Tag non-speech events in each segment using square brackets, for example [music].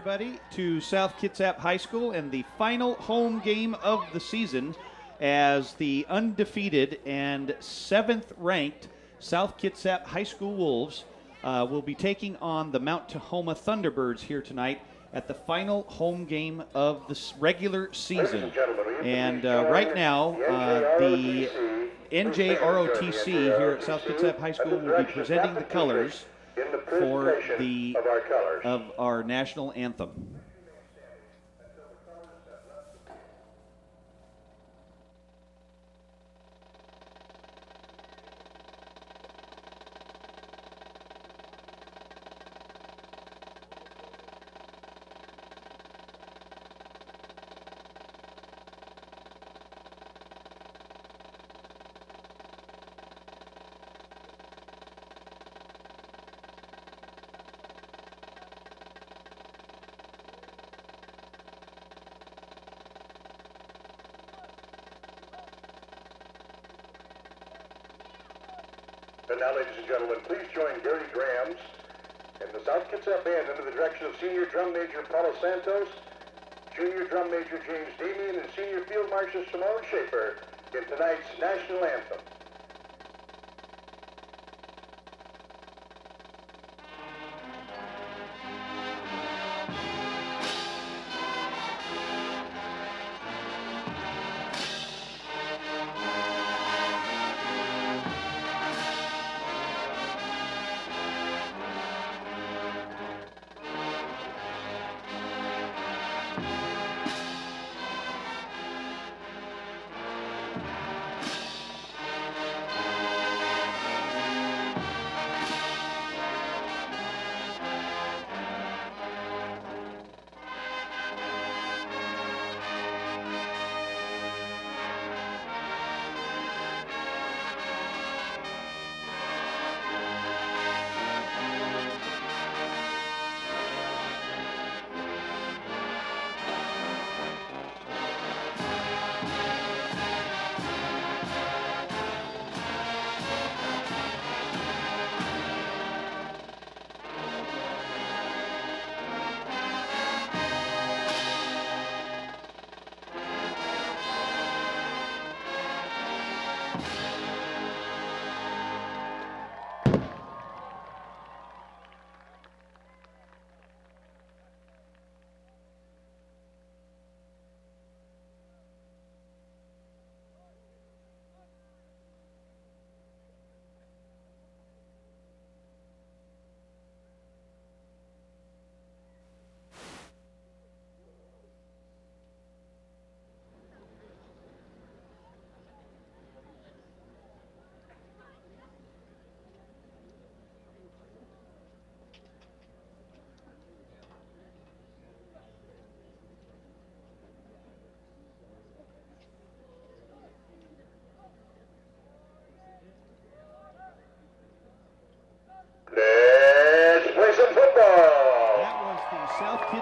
everybody, to South Kitsap High School and the final home game of the season as the undefeated and seventh ranked South Kitsap High School Wolves uh, will be taking on the Mount Tahoma Thunderbirds here tonight at the final home game of the regular season. And uh, right now, uh, the NJROTC here at South Kitsap High School will be presenting the colors for the of our national anthem. Now, ladies and gentlemen, please join Gary Grahams and the South Kitsap Band under the direction of Senior Drum Major Paulo Santos, Junior Drum Major James Damian, and Senior Field Marshal Simone Schaefer in tonight's national anthem.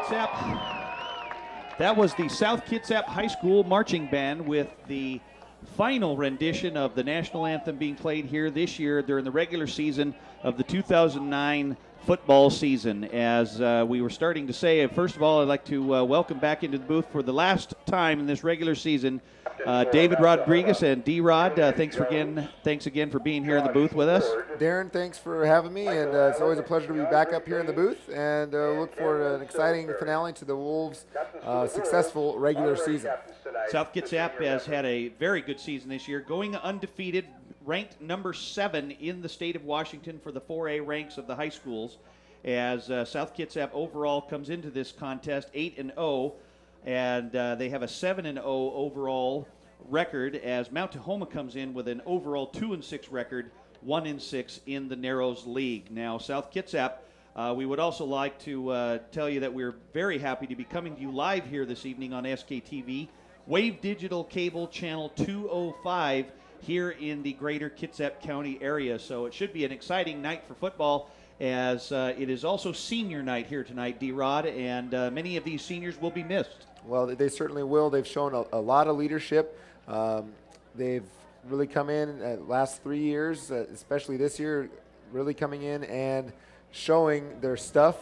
Kitsap. That was the South Kitsap High School marching band with the final rendition of the national anthem being played here this year during the regular season of the 2009 football season. As uh, we were starting to say, first of all, I'd like to uh, welcome back into the booth for the last time in this regular season, uh, David Rodriguez and D. Rod. Uh, thanks for again. Thanks again for being here in the booth with us. Darren, thanks for having me, and uh, it's always a pleasure to be back up here in the booth. And uh, look for an exciting finale to the Wolves' uh, successful regular season. South Kitsap has had a very good season this year, going undefeated, ranked number seven in the state of Washington for the 4A ranks of the high schools. As uh, South Kitsap overall comes into this contest 8 and 0, and uh, they have a 7 and 0 overall record. As Mount Tahoma comes in with an overall 2 and 6 record, 1 and 6 in the Narrows League. Now, South Kitsap. Uh, we would also like to uh, tell you that we're very happy to be coming to you live here this evening on SKTV, Wave Digital Cable Channel 205 here in the greater Kitsap County area. So it should be an exciting night for football as uh, it is also senior night here tonight, D Rod, and uh, many of these seniors will be missed. Well, they certainly will. They've shown a, a lot of leadership. Um, they've really come in uh, last three years, uh, especially this year, really coming in and showing their stuff,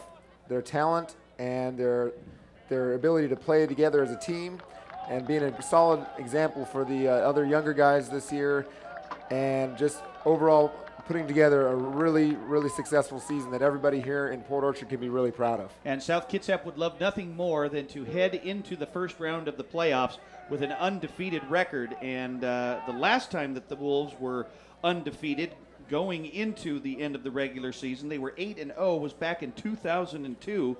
their talent, and their their ability to play together as a team, and being a solid example for the uh, other younger guys this year, and just overall putting together a really, really successful season that everybody here in Port Orchard can be really proud of. And South Kitsap would love nothing more than to head into the first round of the playoffs with an undefeated record. And uh, the last time that the Wolves were undefeated going into the end of the regular season, they were 8 and 0, was back in 2002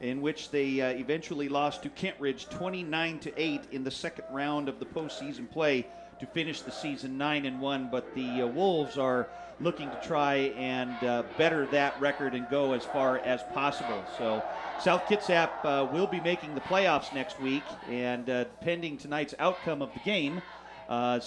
in which they uh, eventually lost to Kentridge 29 to 8 in the second round of the postseason play to finish the season 9 and 1 but the uh, Wolves are looking to try and uh, better that record and go as far as possible. So South Kitsap uh, will be making the playoffs next week and uh, pending tonight's outcome of the game uh,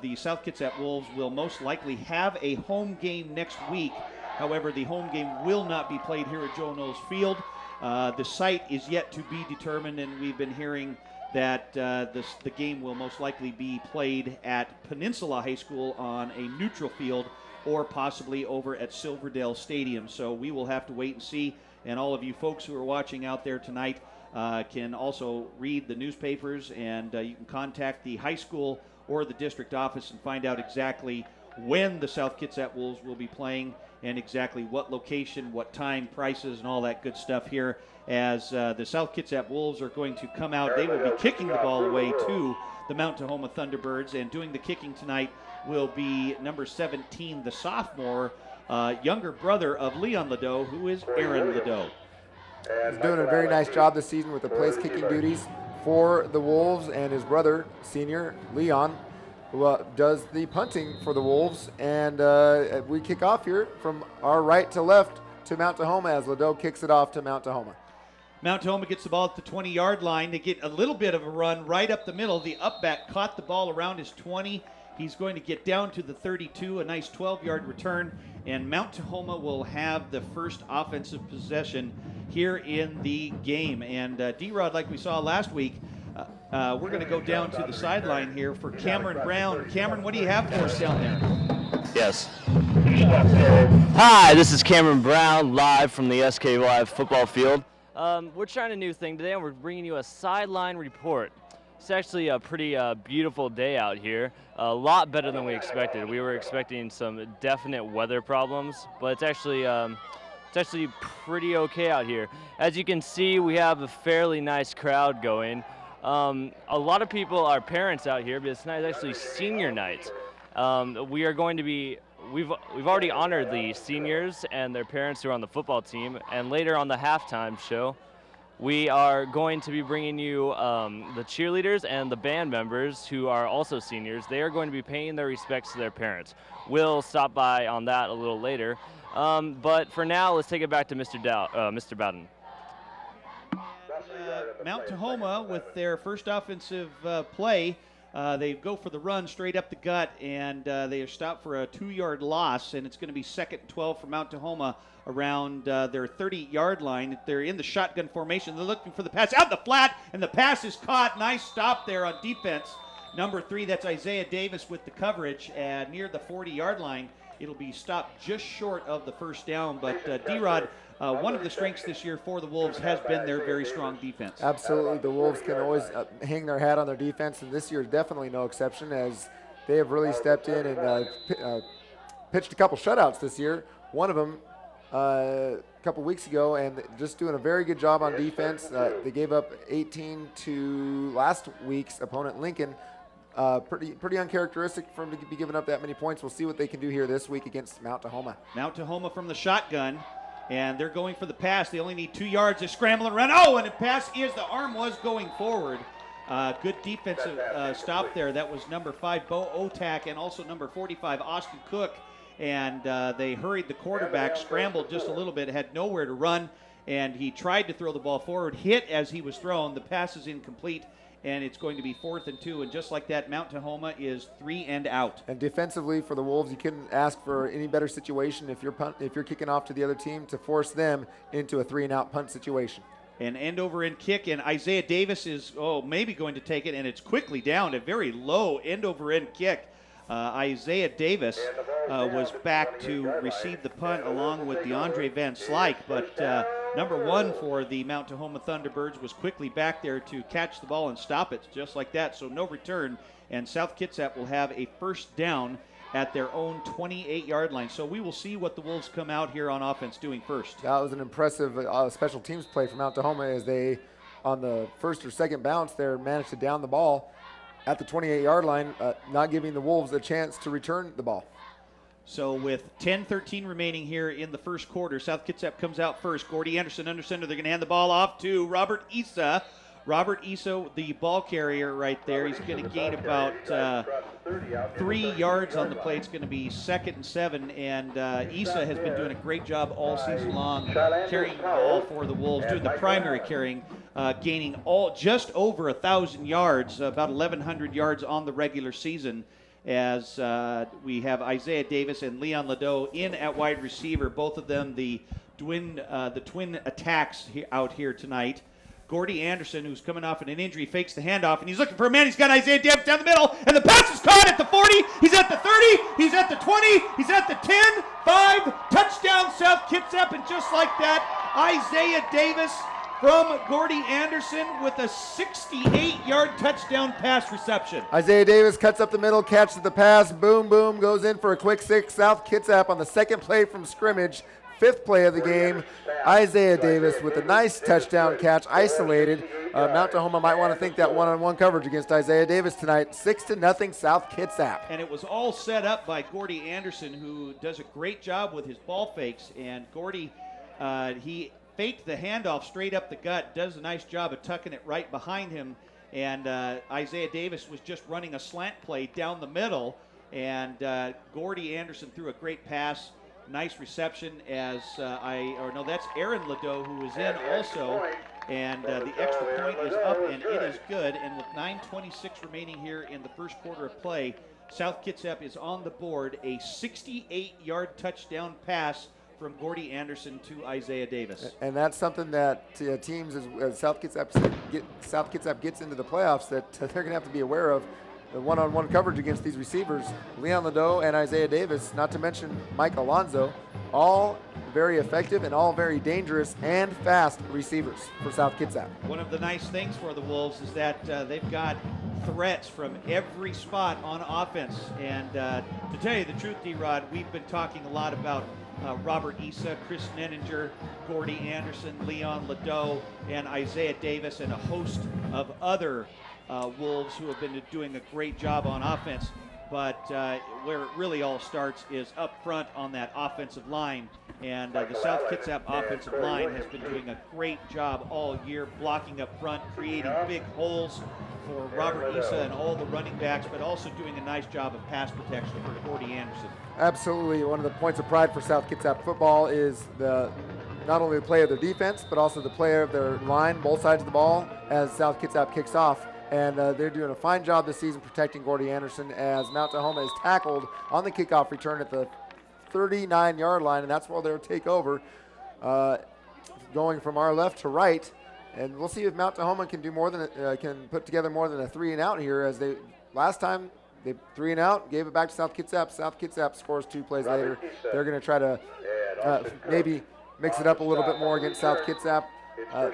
the South Kitsap Wolves will most likely have a home game next week. However the home game will not be played here at Joe Knowles Field. Uh, the site is yet to be determined, and we've been hearing that uh, this, the game will most likely be played at Peninsula High School on a neutral field or possibly over at Silverdale Stadium. So we will have to wait and see. And all of you folks who are watching out there tonight uh, can also read the newspapers and uh, you can contact the high school or the district office and find out exactly when the South Kitsap Wolves will be playing and exactly what location, what time, prices, and all that good stuff here. As uh, the South Kitsap Wolves are going to come out, they will be kicking the ball away to the Mount Tahoma Thunderbirds, and doing the kicking tonight will be number 17, the sophomore, uh, younger brother of Leon Ladeau, who is Aaron Ladeau. He's doing a very nice job this season with the place kicking duties for the Wolves and his brother, senior Leon, who uh, does the punting for the Wolves. And uh, we kick off here from our right to left to Mount Tahoma as Ladeau kicks it off to Mount Tahoma. Mount Tahoma gets the ball at the 20 yard line. They get a little bit of a run right up the middle. The upback caught the ball around his 20. He's going to get down to the 32, a nice 12 yard return, and Mount Tahoma will have the first offensive possession here in the game. And uh, D Rod, like we saw last week, uh, uh, we're going to go down to the sideline here for Cameron Brown. Cameron, what do you have for us down there? Yes. Hi, this is Cameron Brown, live from the SK Live football field. Um, we're trying a new thing today, and we're bringing you a sideline report. It's actually a pretty uh, beautiful day out here. A lot better than we expected. We were expecting some definite weather problems, but it's actually um, it's actually pretty okay out here. As you can see, we have a fairly nice crowd going. Um, a lot of people are parents out here, but it's actually senior night. Um, we are going to be we've we've already honored the seniors and their parents who are on the football team, and later on the halftime show, we are going to be bringing you um, the cheerleaders and the band members who are also seniors. They are going to be paying their respects to their parents. We'll stop by on that a little later, um, but for now, let's take it back to Mr. Dow, uh, Mr. Bowden. Mount Tahoma with their first offensive uh, play. Uh, they go for the run straight up the gut, and uh, they are stopped for a two-yard loss, and it's going to be second and 12 for Mount Tahoma around uh, their 30-yard line. They're in the shotgun formation. They're looking for the pass out the flat, and the pass is caught. Nice stop there on defense. Number three, that's Isaiah Davis with the coverage uh, near the 40-yard line. It'll be stopped just short of the first down, but uh, D-Rod uh, one of the strengths this year for the Wolves has been their very strong defense. Absolutely. The Wolves can always uh, hang their hat on their defense, and this year is definitely no exception as they have really stepped in and uh, p- uh, pitched a couple shutouts this year. One of them uh, a couple weeks ago, and just doing a very good job on defense. Uh, they gave up 18 to last week's opponent, Lincoln. Uh, pretty pretty uncharacteristic for them to be giving up that many points. We'll see what they can do here this week against Mount Tahoma. Mount Tahoma from the shotgun and they're going for the pass. They only need two yards. They scramble and run. Oh, and the pass is the arm was going forward. Uh, good defensive uh, stop there. That was number five, Bo Otak, and also number 45, Austin Cook. And uh, they hurried the quarterback, scrambled just a little bit, had nowhere to run, and he tried to throw the ball forward, hit as he was thrown. The pass is incomplete and it's going to be fourth and two. And just like that, Mount Tahoma is three and out. And defensively for the Wolves, you couldn't ask for any better situation if you're punt, if you're kicking off to the other team to force them into a three and out punt situation. An end over end kick, and Isaiah Davis is oh maybe going to take it, and it's quickly down a very low end over end kick. Uh, Isaiah Davis uh, was back to receive the punt along with DeAndre Van Slyke, but uh, number one for the Mount Tahoma Thunderbirds was quickly back there to catch the ball and stop it just like that. So no return, and South Kitsap will have a first down at their own 28 yard line. So we will see what the Wolves come out here on offense doing first. That was an impressive uh, special teams play from Mount Tahoma as they, on the first or second bounce there, managed to down the ball at the 28 yard line, uh, not giving the Wolves a chance to return the ball. So with 10-13 remaining here in the first quarter, South Kitsap comes out first. Gordy Anderson under center. They're going to hand the ball off to Robert Issa. Robert Issa, the ball carrier right there. He's going to gain about uh, three yards on the play. It's going to be second and seven. And uh, Issa has been doing a great job all season long carrying the ball for the Wolves, doing the primary carrying, uh, gaining all just over a thousand yards, about 1,100 yards on the regular season as uh, we have Isaiah Davis and Leon Ladeau in at wide receiver. Both of them the twin uh, the twin attacks out here tonight. Gordy Anderson, who's coming off an injury, fakes the handoff, and he's looking for a man. He's got Isaiah Davis down the middle, and the pass is caught at the 40. He's at the 30. He's at the 20. He's at the 10. 5. Touchdown, South Kitsap. And just like that, Isaiah Davis from Gordy Anderson with a 68 yard touchdown pass reception. Isaiah Davis cuts up the middle, catches the pass, boom, boom, goes in for a quick six. South Kitsap on the second play from scrimmage, fifth play of the game. Isaiah Davis with a nice touchdown catch, isolated. Uh, Mount Tahoma might want to think that one-on-one coverage against Isaiah Davis tonight. Six to nothing, South Kitsap. And it was all set up by Gordy Anderson, who does a great job with his ball fakes. And Gordy, uh, he faked the handoff straight up the gut, does a nice job of tucking it right behind him. And uh, Isaiah Davis was just running a slant play down the middle. And uh, Gordy Anderson threw a great pass. Nice reception as uh, I, or no, that's Aaron Ladeau who is in also. And uh, the extra point is up, and it is good. And with 9:26 remaining here in the first quarter of play, South Kitsap is on the board. A 68-yard touchdown pass from Gordy Anderson to Isaiah Davis. And that's something that uh, teams, as, as South Kitsap get, South Kitsap gets into the playoffs, that uh, [laughs] they're going to have to be aware of. The one-on-one coverage against these receivers, Leon Ladeau and Isaiah Davis, not to mention Mike Alonzo, all very effective and all very dangerous and fast receivers for South Kitsap. One of the nice things for the Wolves is that uh, they've got threats from every spot on offense. And uh, to tell you the truth, D-Rod, we've been talking a lot about uh, Robert Issa, Chris Nenninger, Gordy Anderson, Leon Ladeau, and Isaiah Davis, and a host of other uh, Wolves who have been doing a great job on offense. But uh, where it really all starts is up front on that offensive line. And uh, the South Kitsap offensive line has been doing a great job all year, blocking up front, creating big holes for Robert Issa and all the running backs, but also doing a nice job of pass protection for Gordy Anderson. Absolutely, one of the points of pride for South Kitsap football is the not only the play of their defense, but also the play of their line, both sides of the ball, as South Kitsap kicks off. And uh, they're doing a fine job this season protecting Gordy Anderson as Mount Tahoma is tackled on the kickoff return at the 39 yard line, and that's where they'll take over, uh, going from our left to right. And we'll see if Mount Tahoma can do more than uh, can put together more than a three and out here. As they last time they three and out, gave it back to South Kitsap. South Kitsap scores two plays later. They're going to try to uh, maybe mix it up a little bit more against South Kitsap. Uh,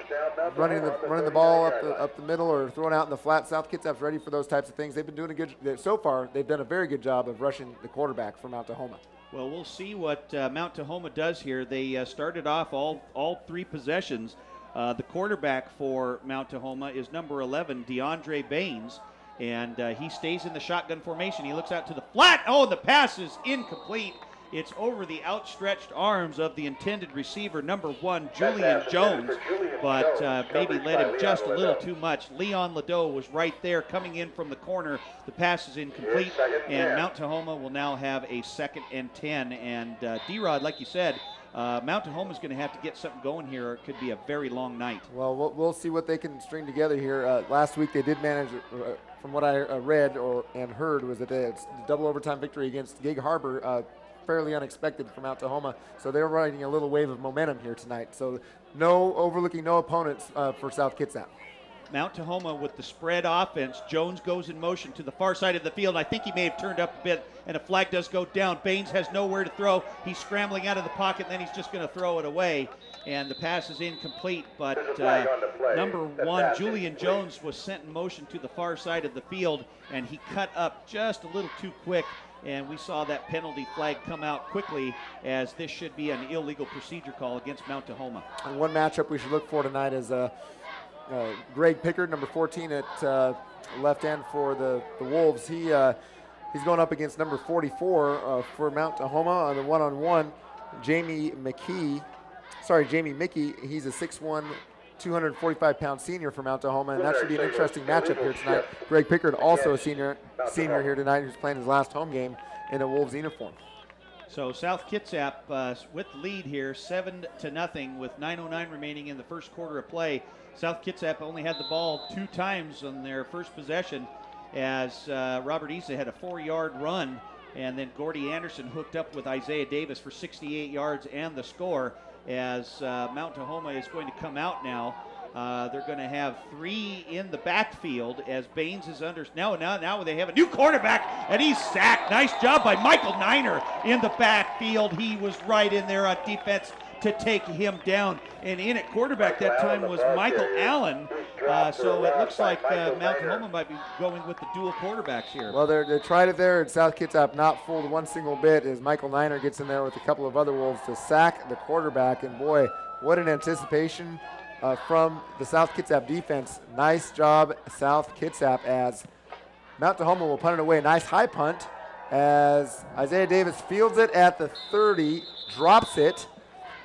running the running the ball up the, up the middle or throwing out in the flat. South Kitsap's ready for those types of things. They've been doing a good so far. They've done a very good job of rushing the quarterback from Mount Tahoma. Well, we'll see what uh, Mount Tahoma does here. They uh, started off all all three possessions. Uh, the quarterback for Mount Tahoma is number 11, DeAndre Baines, and uh, he stays in the shotgun formation. He looks out to the flat. Oh, the pass is incomplete. It's over the outstretched arms of the intended receiver, number one, Julian Jones, but uh, maybe led him just a little too much. Leon Ladeau was right there coming in from the corner. The pass is incomplete, and Mount Tahoma will now have a second and 10. And uh, D Rod, like you said, uh, Mount Tahoma is going to have to get something going here, or it could be a very long night. Well, we'll, we'll see what they can string together here. Uh, last week they did manage, uh, from what I uh, read or and heard, was that they had a double overtime victory against Gig Harbor. Fairly unexpected from Mount Tahoma, so they're riding a little wave of momentum here tonight. So, no overlooking no opponents uh, for South Kitsap. Mount Tahoma with the spread offense. Jones goes in motion to the far side of the field. I think he may have turned up a bit, and a flag does go down. Baines has nowhere to throw. He's scrambling out of the pocket, and then he's just going to throw it away. And the pass is incomplete. But uh, number one, Julian Jones, was sent in motion to the far side of the field, and he cut up just a little too quick. And we saw that penalty flag come out quickly as this should be an illegal procedure call against Mount Tahoma. And one matchup we should look for tonight is uh, uh, Greg Pickard, number 14 at uh, left end for the, the Wolves. He uh, he's going up against number 44 uh, for Mount Tahoma on the one-on-one. Jamie McKee, sorry, Jamie Mickey. He's a 6'1", 245-pound senior for Mount Tahoma, and that should be an interesting matchup here tonight. Greg Pickard, also a senior senior here tonight, who's playing his last home game in a Wolves uniform. So South Kitsap uh, with lead here, seven to nothing, with 9:09 remaining in the first quarter of play. South Kitsap only had the ball two times on their first possession, as uh, Robert Issa had a four-yard run, and then Gordy Anderson hooked up with Isaiah Davis for 68 yards and the score. As uh, Mount Tahoma is going to come out now. Uh, they're going to have three in the backfield as Baines is under. Now, now, now they have a new quarterback, and he's sacked. Nice job by Michael Niner in the backfield. He was right in there on defense to take him down. And in at quarterback that time was Michael Allen. Uh, so it looks like uh, Mount Tahoma might be going with the dual quarterbacks here. Well, they they tried it there, and South Kitsap not fooled one single bit as Michael Niner gets in there with a couple of other Wolves to sack the quarterback. And boy, what an anticipation uh, from the South Kitsap defense. Nice job, South Kitsap, as Mount Tahoma will punt it away. Nice high punt as Isaiah Davis fields it at the 30, drops it.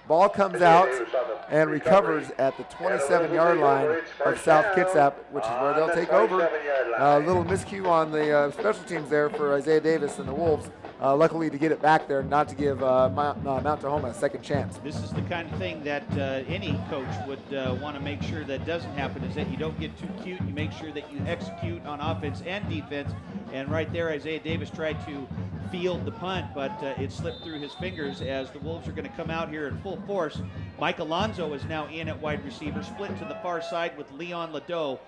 Ball comes out and recovers at the 27 yard line of South Kitsap, which is where they'll take over. A little miscue on the uh, special teams there for Isaiah Davis and the Wolves. Uh, luckily to get it back there, not to give uh, Mount, uh, Mount Tahoma a second chance. This is the kind of thing that uh, any coach would uh, want to make sure that doesn't happen is that you don't get too cute. You make sure that you execute on offense and defense. And right there, Isaiah Davis tried to field the punt, but uh, it slipped through his fingers as the Wolves are going to come out here in full force. Mike Alonzo is now in at wide receiver, split to the far side with Leon Ladeau.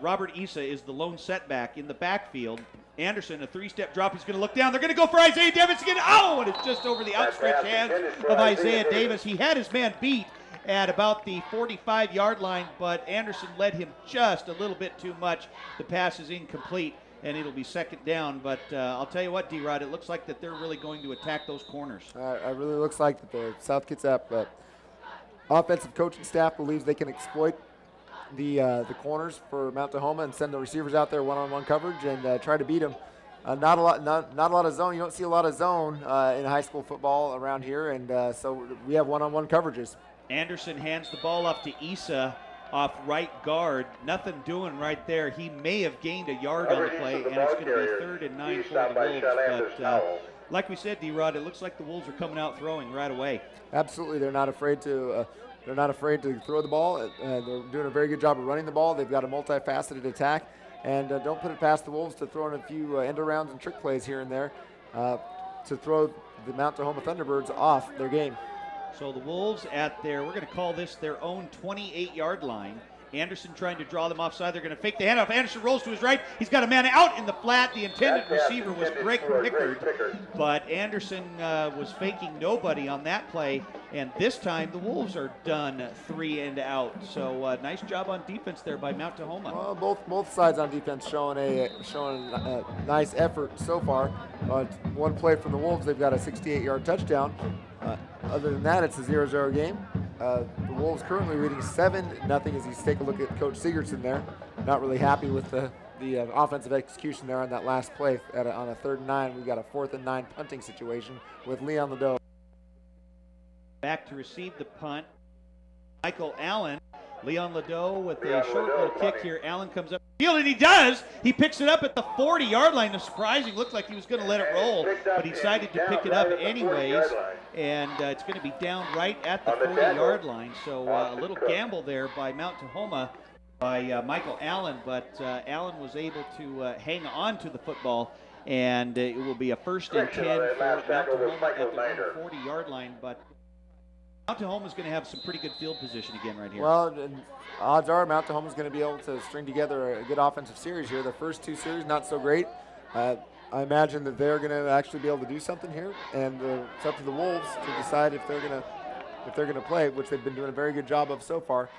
Robert Issa is the lone setback in the backfield. Anderson, a three-step drop. He's going to look down. They're going to go for Isaiah Davis again. Oh, and it's just over the outstretched hands of Isaiah Davis. He had his man beat at about the 45-yard line, but Anderson led him just a little bit too much. The pass is incomplete, and it'll be second down. But uh, I'll tell you what, D-Rod, it looks like that they're really going to attack those corners. Uh, it really looks like that the South Kitsap uh, offensive coaching staff believes they can exploit the uh, the corners for Mount Tahoma and send the receivers out there one-on-one coverage and uh, try to beat them. Uh, not a lot, not, not a lot of zone. You don't see a lot of zone uh, in high school football around here, and uh, so we have one-on-one coverages. Anderson hands the ball off to Issa off right guard. Nothing doing right there. He may have gained a yard on the play, and it's going to be third and nine for the Wolves. But uh, like we said, D-Rod, it looks like the Wolves are coming out throwing right away. Absolutely, they're not afraid to. They're not afraid to throw the ball. Uh, they're doing a very good job of running the ball. They've got a multifaceted attack, and uh, don't put it past the Wolves to throw in a few uh, end arounds and trick plays here and there uh, to throw the Mount Tahoma Thunderbirds off their game. So the Wolves at their, we're going to call this their own 28 yard line. Anderson trying to draw them offside. They're going to fake the handoff. Anderson rolls to his right. He's got a man out in the flat. The intended receiver was Greg Pickard, but Anderson uh, was faking nobody on that play. And this time the Wolves are done three and out. So uh, nice job on defense there by Mount Tahoma. Well, both both sides on defense showing a showing a nice effort so far. But one play from the Wolves, they've got a 68-yard touchdown. Uh, other than that, it's a 0-0 game. Uh, the Wolves currently leading seven nothing as you take a look at Coach Sigurdson there. Not really happy with the the uh, offensive execution there on that last play a, on a third and nine. We've got a fourth and nine punting situation with Leon Ladeau. Back to receive the punt. Michael Allen. Leon Ladeau with a short little kick here. Allen comes up field and he does. He picks it up at the 40 yard line. The surprising looked like he was going to let it roll, but he decided to pick it up anyways. And uh, it's going to be down right at the 40 yard line. So uh, a little gamble there by Mount Tahoma by uh, Michael Allen, but uh, Allen was able to uh, hang on to the football. And uh, it will be a first and 10 for Mount Tahoma at the 40 yard line. But Mount is going to have some pretty good field position again right here. Well, odds are Mount is going to be able to string together a good offensive series here. The first two series not so great. Uh, I imagine that they're going to actually be able to do something here, and uh, it's up to the Wolves to decide if they're going to if they're going to play, which they've been doing a very good job of so far.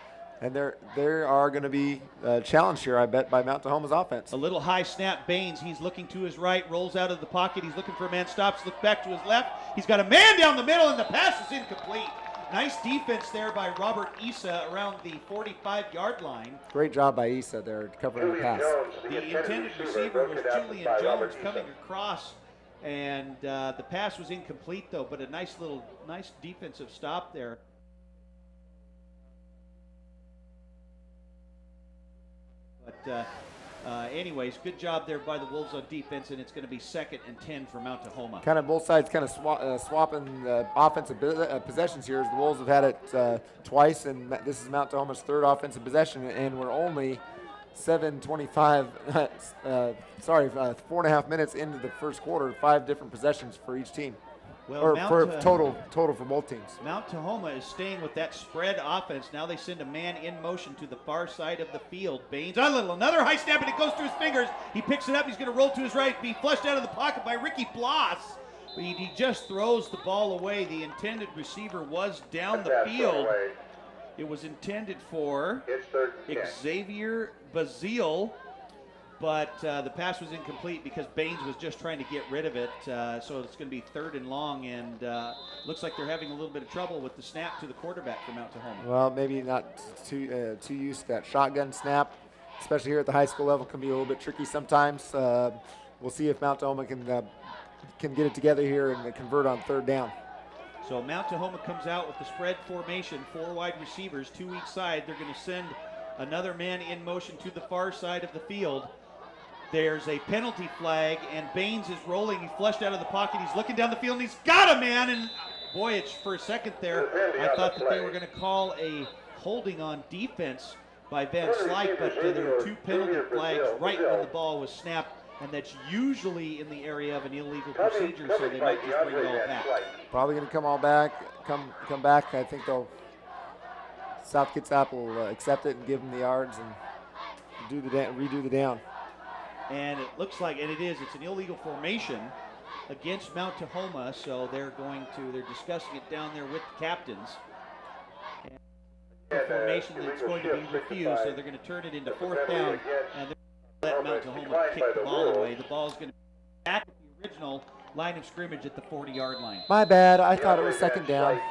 And they're they are going to be uh, challenged here, I bet, by Mount Tahoma's offense. A little high snap, Baines. He's looking to his right, rolls out of the pocket. He's looking for a man, stops, looks back to his left. He's got a man down the middle, and the pass is incomplete. Nice defense there by Robert Issa around the 45 yard line. Great job by Issa there covering the pass. Jones, the, The intended intended receiver, receiver was Julian Jones Robert coming Eason. across, and uh, the pass was incomplete though. But a nice little, nice defensive stop there. But uh, uh, anyways, good job there by the Wolves on defense, and it's going to be second and ten for Mount Tahoma. Kind of both sides kind of swa- uh, swapping uh, offensive uh, possessions here. As the Wolves have had it uh, twice, and this is Mount Tahoma's third offensive possession, and we're only 7:25. [laughs] uh, sorry, four and a half minutes into the first quarter. Five different possessions for each team, Well, or Mount, for total total for both teams. Mount Tahoma is staying with that spread offense. Now they send a man in motion to the far side of the field. Baines, a little, another high snap, and it goes through his fingers. He picks it up. He's going to roll to his right, be flushed out of the pocket by Ricky Bloss. He, he just throws the ball away. The intended receiver was down the field. away. It was intended for It's third and ten. Xavier Bazile, but uh, the pass was incomplete because Baines was just trying to get rid of it. Uh, so it's going to be third and long, and uh, looks like they're having a little bit of trouble with the snap to the quarterback for Mount Tahoma. Well, maybe not too uh, too used to that shotgun snap, especially here at the high school level, can be a little bit tricky sometimes. Uh, we'll see if Mount Tahoma can uh, can get it together here and convert on third down. So Mount Tahoma comes out with the spread formation, four wide receivers, two each side. They're going to send another man in motion to the far side of the field. There's a penalty flag, and Baines is rolling. He flushed out of the pocket. He's looking down the field, and he's got a man. And boy, it's for a second there. I thought that they were going to call a holding on defense by Van Slyke, but uh, there were two penalty flags right when the ball was snapped, and that's usually in the area of an illegal procedure, so they might just bring it all back. Probably going to come all back, come come back. I think they'll South Kitsap will uh, accept it and give them the yards and do the da- redo the down. And it looks like, and it is, it's an illegal formation against Mount Tahoma, so they're going to, they're discussing it down there with the captains. And the And, uh, formation that's going to be refused, so they're going to turn it into fourth down, and they're going to let Mount Tahoma. Tahoma kick the the ball away. rules. The ball's going to be back at the original line of scrimmage at the 40 yard line. My bad. I thought it was second Van down.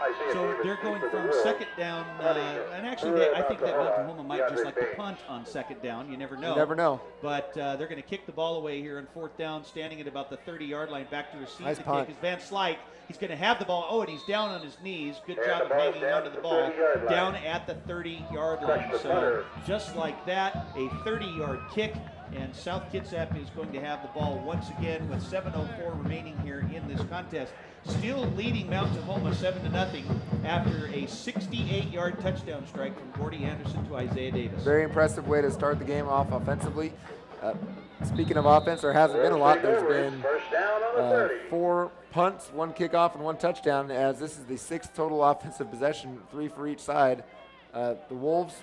Slyke and Isaiah So they're going from second down, uh, and actually, they, I think that Mount Tahoma might just like to punt on second down. You never know. You never know. But uh, they're going to kick the ball away here on fourth down, standing at about the 30-yard line, back to receive Nice the punt. kick is Van Slyke. He's going to have the ball. Oh, and he's down on his knees. Good And job of hanging down onto the the ball. Down at the 30-yard line. So just like that, a 30-yard kick, and South Kitsap is going to have the ball once again with 7:04 remaining here in this contest. Still leading Mount Tahoma seven to nothing after a 68-yard touchdown strike from Gordy Anderson to Isaiah Davis. Very impressive way to start the game off offensively. Uh, speaking of offense, there hasn't been a lot. There's been uh, four punts, one kickoff, and one touchdown. As this is the sixth total offensive possession, three for each side. Uh, the Wolves,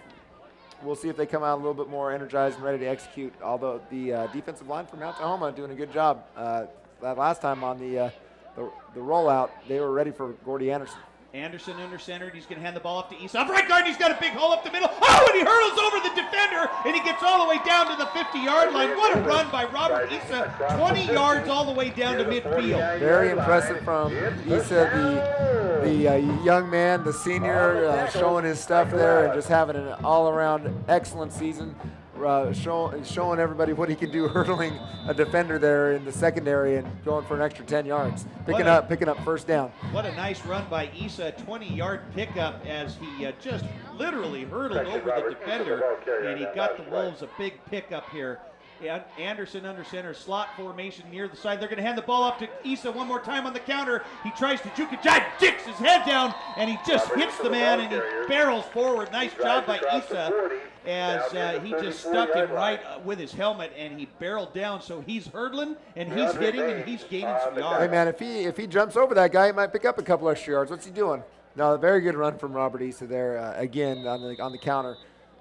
we'll see if they come out a little bit more energized and ready to execute. Although the uh, defensive line from Mount Tahoma doing a good job. Uh, that last time on the, uh, the the rollout, they were ready for Gordy Anderson. Anderson under center, and he's going to hand the ball off to East. Up right guard, and he's got a big hole up the middle. Oh, and he hurtles over the defender, and he gets all the way down to the 50-yard line. What a run by Robert Issa, 20 yards all the way down to midfield. Very impressive from Issa, the the uh, young man, the senior, uh, showing his stuff there and just having an all-around excellent season. Uh, show, showing everybody what he can do, [laughs] hurdling a defender there in the secondary and going for an extra 10 yards, picking a- up picking up first down. What a nice run by Issa, 20-yard pickup as he uh, just literally hurdled over the defender, and he got the Wolves a big pickup here. An- Anderson under center, slot formation near the side. They're going to hand the ball off to Issa one more time on the counter. He tries to juke it, jive, dicks his head down, and he just hits the man and he barrels forward. Nice job by Issa as uh, he just stuck him right uh, with his helmet and he barreled down. So he's hurdling and he's hitting and he's gaining some yards. Hey man, if he if he jumps over that guy, he might pick up a couple extra yards. What's he doing? No, a very good run from Robert Issa there uh, again on the on the counter,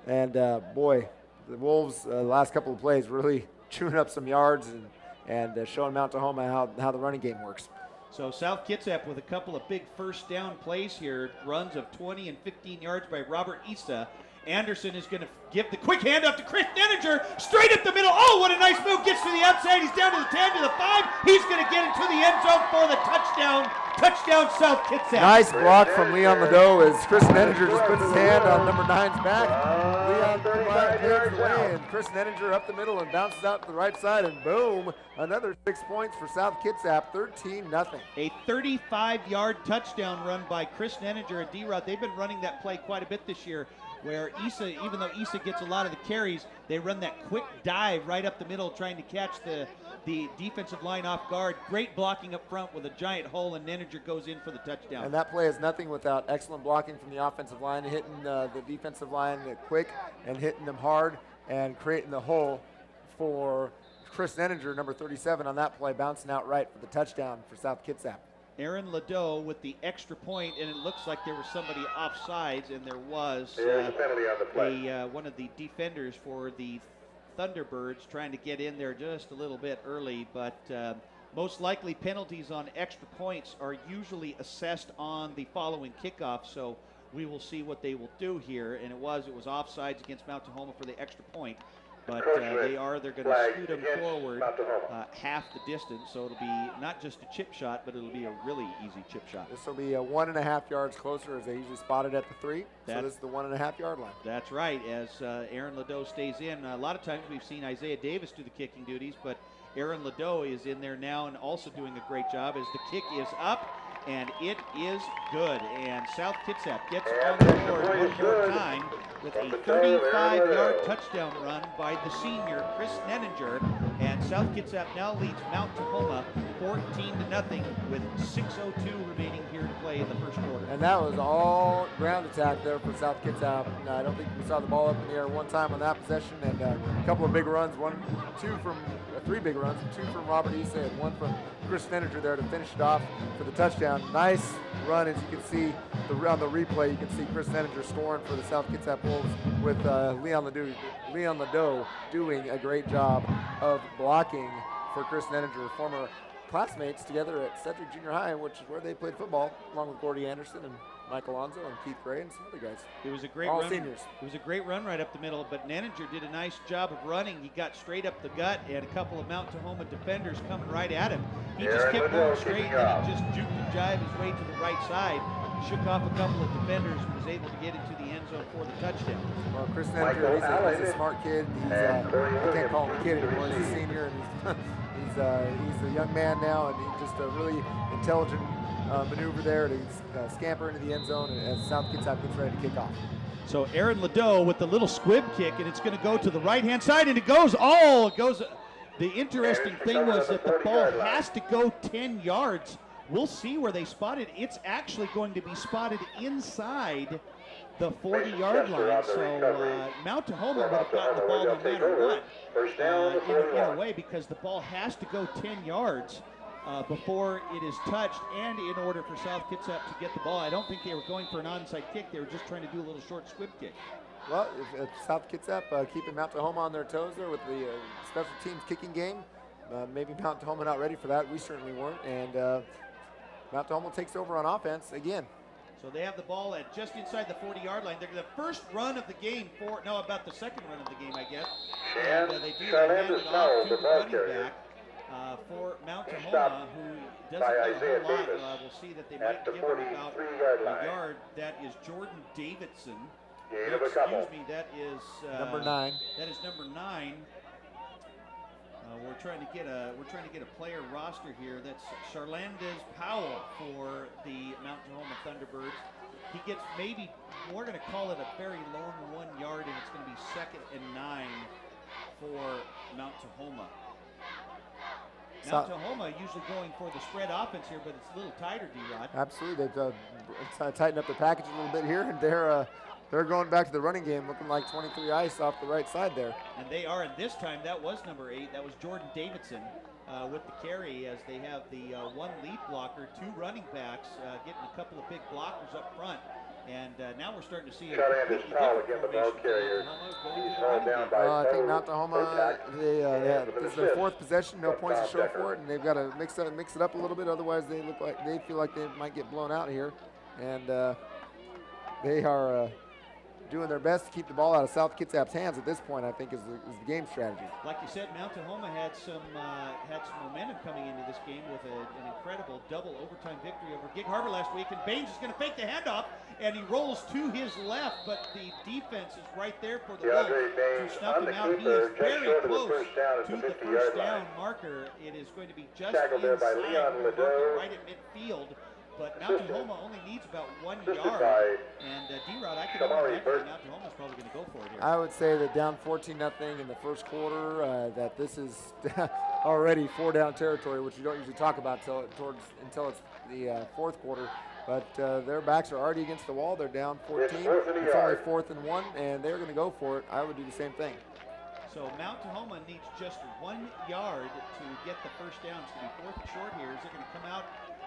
and uh, boy, the Wolves uh, the last couple of plays really [laughs] chewing up some yards and and uh, showing Mount Tahoma how how the running game works. So South Kitsap with a couple of big first down plays here, runs of 20 and 15 yards by Robert Issa. Anderson is going to give the quick handoff to Chris Nenninger, straight up the middle. Oh, what a nice move! Gets to the outside. He's down to the 10 to the 5. He's going to get into the end zone for the touchdown. Touchdown, South Kitsap. Nice block from Leon Ladeau as Chris Nenninger just puts his hand on number nine's back. Leon clears the way, and Chris Nenninger up the middle and bounces out to the right side, and boom, another six points for South Kitsap, 13 nothing. A 35-yard touchdown run by Chris Nenninger and D-Rod. They've been running that play quite a bit this year where Issa, even though Issa gets a lot of the carries, they run that quick dive right up the middle trying to catch the, the defensive line off guard. Great blocking up front with a giant hole, and Nenninger goes in for the touchdown. And that play is nothing without excellent blocking from the offensive line, hitting uh, the defensive line quick and hitting them hard and creating the hole for Chris Nenninger, number 37, on that play, bouncing out right for the touchdown for South Kitsap. Aaron Ladeau with the extra point, and it looks like there was somebody offsides, and there was a penalty on the a, uh, one of the defenders for the Thunderbirds trying to get in there just a little bit early, but uh, most likely penalties on extra points are usually assessed on the following kickoff, so we will see what they will do here. And it was, it was offsides against Mount Tahoma for the extra point. But uh, they are, they're going to Flag scoot them forward uh, half the distance, so it'll be not just a chip shot, but it'll be a really easy chip shot. This will be a one and a half yards closer as they usually spotted at the three. That- so this is the one and a half yard line. That's right. As uh, Aaron Ladeau stays in, a lot of times we've seen Isaiah Davis do the kicking duties, but Aaron Ladeau is in there now and also doing a great job as the kick is up and it is good. And South Kitsap gets on the board one more time with a 35-yard touchdown run by the senior Chris Nenninger, and South Kitsap now leads Mount Tahoma 14 to nothing with 6:02 remaining here to play in the first quarter. And that was all ground attack there for South Kitsap. And I don't think we saw the ball up in the air one time on that possession, and uh, a couple of big runs, one, two from, uh, three big runs, two from Robert Issa and one from Chris Nenninger there to finish it off for the touchdown. Nice run, as you can see the, on the replay. You can see Chris Nenninger scoring for the South Kitsap Wolves with uh, Leon Ladeau, Leon Ladeau doing a great job of blocking for Chris Nenninger, former classmates together at Cedric Junior High, which is where they played football, along with Gordy Anderson and Mike Alonzo and Keith Gray and some other guys. It was a great All run. seniors. It was a great run right up the middle, but Nenninger did a nice job of running. He got straight up the gut, and a couple of Mount Tahoma defenders coming right at him. He just kept Liddell going straight, and he just juked and jived his way to the right side, shook off a couple of defenders, and was able to get into the end zone for the touchdown. Well, Chris Michael Nenninger, he's, a- he's a smart kid. He's, and uh, Corey I can't call him a kid anymore. He's a senior, and he's, [laughs] he's, uh, he's a young man now, and he's just a really intelligent uh, maneuver there to uh, scamper into the end zone as South Kitsap gets ready to kick off. So Aaron Ladeau with the little squib kick, and it's going to go to the right hand side, and it goes all it goes. The interesting thing was that the the ball has to go 10 yards. We'll see where they spot it. It's actually going to be spotted inside the 40 yard line. So uh, Mount Tahoma would have gotten the ball no matter what. First down, uh, in, a- in a way because the ball has to go 10 yards uh, before it is touched and in order for South Kitsap to get the ball. I don't think they were going for an onside kick. They were just trying to do a little short squib kick. Well, if, if South Kitsap uh, keeping Mount Tahoma on their toes there with the uh, special teams kicking game, uh, maybe Mount Tahoma not ready for that. We certainly weren't, and uh, Mount Tahoma takes over on offense again. So they have the ball at just inside the 40-yard line. They're the first run of the game for no, about the second run of the game, I guess. And uh, they do they hand it Powell, off to the the ball running carrier. back uh, for Mount Tahoma, who doesn't by get a Isaiah whole lot. Davis Uh, we'll see that they at might the give him about 43-yard a line. yard. That is Jordan Davidson. Gain of Excuse me, that is uh, Number nine. That is number nine. Uh, we're trying to get a we're trying to get a player roster here. That's Charlandez Powell for the Mount Tahoma Thunderbirds. He gets maybe we're going to call it a very long one yard, and it's going to be second and nine for Mount Tahoma. Mount So- Tahoma usually going for the spread offense here, but it's a little tighter, D-Rod. Absolutely, they've uh, tightened up the package a little bit here, and they're uh, they're going back to the running game, looking like 23 ice off the right side there. And they are, and this time that was number eight. That was Jordan Davidson uh, with the carry as they have the uh, one lead blocker, two running backs, uh, getting a couple of big blockers up front. And uh, now we're starting to see a Shut in completely is different again, the ball carrier. Oklahoma He's to the hauled running down game. by Uh, I think Bo Mount Tahoma, Kotak. they, uh, And yeah, this is their fourth possession, no points to show Decker. for it, and they've got to mix it, mix it up a little bit. Otherwise, they look like they feel like they might get blown out here, and uh, they are uh, doing their best to keep the ball out of South Kitsap's hands at this point. I think is the, is the game strategy. Like you said, Mount Tahoma had some uh, had some momentum coming into this game with a, an incredible double overtime victory over Gig Harbor last week. And Baines is going to fake the handoff, and he rolls to his left, but the defense is right there for the DeAndre Wolves Baines to snuff him the out. He is very short of the close first down to the the 50-yard first line. down marker. It is going to be just Tackled there by inside. Leon We're looking Ledoux. right at midfield. But Mount Assisted. Tahoma only needs about one Assisted yard. by And uh, D-Rod, I can Shamari only imagine Burton. Mount Tahoma's probably going to go for it here. I would say that down 14 nothing in the first quarter, uh, that this is [laughs] already four down territory, which you don't usually talk about till, towards until it's the uh, fourth quarter. But uh, their backs are already against the wall. They're down 14. It's fourth and only fourth and one, and they're going to go for it. I would do the same thing. So Mount Tahoma needs just one yard to get the first down. It's going to be fourth and short here. Is they're going to come out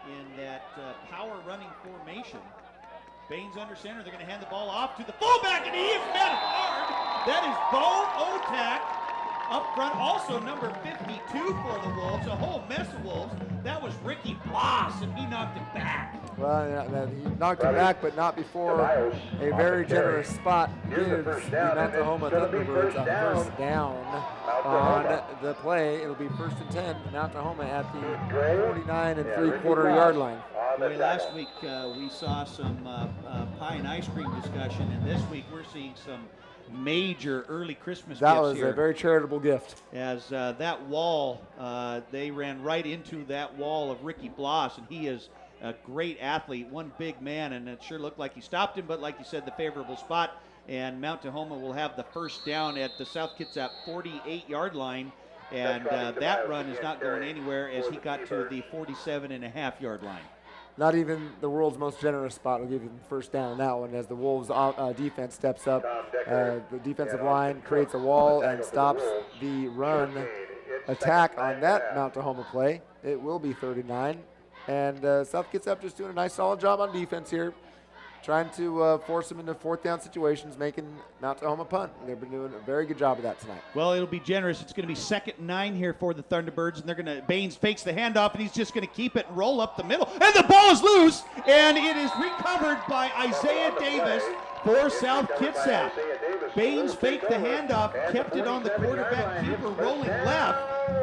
in that uh, power running formation. Baines under center. They're going to hand the ball off to the fullback, and he is met hard. That is Bo Otak up front. Also number 52 for the Wolves. A whole mess of Wolves. That was Ricky Bloss, and he knocked it back. Well, yeah, he knocked it back, but not before a very generous spot gives the down, Mount and it's Tahoma gonna be Thunderbirds first a down. first down on the play. It'll be first and 10. Mount Tahoma at the 49 and Yeah, three-quarter yard line. Boy, last week uh, we saw some uh, uh, pie and ice cream discussion, and this week we're seeing some major early Christmas That was here. a very charitable gift. as uh, that wall, uh, they ran right into that wall of Ricky Bloss, and he is a great athlete, one big man, and it sure looked like he stopped him, but like you said, the favorable spot. And Mount Tahoma will have the first down at the South Kitsap 48 yard line. And uh, that run is not going anywhere as he got to the 47 and a half yard line. Not even the world's most generous spot will give him first down on that one as the Wolves' uh, defense steps up. Uh, the defensive line creates a wall and the stops the run attack on that. Mount Tahoma play. It will be 39. And uh, South Kitsap just doing a nice solid job on defense here. Trying to uh, force them into fourth down situations, making Mount Tahoma punt. They've been doing a very good job of that tonight. Well, it'll be generous. It's going to be second nine here for the Thunderbirds, and they're going to Baines fakes the handoff, and he's just going to keep it and roll up the middle, and the ball is loose, and it is recovered by Isaiah Davis for South Kitsap. Baines faked the handoff, kept it on the quarterback keeper rolling left,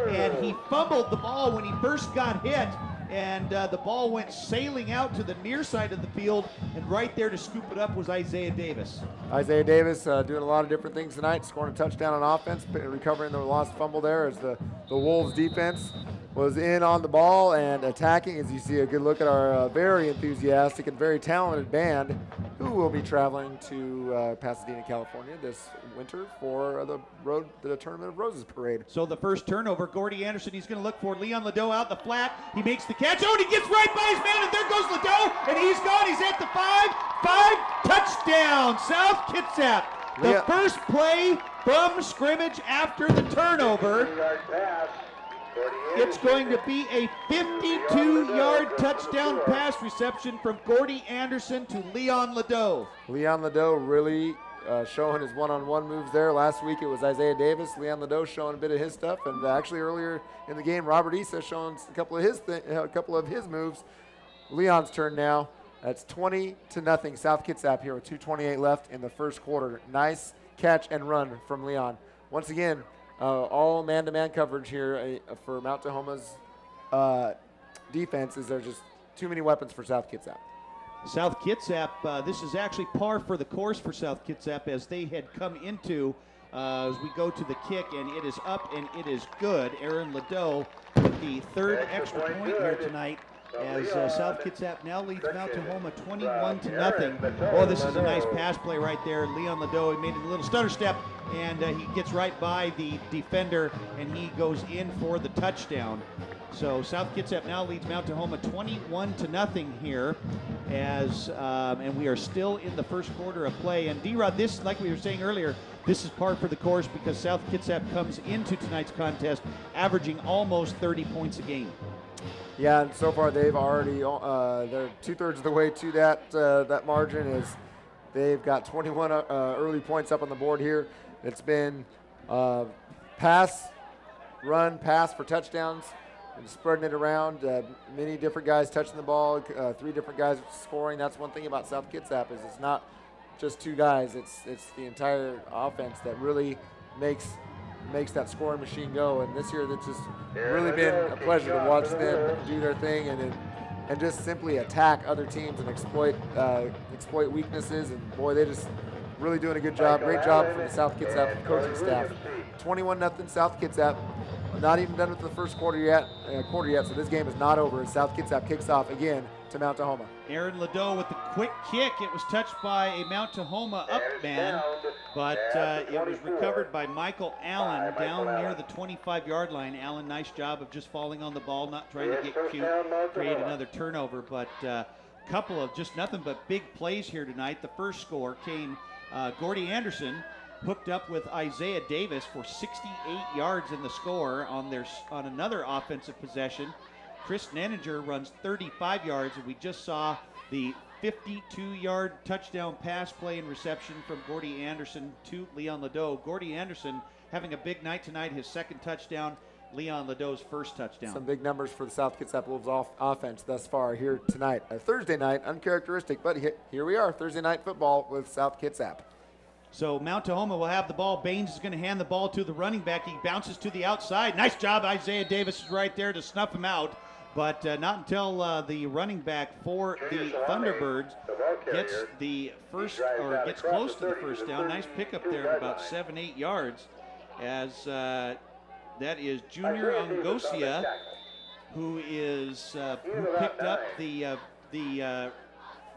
and he fumbled the ball when he first got hit. And uh, the ball went sailing out to the near side of the field, and right there to scoop it up was Isaiah Davis. Isaiah Davis uh, doing a lot of different things tonight, scoring a touchdown on offense, recovering the lost fumble there as the, the Wolves defense was in on the ball and attacking. As you see a good look at our uh, very enthusiastic and very talented band who will be traveling to uh, Pasadena, California this winter for the road the Tournament of Roses parade. So the first turnover, Gordy Anderson, he's going to look for Leon Ledoux out the flat. He makes the catch. Oh, and he gets right by his man, and there goes Ledoux, and he's gone. He's at the five. Five touchdown, South Kitsap. The Leon- first play from scrimmage after the turnover. 40-yard pass. Gordy It's going to be a 52-yard touchdown pass reception from Gordy Anderson to Leon Ledoux. Leon Ledoux really uh, showing his one-on-one moves there. Last week it was Isaiah Davis. Leon Ledoux showing a bit of his stuff, and actually earlier in the game, Robert Issa showing a couple of his thi- uh, a couple of his moves. Leon's turn now. That's 20 to nothing. South Kitsap here with 2:28 left in the first quarter. Nice catch and run from Leon. Once again, uh, all man-to-man coverage here uh, for Mount Tahoma's uh, defense. Is there just too many weapons for South Kitsap? South Kitsap, uh, this is actually par for the course for South Kitsap as they had come into uh, as we go to the kick, and it is up and it is good. Aaron Ledoux with the third Extra extra point point here tonight So as uh, South Kitsap now leads Mount Tahoma 21 to nothing. Oh, this is a nice pass play right there. Leon he made a little stutter step, and uh, he gets right by the defender, and he goes in for the touchdown. So South Kitsap now leads Mount Tahoma 21 to nothing here, as um, and we are still in the first quarter of play. And D-Rod, this, like we were saying earlier, this is par for the course because South Kitsap comes into tonight's contest averaging almost 30 points a game. Yeah, and so far they've already uh, they're two thirds of the way to that uh, that margin. Is they've got 21 uh, early points up on the board here. It's been uh, pass, run, pass for touchdowns, and spreading it around. Uh, many different guys touching the ball, uh, three different guys scoring. That's one thing about South Kitsap is it's not just two guys. It's it's the entire offense that really makes makes that scoring machine go. And this year, it's just really been a pleasure to watch them do their thing and and just simply attack other teams and exploit uh, exploit weaknesses. And boy, they just really doing a good job. Great job from the South Kitsap coaching staff. 21 nothing South Kitsap. Not even done with the first quarter yet. Uh, quarter yet. So this game is not over. South Kitsap kicks off again to Mount Tahoma. Aaron Ladeau with the quick kick. It was touched by a Mount Tahoma up man, but uh, it was recovered by Michael Allen down near the 25 yard line. Allen, nice job of just falling on the ball, not trying to get cute, create another turnover, but a uh, couple of just nothing but big plays here tonight. The first score came uh, Gordy Anderson hooked up with Isaiah Davis for 68 yards in the score on their on another offensive possession. Chris Nenninger runs 35 yards, and we just saw the 52-yard touchdown pass play and reception from Gordy Anderson to Leon Ladeau. Gordy Anderson having a big night tonight, his second touchdown. Leon Ladeau's first touchdown. Some big numbers for the South Kitsap Wolves off offense thus far here tonight. A Thursday night, uncharacteristic, but here we are, Thursday night football with South Kitsap. So Mount Tahoma will have the ball. Baines is going to hand the ball to the running back. He bounces to the outside. Nice job. Isaiah Davis is right there to snuff him out. But uh, not until uh, the running back for the Thunderbirds gets the first or gets close to the first down. Nice pickup there of about seven, eight yards. As uh, that is Junior Angosia, who is uh, who picked up the uh, the uh,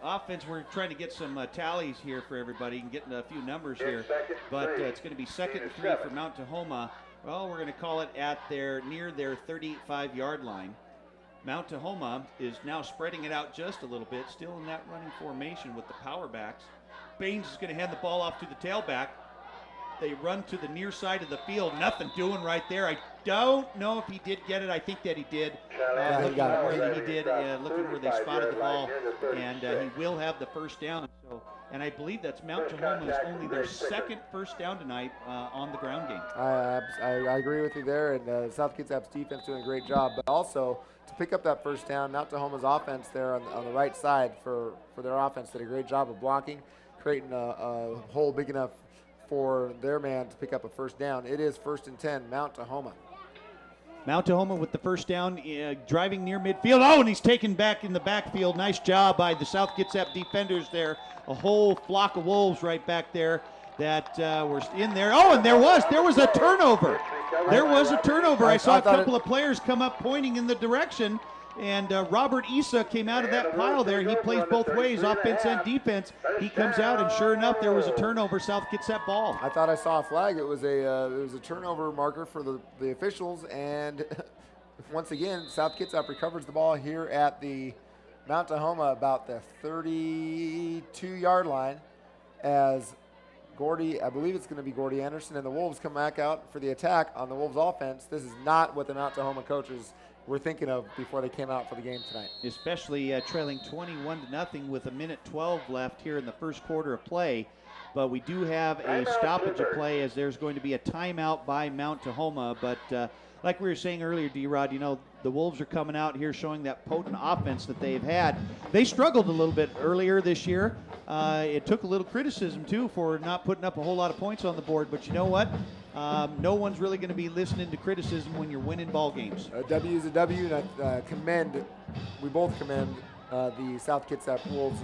offense, we're trying to get some uh, tallies here for everybody and getting a few numbers here. But uh, it's going to be second and three for Mount Tahoma. Well, we're going to call it at their near their 35 yard line. Mount Tahoma is now spreading it out just a little bit, still in that running formation with the power backs. Baines is going to hand the ball off to the tailback. They run to the near side of the field. Nothing doing right there. I don't know if he did get it. I think that he did. Uh, looking where he did, uh, looking where they spotted the ball, and uh, he will have the first down. So, and I believe that's Mount Tahoma is only their second first down tonight uh, on the ground game. I, I, I, agree with you there, and uh, South Kitsap's defense doing a great job. But also to pick up that first down, Mount Tahoma's offense there on, on the right side for for their offense did a great job of blocking, creating a, a hole big enough for their man to pick up a first down. It is first and 10, Mount Tahoma. Mount Tahoma with the first down, uh, driving near midfield. Oh, and he's taken back in the backfield. Nice job by the South Kitsap defenders there. A whole flock of wolves right back there that uh, were in there. Oh, and there was there was a turnover. There was a turnover. I saw a couple of players come up pointing in the direction and uh, Robert Issa came out of that pile there. He plays both ways, offense and defense. He comes out, and sure enough, there was a turnover. South gets that ball. I thought I saw a flag. It was a uh, it was a turnover marker for the, the officials, and [laughs] once again, South Kitsap recovers the ball here at the Mount Tahoma about the 32 yard line as Gordy, I believe it's going to be Gordy Anderson, and the Wolves come back out for the attack on the Wolves offense. This is not what the Mount Tahoma coaches were thinking of before they came out for the game tonight. Especially uh, trailing 21 to nothing with a minute 12 left here in the first quarter of play. But we do have a stoppage of play as there's going to be a timeout by Mount Tahoma. But uh, like we were saying earlier, D Rod, you know, the Wolves are coming out here showing that potent offense that they've had. They struggled a little bit earlier this year. Uh, it took a little criticism, too, for not putting up a whole lot of points on the board. But you know what? Um, no one's really going to be listening to criticism when you're winning ball games. A W is a W, and I uh, commend, we both commend uh, the South Kitsap Wolves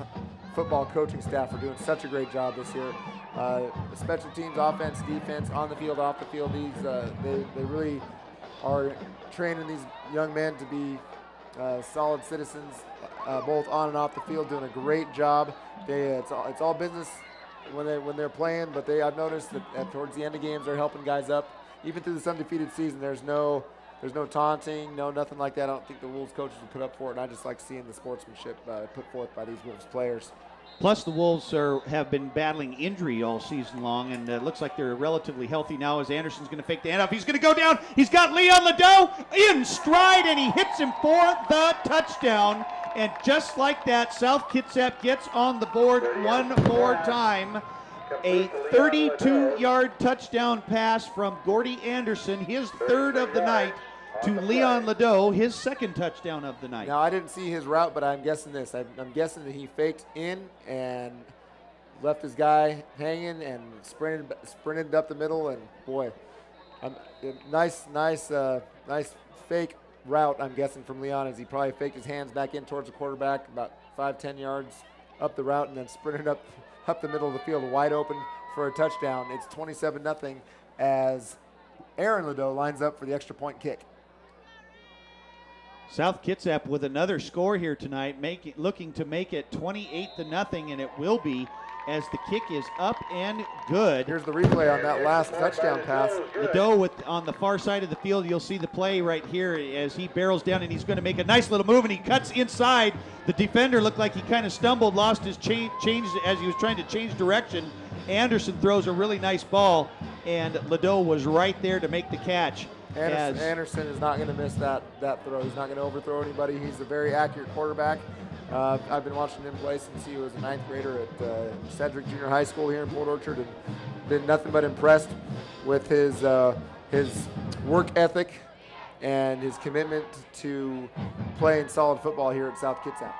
football coaching staff for doing such a great job this year. Uh, special teams, offense, defense, on the field, off the field, these uh, they, they really are training these young men to be uh, solid citizens, uh, both on and off the field, doing a great job. They, it's, all, it's all business when they when they're playing, but they I've noticed that towards the end of games they're helping guys up. Even through this undefeated season, there's no there's no taunting, no nothing like that. I don't think the Wolves coaches would put up for it, and I just like seeing the sportsmanship uh, put forth by these Wolves players. Plus, the Wolves are, have been battling injury all season long, and it looks like they're relatively healthy now. As Anderson's going to fake the handoff, he's going to go down. He's got Leon Ladeau in stride, and he hits him for the touchdown. And just like that, South Kitsap gets on the board one more time. A 32 yard touchdown pass from Gordy Anderson, his third of the night, to Leon Ladeau, his second touchdown of the night. Now I didn't see his route, but I'm guessing this. I'm, I'm guessing that he faked in and left his guy hanging and sprinted sprinted up the middle. And boy, I'm, nice, nice, uh, nice fake route. I'm guessing from Leon as he probably faked his hands back in towards the quarterback, about five, ten yards up the route, and then sprinted up [laughs] up the middle of the field, wide open for a touchdown. It's 27 nothing as Aaron Ladeau lines up for the extra point kick. South Kitsap with another score here tonight, making looking to make it 28 to nothing, and it will be as the kick is up and good. Here's the replay on that last touchdown pass. Ladeau with on the far side of the field. You'll see the play right here as he barrels down and he's going to make a nice little move and he cuts inside. The defender looked like he kind of stumbled, lost his change, changed as he was trying to change direction. Anderson throws a really nice ball, and Ladeau was right there to make the catch. Anderson, Anderson is not going to miss that that throw. He's not going to overthrow anybody. He's a very accurate quarterback. Uh, I've been watching him play since he was a ninth grader at uh, Cedar Heights Junior High School here in Port Orchard, and been nothing but impressed with his uh, his work ethic and his commitment to playing solid football here at South Kitsap.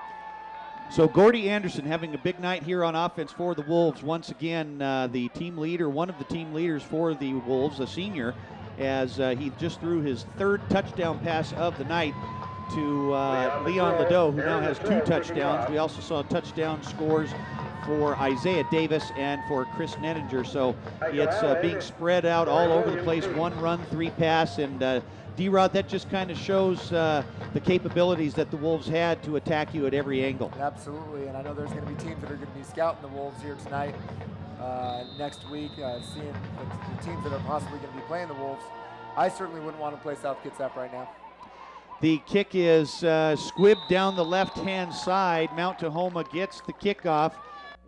So Gordy Anderson having a big night here on offense for the Wolves. Once again, uh, the team leader, one of the team leaders for the Wolves, a senior, as uh, he just threw his third touchdown pass of the night to uh, Leon Ladeau, who now has two touchdowns. We also saw touchdown scores for Isaiah Davis and for Chris Nenninger. So it's uh, being spread out all over the place. One run, three pass, and uh, D-Rod, that just kind of shows uh, the capabilities that the Wolves had to attack you at every angle. Absolutely, and I know there's going to be teams that are going to be scouting the Wolves here tonight uh, next week, uh, seeing the, teams that are possibly going to be playing the Wolves. I certainly wouldn't want to play South Kitsap right now. The kick is uh, squibbed down the left-hand side. Mount Tahoma gets the kickoff,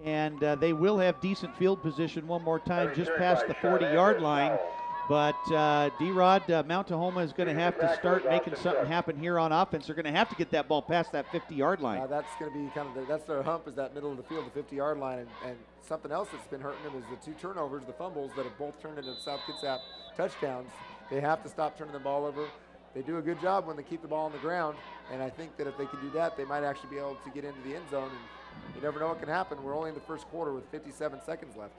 and uh, they will have decent field position one more time, just past the 40-yard line. But uh, D-Rod, uh, Mount Tahoma is going to have to start making something happen here on offense. They're going to have to get that ball past that 50-yard line. Uh, that's going to be kind of the, that's their hump is that middle of the field, the 50-yard line, and, and something else that's been hurting them is the two turnovers, the fumbles that have both turned into South Kitsap touchdowns. They have to stop turning the ball over. They do a good job when they keep the ball on the ground, and I think that if they can do that, they might actually be able to get into the end zone. And you never know what can happen. We're only in the first quarter with 57 seconds left.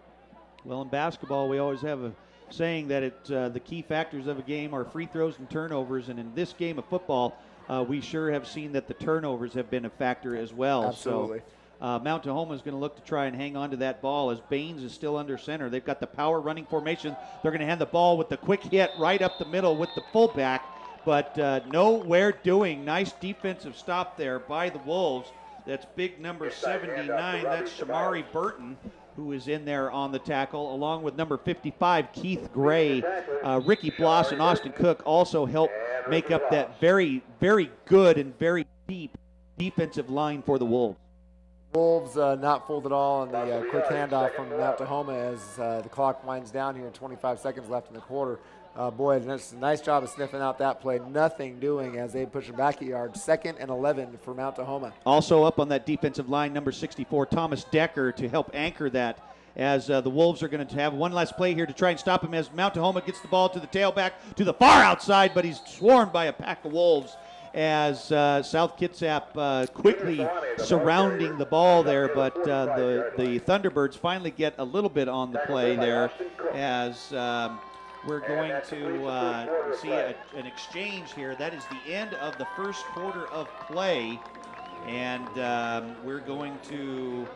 Well, in basketball, we always have a saying that it, uh, the key factors of a game are free throws and turnovers. And in this game of football, uh, we sure have seen that the turnovers have been a factor as well. Absolutely. So, uh, Mount Tahoma is going to look to try and hang on to that ball as Baines is still under center. They've got the power running formation. They're going to hand the ball with the quick hit right up the middle with the fullback, but uh, nowhere doing. Nice defensive stop there by the Wolves. That's big number 79. That's Shamari Burton who is in there on the tackle, along with number 55, Keith Gray. Uh, Ricky Bloss and Austin Cook also help make up that very, very good and very deep defensive line for the Wolves. Wolves uh, not fooled at all on the uh, quick handoff from Mount Tahoma as uh, the clock winds down here 25 seconds left in the quarter. Uh, boy, nice job of sniffing out that play. Nothing doing as they push it back a yard. Second and 11 for Mount Tahoma. Also up on that defensive line, number 64, Thomas Decker, to help anchor that. As uh, the Wolves are going to have one last play here to try and stop him as Mount Tahoma gets the ball to the tailback to the far outside, but he's swarmed by a pack of Wolves as uh, South Kitsap uh, quickly surrounding the ball there, but uh, the the Thunderbirds finally get a little bit on the play there as um, we're going to uh, see a, an exchange here. That is the end of the first quarter of play, and um, we're going to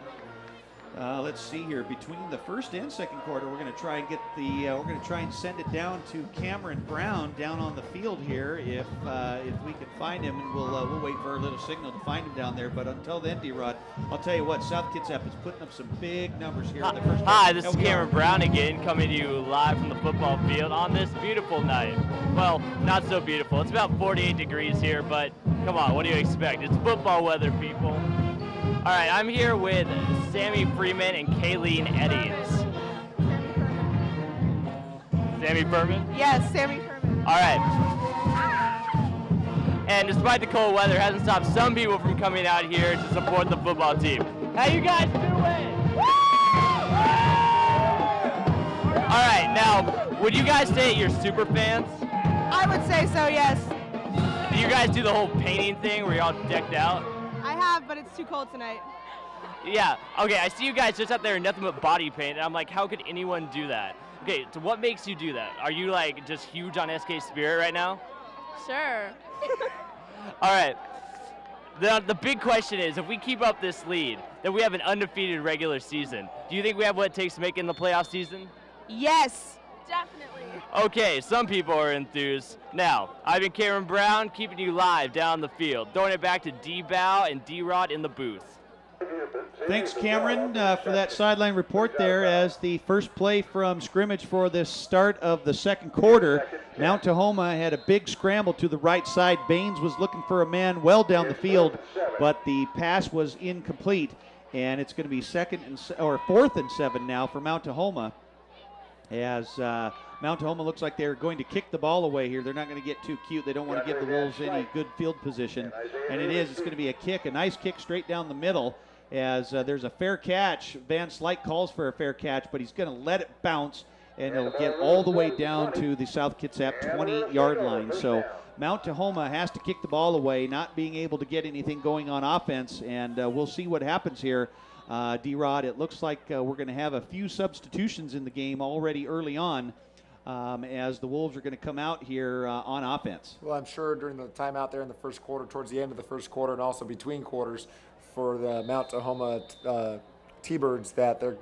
Uh, let's see here. Between the first and second quarter, we're going to try and get the. Uh, we're going to try and send it down to Cameron Brown down on the field here, if uh, if we can find him, and we'll uh, we'll wait for a little signal to find him down there. But until then, D-Rod, I'll tell you what, South Kitsap is putting up some big numbers here in the first. Hi, this is Cameron. Brown again, coming to you live from the football field on this beautiful night. Well, not so beautiful. It's about 48 degrees here, but come on, what do you expect? It's football weather, people. All right, I'm here with Sammy Freeman and Kayleen Eddies. Sammy Furman? Yes, Sammy Furman. All right. And despite the cold weather, it hasn't stopped some people from coming out here to support the football team. How you guys doing? All right, now, would you guys say you're super fans? I would say so, yes. Do you guys do the whole painting thing where you're all decked out? I have, but it's too cold tonight. Yeah. Okay, I see you guys just out there in nothing but body paint, and I'm like, how could anyone do that? Okay, so what makes you do that? Are you like just huge on SK Spirit right now? Sure. [laughs] All right. The, the big question is if we keep up this lead, then we have an undefeated regular season. Do you think we have what it takes to make it in the playoff season? Yes. Definitely. Okay, some people are enthused. Now, I've been Cameron Brown, keeping you live down the field. Throwing it back to D Bow and D Rod in the booth. Thanks, Cameron, uh, for that sideline report there. As the first play from scrimmage for the start of the second quarter, Mount Tahoma had a big scramble to the right side. Baines was looking for a man well down the field, but the pass was incomplete, and it's going to be second and se- or fourth and seven now for Mount Tahoma. As uh, Mount Tahoma looks like they're going to kick the ball away here. They're not going to get too cute. They don't want to give the Wolves any good field position. And it is. It's going to be a kick, a nice kick straight down the middle. As uh, there's a fair catch. Van Slyke calls for a fair catch, but he's going to let it bounce, and it'll get all the way down to the South Kitsap 20 yard line. So Mount Tahoma has to kick the ball away, not being able to get anything going on offense. And uh, we'll see what happens here. Uh, D Rod, it looks like uh, we're going to have a few substitutions in the game already early on um, as the Wolves are going to come out here uh, on offense. Well, I'm sure during the time out there in the first quarter, towards the end of the first quarter, and also between quarters for the Mount Tahoma uh, T-Birds, that their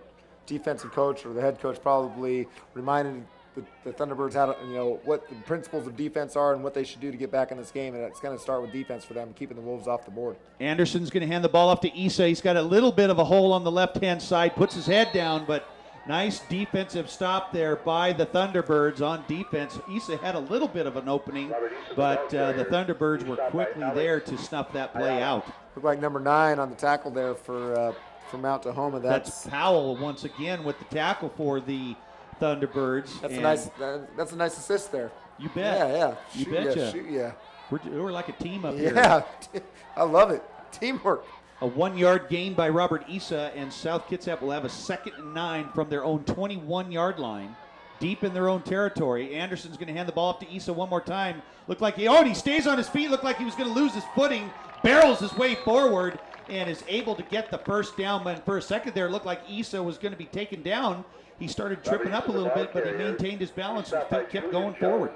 defensive coach or the head coach probably reminded the, the Thunderbirds how to, you know, what the principles of defense are and what they should do to get back in this game. And it's going to start with defense for them, keeping the Wolves off the board. Anderson's going to hand the ball off to Issa. He's got a little bit of a hole on the left hand side, puts his head down, but nice defensive stop there by the Thunderbirds on defense. Issa had a little bit of an opening, but uh, the Thunderbirds were quickly there to snuff that play out. Looked like number nine on the tackle there for uh, for Mount Tahoma. That's That's Powell once again with the tackle for the Thunderbirds. that's a nice that, that's a nice assist there. You bet. Yeah, yeah. You Shoot, betcha. Yeah, shoot, yeah. We're, we're like a team up here. Yeah, [laughs] I love it. Teamwork. A one yard gain by Robert Issa, and South Kitsap will have a second and nine from their own 21 yard line, deep in their own territory. Anderson's going to hand the ball off to Issa one more time. Looked like he, oh, and he stays on his feet. Looked like he was going to lose his footing, barrels his way forward, and is able to get the first down. But for a second there, it looked like Issa was going to be taken down. He started tripping up a little bit, but he maintained his balance and kept- going forward.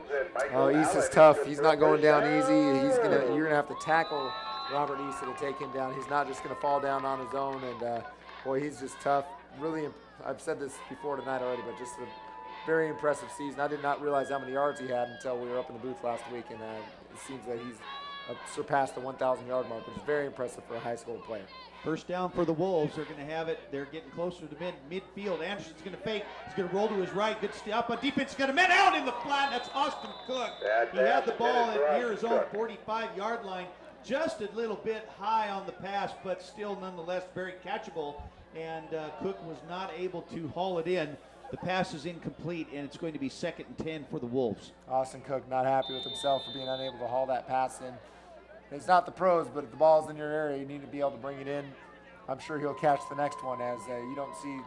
Oh, East is tough. He's not going down easy. He's gonna. You're gonna have to tackle Robert Issa to take him down. He's not just gonna fall down on his own. And uh, boy, he's just tough. Really, I've said this before tonight already, but just a very impressive season. I did not realize how many yards he had until we were up in the booth last week, and uh, it seems that he's uh, surpassed the 1,000 yard mark, which is very impressive for a high school player. First down for the Wolves. They're going to have it. They're getting closer to mid midfield. Anderson's going to fake. He's going to roll to his right. Good stop A defense. He's going to man out in the flat. That's Austin Cook. He had the ball at near his own 45 yard line. Just a little bit high on the pass, but still nonetheless very catchable. And uh, Cook was not able to haul it in. The pass is incomplete, and it's going to be second and 10 for the Wolves. Austin Cook not happy with himself for being unable to haul that pass in. It's not the pros, but if the ball's in your area, you need to be able to bring it in. I'm sure he'll catch the next one as uh, you don't see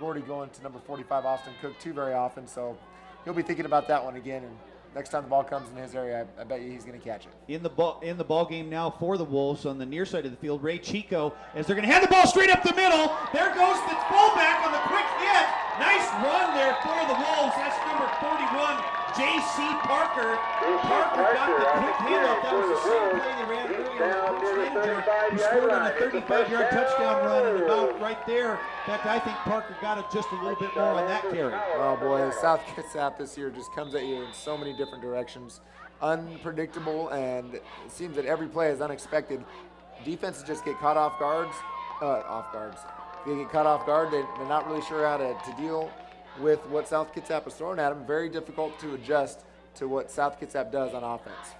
Gordy going to number 45 Austin Cook too very often. So he'll be thinking about that one again. And next time the ball comes in his area, I, I bet you he's going to catch it. in the ball in the ball game now for the Wolves on the near side of the field. Ray Chico as they're going to hand the ball straight up the middle. There goes the fullback on the quick hit. Nice run there for the Wolves. That's number 41, J.C. Parker. Parker got the quick hit off. That was the same play they ran earlier. Coach Ballinger, who scored on a 35-yard touchdown run and about right there. In fact, I think Parker got it just a little bit more on that carry. Oh boy, South Kitsap this year just comes at you in so many different directions. Unpredictable, and it seems that every play is unexpected. Defenses just get caught off guards, uh, off guards. They get caught off guard. They, they're not really sure how to, to deal with what South Kitsap is throwing at them. Very difficult to adjust to what South Kitsap does on offense.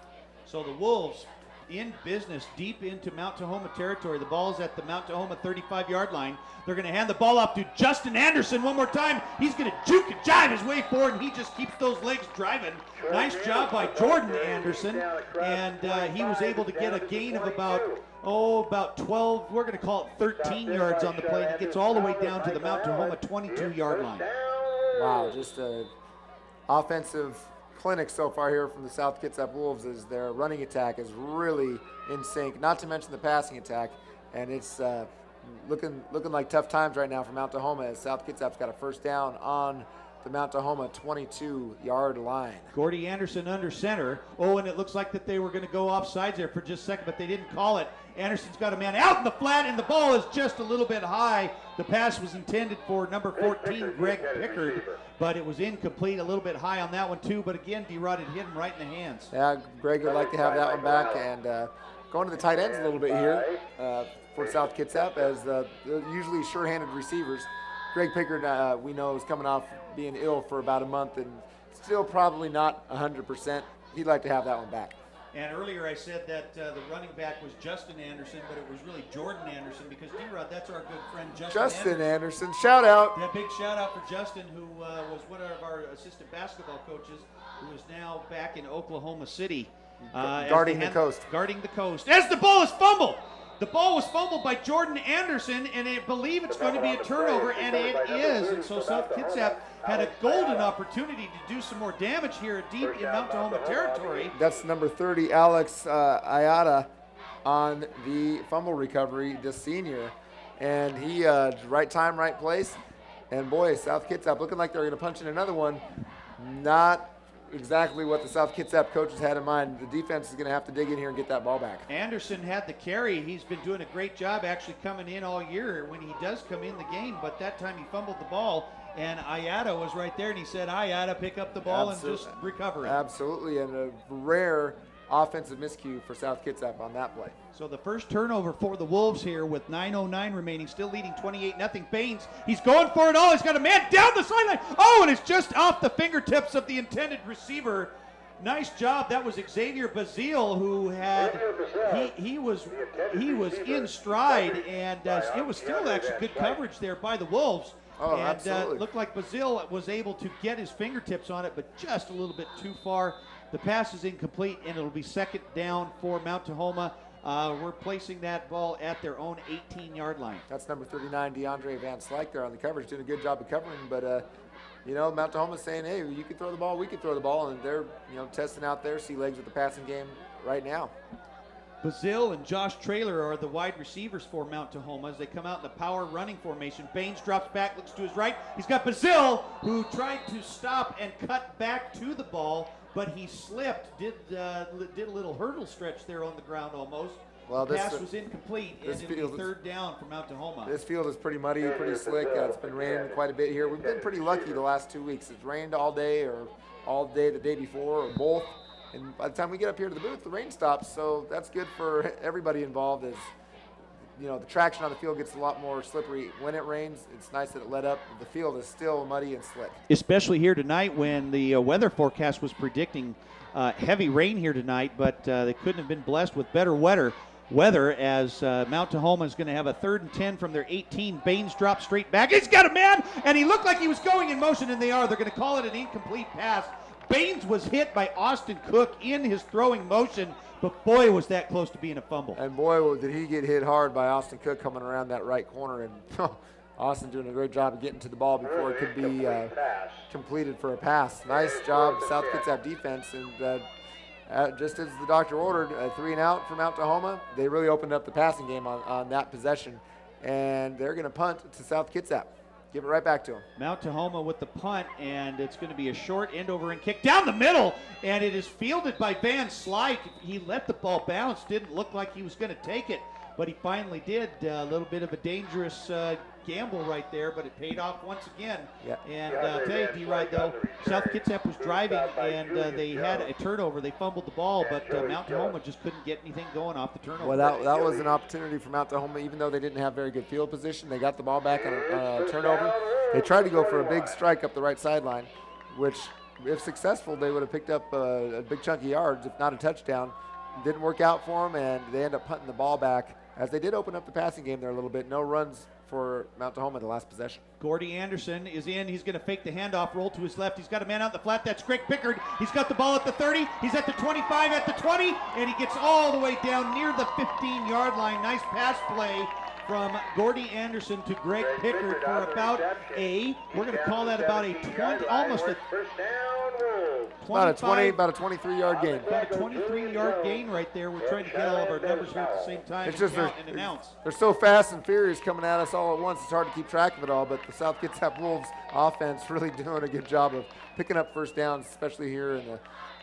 So the Wolves in business deep into Mount Tahoma territory. The ball is at the Mount Tahoma 35 yard line. They're going to hand the ball off to Justin Anderson one more time. He's going to juke and jive his way forward, and he just keeps those legs driving. Nice job by Jordan Anderson. And uh, he was able to get a gain of about, oh, about 12, we're going to call it 13 yards on the play. He gets all the way down to the Mount Tahoma 22 yard line. Wow, just a offensive clinic so far here from the South Kitsap Wolves is their running attack is really in sync. Not to mention the passing attack, and it's uh, looking looking like tough times right now for Mount Tahoma as South Kitsap's got a first down on the Mount Tahoma 22-yard line. Gordy Anderson under center. Oh, and it looks like that they were going to go off sides there for just a second, but they didn't call it. Anderson's got a man out in the flat, and the ball is just a little bit high. The pass was intended for number 14, Greg Pickard, but it was incomplete, a little bit high on that one too. But again, D-Rod had hit him right in the hands. Yeah, Greg would like to have that one back and uh, going to the tight ends a little bit here uh, for South Kitsap as uh, they're usually sure-handed receivers. Greg Pickard, uh, we know, is coming off being ill for about a month and still probably not 100%. He'd like to have that one back. And earlier I said that uh, the running back was Justin Anderson, but it was really Jordan Anderson because D-Rod, that's our good friend Justin. Justin Anderson. Anderson, shout out. Yeah, big shout out for Justin, who uh, was one of our assistant basketball coaches, who is now back in Oklahoma City. Uh, Guarding they the coast. Guarding the coast. As the ball is fumbled! The ball was fumbled by Jordan Anderson, and I believe it's going to be a turnover, and it is. And so South Kitsap had a golden opportunity to do some more damage here deep in Mount Tahoma territory. That's number 30, Alex uh, Ayada, on the fumble recovery, the senior. And he, uh, right time, right place. And boy, South Kitsap looking like they're going to punch in another one. Not exactly what the South Kitsap coaches had in mind. The defense is going to have to dig in here and get that ball back. Anderson had the carry. He's been doing a great job actually coming in all year when he does come in the game, but that time he fumbled the ball, and Ayada was right there, and he said, Ayada, pick up the ball and just recover it. Absolutely, and a rare offensive miscue for South Kitsap on that play. So the first turnover for the Wolves here with 9.09 remaining, still leading 28 nothing. Baines, he's going for it all. He's got a man down the sideline. Oh, and it's just off the fingertips of the intended receiver. Nice job. That was Xavier Bazile who had he, he was he was in stride, and uh, it was still actually good coverage there by the Wolves. Oh, and uh, looked like Bazile was able to get his fingertips on it, but just a little bit too far. The pass is incomplete, and it'll be second down for Mount Tahoma. Uh, we're placing that ball at their own 18-yard line. That's number 39, DeAndre Van Slyke there on the coverage, doing a good job of covering. But, uh, you know, Mount Tahoma's saying, hey, you can throw the ball, we can throw the ball. And they're, you know, testing out their sea legs with the passing game right now. Bazil and Josh Trailer are the wide receivers for Mount Tahoma as they come out in the power running formation. Baines drops back, looks to his right. He's got Bazil, who tried to stop and cut back to the ball, but he slipped, did uh, li- did a little hurdle stretch there on the ground almost. Well, the this- pass was incomplete, and this it'll be is- third down for Mount Tahoma. This field is pretty muddy, pretty slick. Uh, it's been raining quite a bit here. We've been pretty lucky the last two weeks. It's rained all day or all day the day before or both. And by the time we get up here to the booth, the rain stops. So that's good for everybody involved as, you know, the traction on the field gets a lot more slippery. When it rains, it's nice that it let up. The field is still muddy and slick. especially here tonight when the uh, weather forecast was predicting uh, heavy rain here tonight, but uh, they couldn't have been blessed with better weather. Weather as uh, Mount Tahoma is going to have a third and 10 from their 18. Baines drops straight back. He's got a man, and he looked like he was going in motion, and they are. They're going to call it an incomplete pass. Baines was hit by Austin Cook in his throwing motion, but boy, was that close to being a fumble. And boy, did he get hit hard by Austin Cook coming around that right corner. And [laughs] Austin doing a great job of getting to the ball before it could be uh, completed for a pass. Nice job, South Kitsap defense. And uh, uh, just as the doctor ordered, uh, three and out from Mount Tahoma, they really opened up the passing game on, on that possession. And they're going to punt to South Kitsap. Give it right back to him. Mount Tahoma with the punt, and it's going to be a short end over and kick down the middle, and it is fielded by Van Slyke. He let the ball bounce, didn't look like he was going to take it, but he finally did. A little bit of a dangerous uh, gamble right there, but it paid off once again. Yeah. And uh, I'll tell you, D-Rod, though, South Kitsap was driving, and uh, they had a turnover. They fumbled the ball, but uh, Mount Tahoma just couldn't get anything going off the turnover. Well, that, that was an opportunity for Mount Tahoma, even though they didn't have very good field position. They got the ball back on a uh, turnover. They tried to go for a big strike up the right sideline, which, if successful, they would have picked up uh, a big chunk of yards, if not a touchdown. Didn't work out for them, and they end up punting the ball back, as they did open up the passing game there a little bit. No runs for Mount Tahoma the last possession. Gordy Anderson is in. He's going to fake the handoff, roll to his left. He's got a man out in the flat. That's Greg Pickard. He's got the ball at the 30. He's at the 25, at the 20, and he gets all the way down near the 15 yard line. Nice pass play from Gordy Anderson to Greg Pickard for about a, we're going to call that about a 20, almost a First down, Wolves. About a 20, 25 about a 23 yard gain. about a 23 yard gain right there. We're trying to get all of our numbers here at the same time It's and just count they're, and announce. they're so fast and furious coming at us all at once. It's hard to keep track of it all. But the South Kitsap Wolves offense [laughs] really doing a good job of picking up first downs, especially here in the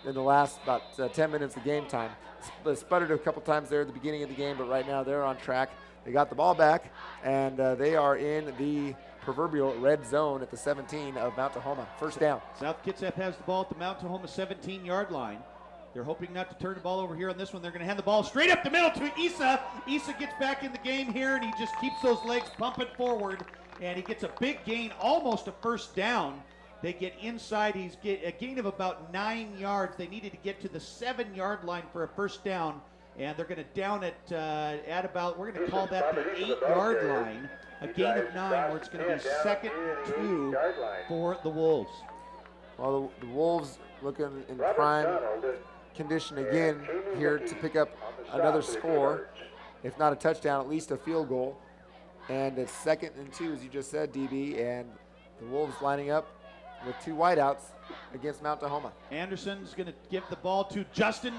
in the last about uh, 10 minutes of game time. Sp- sputtered a couple times there at the beginning of the game, but right now they're on track. They got the ball back, and uh, they are in the proverbial red zone at the 17 of Mount Tahoma. First down. South Kitsap has the ball at the Mount Tahoma 17 yard line. They're hoping not to turn the ball over here on this one. They're going to hand the ball straight up the middle to Issa. Issa gets back in the game here, and he just keeps those legs pumping forward, and he gets a big gain, almost a first down. They get inside. He's get a gain of about nine yards. They needed to get to the seven yard line for a first down, and they're going to down it uh, at about. We're going to call that the eight yard line. A gain of nine, where it's going to be second and two for the Wolves. Well, the, the Wolves looking in prime condition again here to pick up another score, if not a touchdown, at least a field goal. And it's second and two, as you just said, DB, and the Wolves lining up with two wideouts against Mount Tahoma. Anderson's going to give the ball to Justin,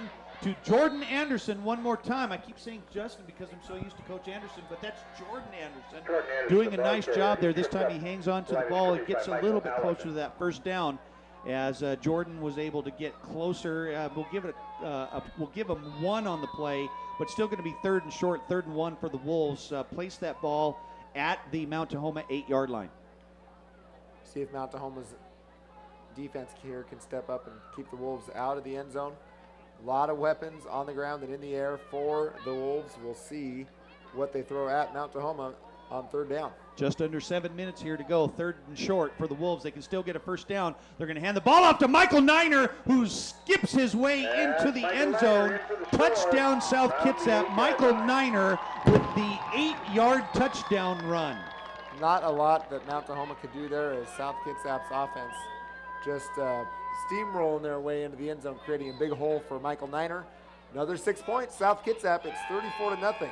to Jordan Anderson one more time. I keep saying Justin because I'm so used to Coach Anderson, but that's Jordan Anderson Jordan Anderson, doing a nice job there. This time he hangs on to the ball. It gets a little bit closer to that first down. As uh, Jordan was able to get closer, uh, we'll give it a, uh, a, we'll give him one on the play, but still going to be third and short, third and one for the Wolves. Uh, place that ball at the Mount Tahoma eight-yard line. See if Mount Tahoma's defense here can step up and keep the Wolves out of the end zone. A lot of weapons on the ground and in the air for the Wolves. We'll see what they throw at Mount Tahoma on third down. Just under seven minutes here to go. Third and short for the Wolves. They can still get a first down. They're going to hand the ball off to Michael Niner, who skips his way into the Michael end zone. in for the score. Touchdown, South Kitsap. Michael Niner with the eight-yard touchdown run. Not a lot that Mount Tahoma could do there as South Kitsap's offense just uh, steamrolling their way into the end zone, creating a big hole for Michael Niner. Another six points. South Kitsap, it's 34 to nothing.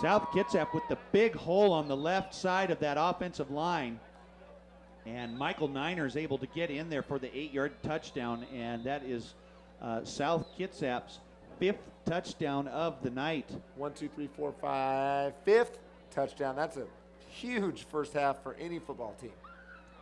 South Kitsap with the big hole on the left side of that offensive line. And Michael Niner is able to get in there for the eight yard touchdown. And that is uh, South Kitsap's fifth touchdown of the night. One, two, three, four, five, fifth touchdown. That's a huge first half for any football team.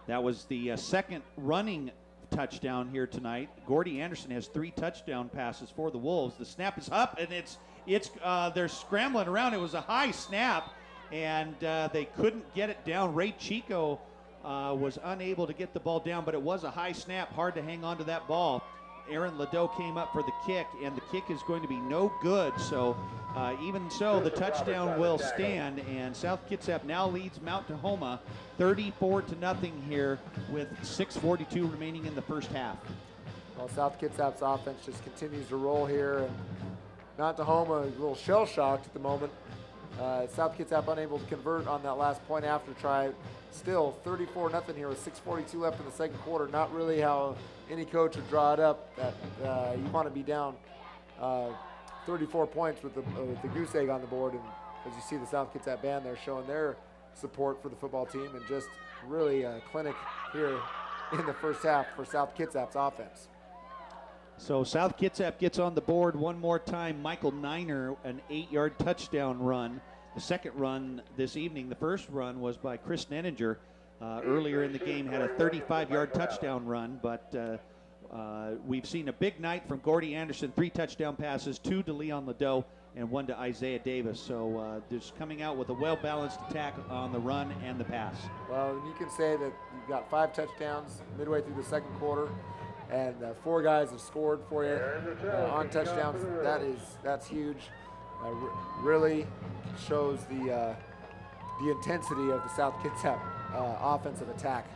That was the uh, second running touchdown here tonight. Gordy Anderson has three touchdown passes for the Wolves. The snap is up, and it's it's uh, they're scrambling around. It was a high snap, and uh, they couldn't get it down. Ray Chico uh, was unable to get the ball down, but it was a high snap. Hard to hang on to that ball. Aaron Ladeau came up for the kick, and the kick is going to be no good. So, uh, even so, the touchdown will stand, and South Kitsap now leads Mount Tahoma 34 to nothing here with 6:42 remaining in the first half. Well, South Kitsap's offense just continues to roll here, and Mount Tahoma is a little shell shocked at the moment. Uh, South Kitsap unable to convert on that last point after try. Still 34 nothing here with 6:42 left in the second quarter. Not really how any coach would draw it up. That uh, you want to be down uh, 34 points with the, uh, with the goose egg on the board, and as you see the South Kitsap band there showing their support for the football team, and just really a clinic here in the first half for South Kitsap's offense. So South Kitsap gets on the board one more time. Michael Niner, an eight-yard touchdown run. The second run this evening, the first run was by Chris Nenninger uh, earlier in the game had a 35-yard touchdown run, but uh, uh, we've seen a big night from Gordy Anderson, three touchdown passes, two to Leon Ladeau, and one to Isaiah Davis. So uh, just coming out with a well-balanced attack on the run and the pass. Well, you can say that you've got five touchdowns midway through the second quarter, and uh, four guys have scored for you uh, on touchdowns. That is that's huge. Uh, really shows the uh, the intensity of the South Kitsap uh, offensive attack.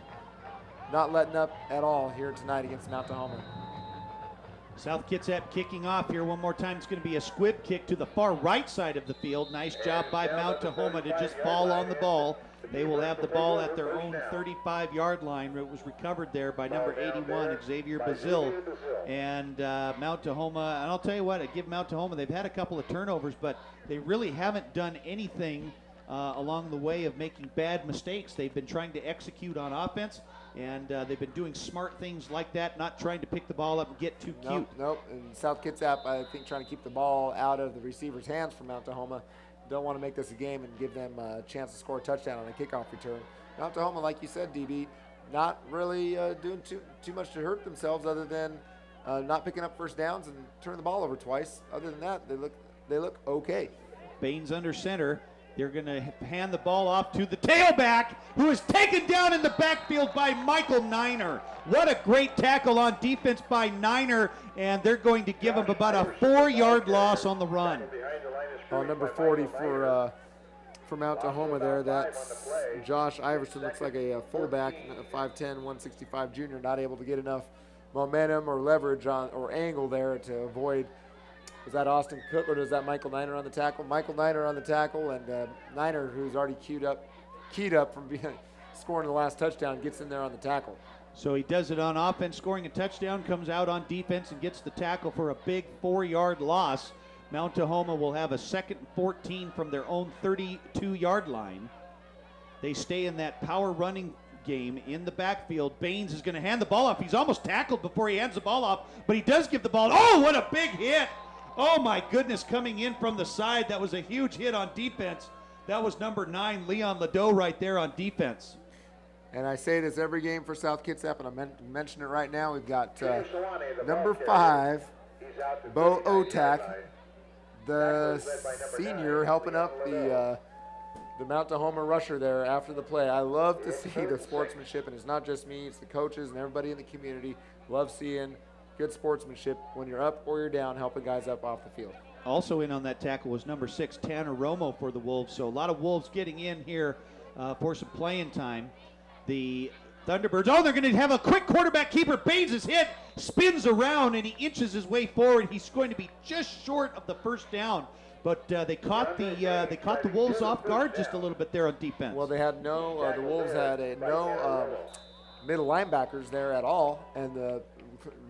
Not letting up at all here tonight against Mount Tahoma. South Kitsap kicking off here one more time. It's going to be a squib kick to the far right side of the field. Nice job by Mount Tahoma to just fall on the ball. They will have the ball at their own 35 yard line. It was recovered there by number 81, Xavier Bazil. And uh, Mount Tahoma, and I'll tell you what, I give Mount Tahoma, they've had a couple of turnovers, but they really haven't done anything uh, along the way of making bad mistakes. They've been trying to execute on offense, and uh, they've been doing smart things like that, not trying to pick the ball up and get too cute. Nope, nope. And South Kitsap, I think, trying to keep the ball out of the receiver's hands from Mount Tahoma. Don't want to make this a game and give them a chance to score a touchdown on a kickoff return. Mount Tahoma, like you said, DB, not really uh, doing too too much to hurt themselves, other than uh, not picking up first downs and turning the ball over twice. Other than that, they look they look okay. Baines under center. They're going to hand the ball off to the tailback, who is taken down in the backfield by Michael Niner. What a great tackle on defense by Niner, and they're going to give him about a four-yard loss on the run. Oh, number 40 for uh, for Mount Tahoma there. That's Josh Iverson. Looks like a, uh fullback, 5'10", 165 junior, not able to get enough momentum or leverage on or angle there to avoid. Is that Austin Cook or is that Michael Niner on the tackle? Michael Niner on the tackle, and uh, Niner, who's already queued up, keyed up from being [laughs] scoring the last touchdown, gets in there on the tackle. So he does it on offense, scoring a touchdown, comes out on defense and gets the tackle for a big four-yard loss. Mount Tahoma will have a second 14 from their own 32-yard line. They stay in that power running game in the backfield. Baines is going to hand the ball off. He's almost tackled before he hands the ball off, but he does give the ball. Oh, what a big hit! Oh my goodness, coming in from the side. That was a huge hit on defense. That was number nine, Leon Ladeau, right there on defense. And I say this every game for South Kitsap, and I men- mention it right now. We've got uh, number five, Bo Otak, the senior, helping up the uh, the Mount Tahoma rusher there after the play. I love to see the sportsmanship, and it's not just me; it's the coaches and everybody in the community. Love seeing good sportsmanship when you're up or you're down, helping guys up off the field. Also in on that tackle was number six, Tanner Romo for the Wolves. So a lot of Wolves getting in here uh, for some playing time. The Thunderbirds, oh, they're going to have a quick quarterback keeper. Baines is hit, spins around, and he inches his way forward. He's going to be just short of the first down. But uh, they caught the uh, they caught the Wolves off guard just a little bit there on defense. Well, they had no. Uh, the Wolves had a, no um, middle linebackers there at all, and the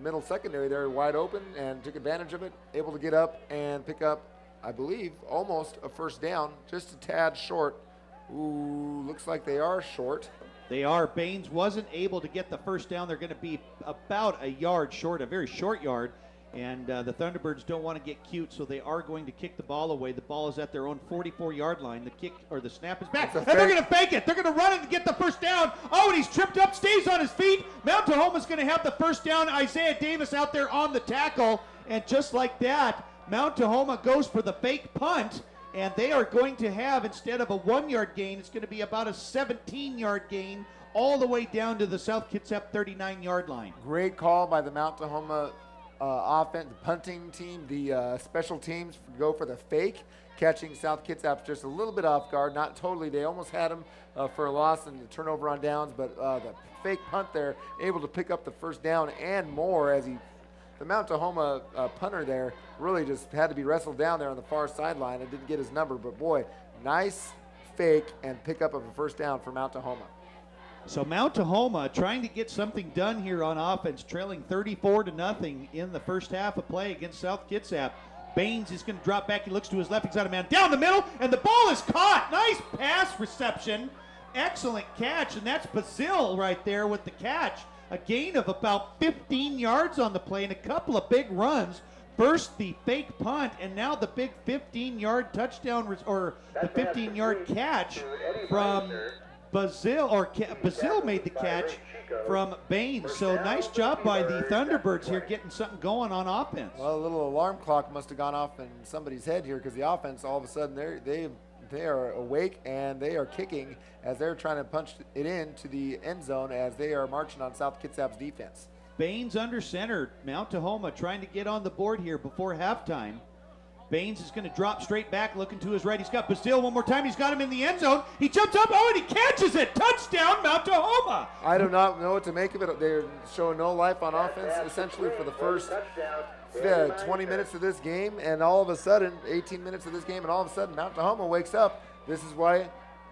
middle secondary there wide open and took advantage of it. Able to get up and pick up, I believe, almost a first down, just a tad short. Ooh, looks like they are short. They are. Baines wasn't able to get the first down. They're going to be about a yard short, a very short yard. And uh, the Thunderbirds don't want to get cute, so they are going to kick the ball away. The ball is at their own 44-yard line. The kick or the snap is back, and they're going to fake it. They're going to run it and get the first down. Oh, and he's tripped up, stays on his feet. Mount is going to have the first down. Isaiah Davis out there on the tackle, and just like that, Mount Tahoma goes for the fake punt. And they are going to have, instead of a one yard gain, it's going to be about a 17 yard gain all the way down to the South Kitsap 39 yard line. Great call by the Mount Tahoma uh, offense, the punting team, the uh, special teams go for the fake, catching South Kitsap just a little bit off guard. Not totally. They almost had him uh, for a loss and the turnover on downs, but uh, the fake punt there, able to pick up the first down and more as he. The Mount Tahoma uh, punter there really just had to be wrestled down there on the far sideline and didn't get his number, but boy, nice fake and pick up of a first down for Mount Tahoma. So Mount Tahoma trying to get something done here on offense, trailing 34 to nothing in the first half of play against South Kitsap. Baines is going to drop back. He looks to his left. He's got a man down the middle, and the ball is caught. Nice pass reception. Excellent catch, and that's Bazil right there with the catch. A gain of about 15 yards on the play and a couple of big runs. First the fake punt, and now the big 15-yard touchdown res- or the 15-yard catch from Bazil or Ca- Bazil made the catch from Baines. So nice job by the Thunderbirds here getting something going on offense. Well, a little alarm clock must have gone off in somebody's head here because the offense all of a sudden they they they are awake and they are kicking as they're trying to punch it in to the end zone as they are marching on South Kitsap's defense. Baines under center. Mount Tahoma trying to get on the board here before halftime. Baines is going to drop straight back, looking to his right. He's got Bazil one more time. He's got him in the end zone. He jumps up. Oh, and he catches it. Touchdown, Mount Tahoma. I do not know what to make of it. They're showing no life on offense essentially for the first uh, 20 minutes of this game, and all of a sudden, 18 minutes of this game, and all of a sudden, Mount Tahoma wakes up. This is why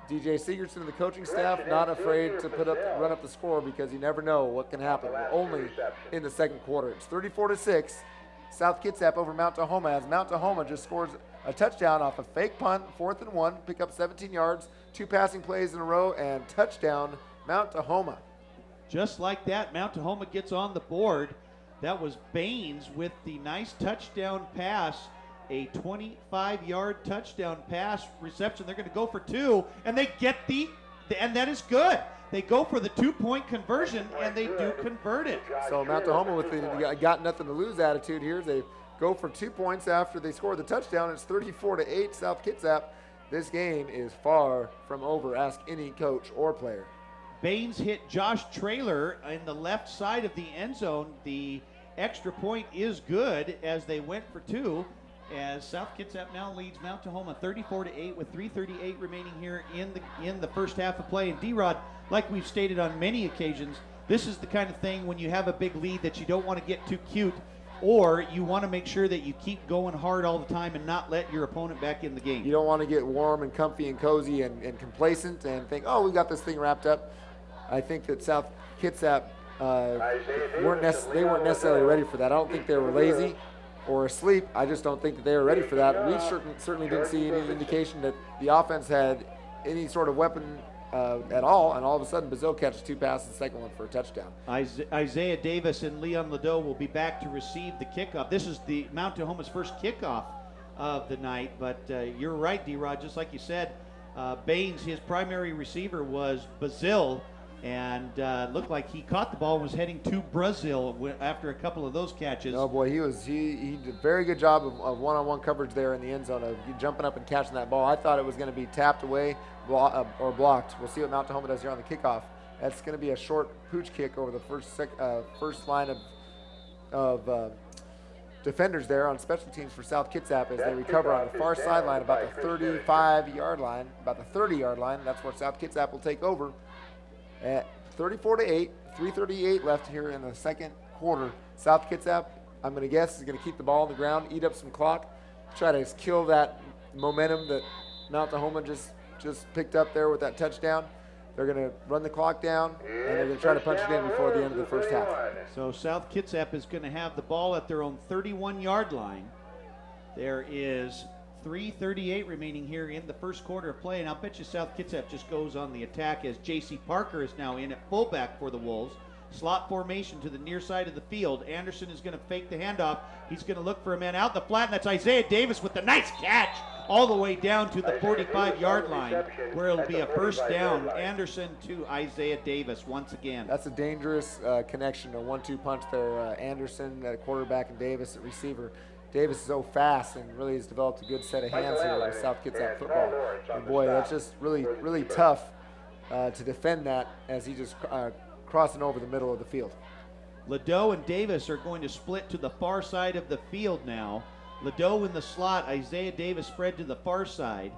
DJ Segerson and the coaching staff not afraid to put up, run up the score because you never know what can happen. We're only in the second quarter. It's 34 to six. South Kitsap over Mount Tahoma as Mount Tahoma just scores a touchdown off a fake punt, fourth and one, pick up 17 yards, two passing plays in a row, and touchdown Mount Tahoma. Just like that, Mount Tahoma gets on the board. That was Baines with the nice touchdown pass, a 25 yard touchdown pass reception. They're going to go for two, and they get the, and that is good. They go for the two point conversion, and they do convert it. So Mount Tahoma with the got nothing to lose attitude here. They go for two points after they score the touchdown. It's 34 to 8 South Kitsap. This game is far from over. Ask any coach or player. Baines hit Josh Trailer in the left side of the end zone. The extra point is good as they went for two. As South Kitsap now leads Mount Tahoma 34 to 8 with 3:38 remaining here in the in the first half of play. And D-Rod, like we've stated on many occasions, this is the kind of thing when you have a big lead that you don't want to get too cute, or you want to make sure that you keep going hard all the time and not let your opponent back in the game. You don't want to get warm and comfy and cozy and, and complacent and think, oh, we got this thing wrapped up. I think that South Kitsap weren't nec- they weren't necessarily ready for that. I don't think they were lazy or asleep. I just don't think that they were ready for that. We certain, certainly didn't see any indication that the offense had any sort of weapon uh, at all, and all of a sudden, Bazil catches two passes, the second one for a touchdown. Isaiah Davis and Leon Ladeau will be back to receive the kickoff. This is the Mount Tahoma's first kickoff of the night, but uh, you're right, D-Rod, just like you said, uh, Baines, his primary receiver was Bazil, and uh, looked like he caught the ball and was heading to Brazil after a couple of those catches. Oh boy, he was he, he did a very good job of, of one-on-one coverage there in the end zone of jumping up and catching that ball. I thought it was going to be tapped away blo- uh, or blocked. We'll see what Mount Tahoma does here on the kickoff. That's going to be a short pooch kick over the first sec- uh, first line of of uh, defenders there on special teams for South Kitsap as they recover on the far sideline about the 35 yard line, about the 30 yard line. That's where South Kitsap will take over at 34 to 8, 338 left here in the second quarter. South Kitsap, I'm going to guess, is going to keep the ball on the ground, eat up some clock, try to kill that momentum that Mount Tahoma just just picked up there with that touchdown. They're going to run the clock down, and they're going to try to punch it in before the end of the first half. So South Kitsap is going to have the ball at their own 31-yard line. There is 3.38 remaining here in the first quarter of play, and I'll bet you South Kitsap just goes on the attack as J.C. Parker is now in at fullback for the Wolves. Slot formation to the near side of the field. Anderson is going to fake the handoff. He's going to look for a man out the flat, and that's Isaiah Davis with the nice catch all the way down to the 45 yard line where it'll be a first down. Anderson to Isaiah Davis once again. That's a dangerous uh, connection, a one two punch there. Uh, Anderson at quarterback and Davis at receiver. Davis is so fast and really has developed a good set of hands here with South Kitsap football. And boy, that's just really, really tough uh, to defend that as he just uh, crossing over the middle of the field. Ladeau and Davis are going to split to the far side of the field now. Ladeau in the slot, Isaiah Davis spread to the far side.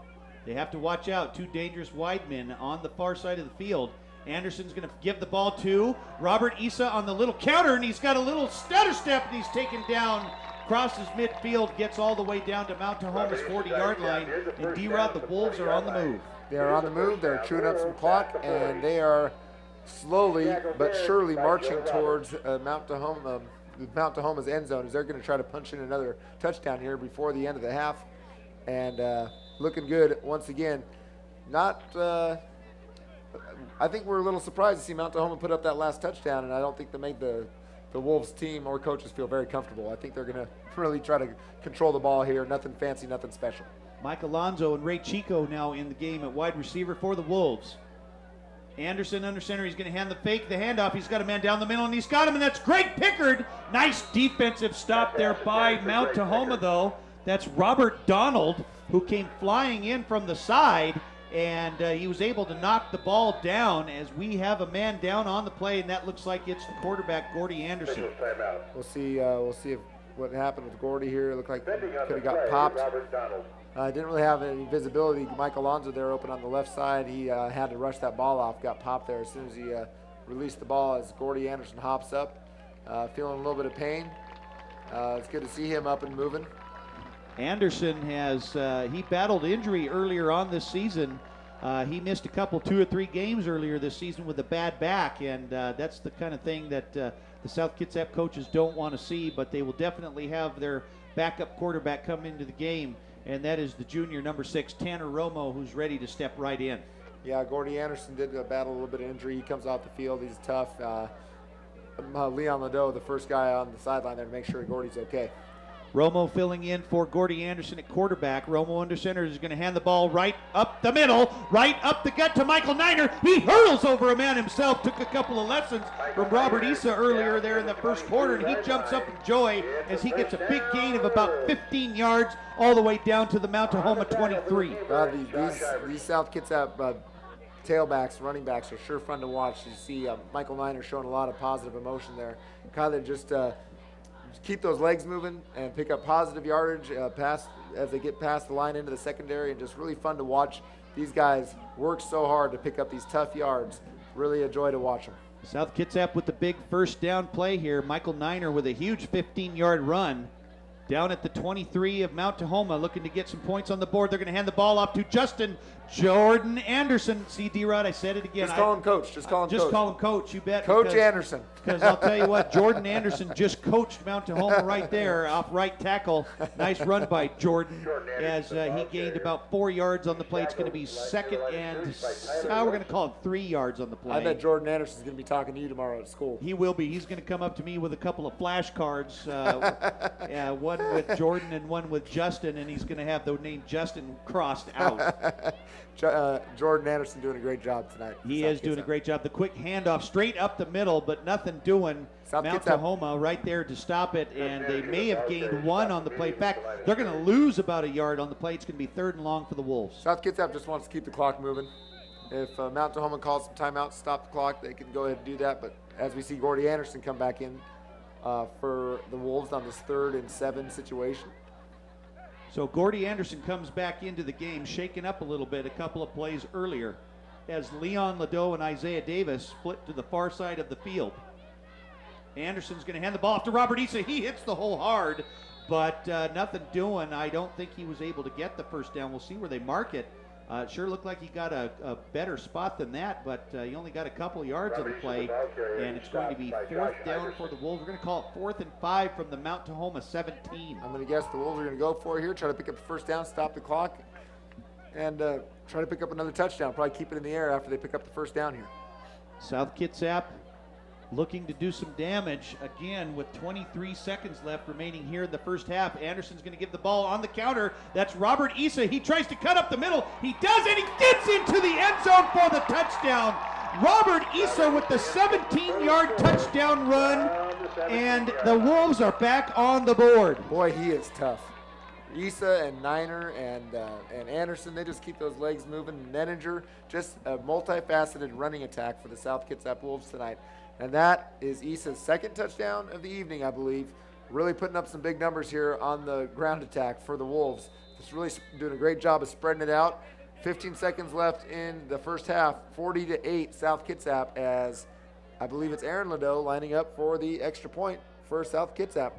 They have to watch out. Two dangerous wide men on the far side of the field. Anderson's going to give the ball to Robert Issa on the little counter, and he's got a little stutter step, and he's taken down crosses midfield, gets all the way down to Mount Tahoma's 40 yard line. And D Rod, the Wolves are on the move. They are on the move. They're chewing up some clock, and they are slowly but surely marching towards uh, Mount Tahoma, um, Mount Tahoma's end zone is they're going to try to punch in another touchdown here before the end of the half. And uh, looking good once again. Not. Uh, I think we're a little surprised to see Mount Tahoma put up that last touchdown, and I don't think they made the the Wolves team or coaches feel very comfortable. I think they're going [laughs] to really try to control the ball here. Nothing fancy, nothing special. Mike Alonzo and Ray Chico now in the game at wide receiver for the Wolves. Anderson under center. He's going to hand the fake, the handoff. He's got a man down the middle, and he's got him, and that's Greg Pickard. Nice defensive stop there by Mount Tahoma, though. That's Robert Donald, who came flying in from the side, and uh, he was able to knock the ball down as we have a man down on the play, and that looks like it's the quarterback, Gordy Anderson. Officials timeout. We'll see. Uh, we'll see if what happened with Gordy here. It looked like could Pending on the have got play, popped. Robert Uh, didn't really have any visibility. Mike Alonzo there open on the left side. He uh, had to rush that ball off. Got popped there as soon as he uh, released the ball. As Gordy Anderson hops up, uh, feeling a little bit of pain. Uh, it's good to see him up and moving. Anderson has uh, he battled injury earlier on this season. Uh, he missed a couple, two or three games earlier this season with a bad back, and uh, that's the kind of thing that uh, the South Kitsap coaches don't want to see. But they will definitely have their backup quarterback come into the game, and that is the junior number six, Tanner Romo, who's ready to step right in. Yeah, Gordy Anderson did uh, battle a little bit of injury. He comes off the field. He's tough. Uh, uh, Leon Ladeau, the first guy on the sideline there to make sure Gordy's okay. Romo filling in for Gordy Anderson at quarterback. Romo under center is going to hand the ball right up the middle, right up the gut to Michael Niner. He hurls over a man himself. Took a couple of lessons from Robert Issa earlier there in the first quarter, and he jumps up in joy as he gets a big gain of about 15 yards all the way down to the Mount Tahoma 23. Uh, these, these, these South Kitsap uh, tailbacks, running backs are sure fun to watch. You see uh, Michael Niner showing a lot of positive emotion there. Of just uh, keep those legs moving and pick up positive yardage uh, as they get past the line into the secondary, and just really fun to watch. These guys work so hard to pick up these tough yards. Really a joy to watch them. South Kitsap with the big first down play here. Michael Niner with a huge 15 yard run. Down at the 23 of Mount Tahoma, looking to get some points on the board. They're going to hand the ball off to Justin Jordan Anderson. See, D Rod, I said it again. Just call I- him coach. Just call him Just coach. call him coach, you bet. Coach because- Anderson. [laughs] Because I'll tell you what, Jordan Anderson just coached Mount Tahoma right there [laughs] off right tackle. Nice run by Jordan as uh, he gained about four yards on the play. It's going to be second and s- uh, we're going to call it three yards on the play. I bet Jordan Anderson's going to be talking to you tomorrow at school. He will be. He's going to come up to me with a couple of flashcards, uh, [laughs] uh, one with Jordan and one with Justin, and he's going to have the name Justin crossed out. Jo- uh, Jordan Anderson doing a great job tonight. He South is doing a great job. The quick handoff straight up the middle, but nothing doing. South Mount Kitsap- Tahoma right there to stop it, and they may have gained one on the play. In fact, they're going to lose about a yard on the play. It's going to be third and long for the Wolves. South Kitsap just wants to keep the clock moving. If uh, Mount Tahoma calls some timeouts, stop the clock, they can go ahead and do that. But as we see Gordy Anderson come back in uh, for the Wolves on this third and seven situation. So Gordy Anderson comes back into the game, shaken up a little bit a couple of plays earlier, as Leon Ladeau and Isaiah Davis split to the far side of the field. Anderson's going to hand the ball off to Robert Issa. He hits the hole hard, but uh, nothing doing. I don't think he was able to get the first down. We'll see where they mark it. Uh, sure looked like he got a, a better spot than that, but uh, he only got a couple yards of the play, and it's going to be fourth down for the Wolves. We're going to call it fourth and five from the Mount Tahoma 17. I'm going to guess the Wolves are going to go for it here, try to pick up the first down, stop the clock, and uh, try to pick up another touchdown. Probably keep it in the air after they pick up the first down here. South Kitsap looking to do some damage again with 23 seconds left remaining here in the first half. Anderson's going to give the ball on the counter. That's Robert Issa. He tries to cut up the middle. He does, and he gets into the end zone for the touchdown. Robert Issa with the 17 yard touchdown run, and the Wolves are back on the board. Boy, he is tough. Issa and Niner and uh, and Anderson, they just keep those legs moving. Nenninger, just a multifaceted running attack for the South Kitsap Wolves tonight. And that is Issa's second touchdown of the evening, I believe. Really putting up some big numbers here on the ground attack for the Wolves. Just really doing a great job of spreading it out. 15 seconds left in the first half, 40 to 8 South Kitsap as I believe it's Aaron Ladeau lining up for the extra point for South Kitsap.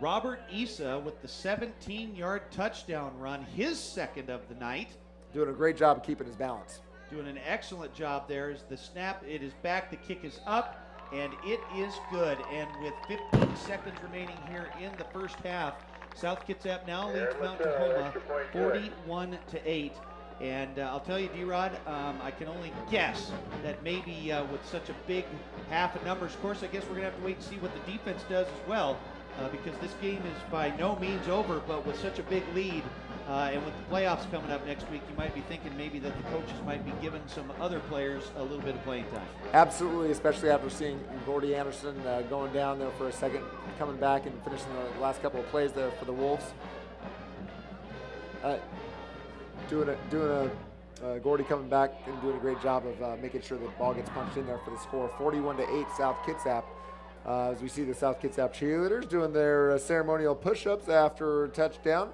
Robert Issa with the 17 yard touchdown run, his second of the night. Doing a great job of keeping his balance. Doing an excellent job there. As the snap, it is back, the kick is up, and it is good. And with 15 seconds remaining here in the first half, South Kitsap now leads Mount Tahoma 41 to 8. And uh, I'll tell you, D-Rod, um, I can only guess that maybe uh, with such a big half of numbers, of course, I guess we're going to have to wait and see what the defense does as well, uh, because this game is by no means over. But with such a big lead, Uh, and with the playoffs coming up next week, you might be thinking maybe that the coaches might be giving some other players a little bit of playing time. Absolutely, especially after seeing Gordy Anderson uh, going down there for a second, coming back and finishing the last couple of plays there for the Wolves. Uh, doing a doing a uh, Gordy coming back and doing a great job of uh, making sure the ball gets punched in there for the score. 41 to 8 South Kitsap. Uh, as we see the South Kitsap cheerleaders doing their ceremonial push-ups after touchdown.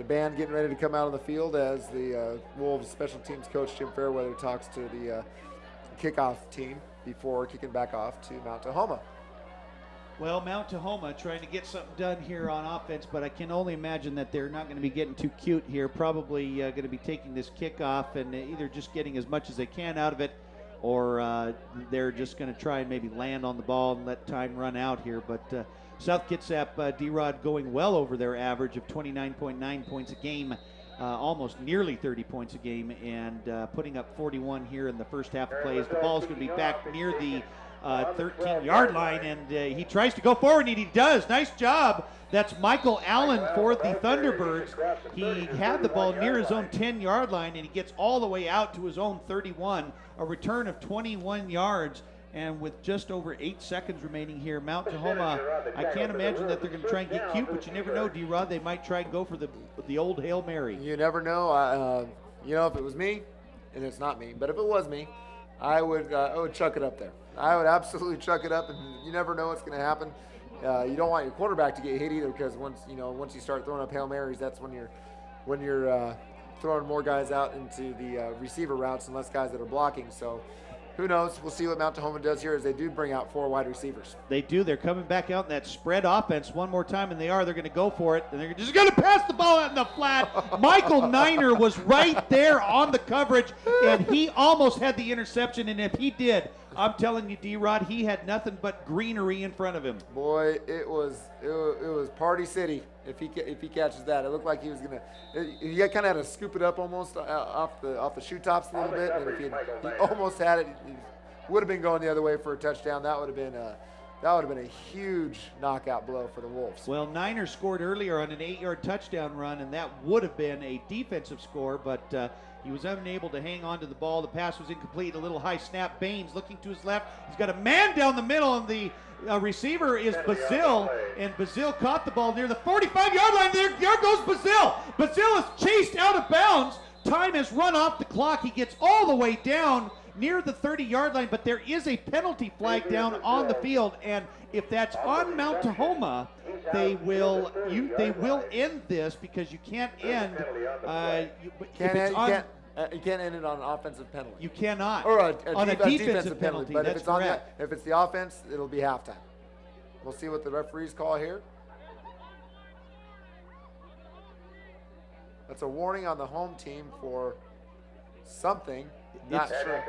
The band getting ready to come out on the field as the uh, Wolves special teams coach Jim Fairweather talks to the uh, kickoff team before kicking back off to Mount Tahoma. Well, Mount Tahoma trying to get something done here on offense, but I can only imagine that they're not going to be getting too cute here. Probably uh, going to be taking this kickoff and either just getting as much as they can out of it, or uh, they're just going to try and maybe land on the ball and let time run out here. But uh, South Kitsap uh, D-Rod going well over their average of 29.9 points a game. Uh, almost nearly 30 points a game and uh, putting up 41 here in the first half of plays. The ball's going to be back near the uh, 13 yard line, and uh, he tries to go forward, and he does. Nice job. That's Michael Allen for the Thunderbirds. He had the ball near his own 10 yard line, and he gets all the way out to his own 31, a return of 21 yards. And with just over eight seconds remaining here, Mount Tahoma, I can't imagine that they're going to try and get cute, but you never know, D Rod. They might try and go for the, the old Hail Mary. You never know. Uh, you know, if it was me, and it's not me, but if it was me, I would uh, I would chuck it up there. I would absolutely chuck it up, and you never know what's going to happen. Uh, you don't want your quarterback to get hit either, because once you know once you start throwing up hail marys, that's when you're when you're uh, throwing more guys out into the uh, receiver routes and less guys that are blocking. So. Who knows? We'll see what Mount Tahoma does here as they do bring out four wide receivers. They do. They're coming back out in that spread offense one more time, and they are. They're going to go for it, and they're just going to pass the ball out in the flat. [laughs] Michael Niner was right there on the coverage, and he almost had the interception. And if he did, I'm telling you, D-Rod, he had nothing but greenery in front of him. Boy, it was it was, it was Party City. If he if he catches that, it looked like he was gonna. He kind of had to scoop it up almost uh, off the off the shoe tops a little bit, and if he, had, he almost had it, he would have been going the other way for a touchdown. That would have been a that would have been a huge knockout blow for the Wolves. Well, Niner scored earlier on an eight-yard touchdown run, and that would have been a defensive score, but. Uh, he was unable to hang on to the ball. The pass was incomplete. A little high snap. Baines looking to his left. He's got a man down the middle, and the uh, receiver is Bazil. And Bazil caught the ball near the 45 yard line. There, there goes Bazil. Bazil is chased out of bounds. Time has run off the clock. He gets all the way down near the 30 yard line, but there is a penalty flag down on the field. And if that's on Mount Tahoma, they will you they will end this because you can't end. Uh, you, Can't end, on- can't, uh, you can't end it on an offensive penalty. you cannot. or a, a on def- a a defensive, penalty. But that's if it's on the, if it's the offense, it'll be halftime. We'll see what the referees call here. That's a warning on the home team for something. Not It's- sure.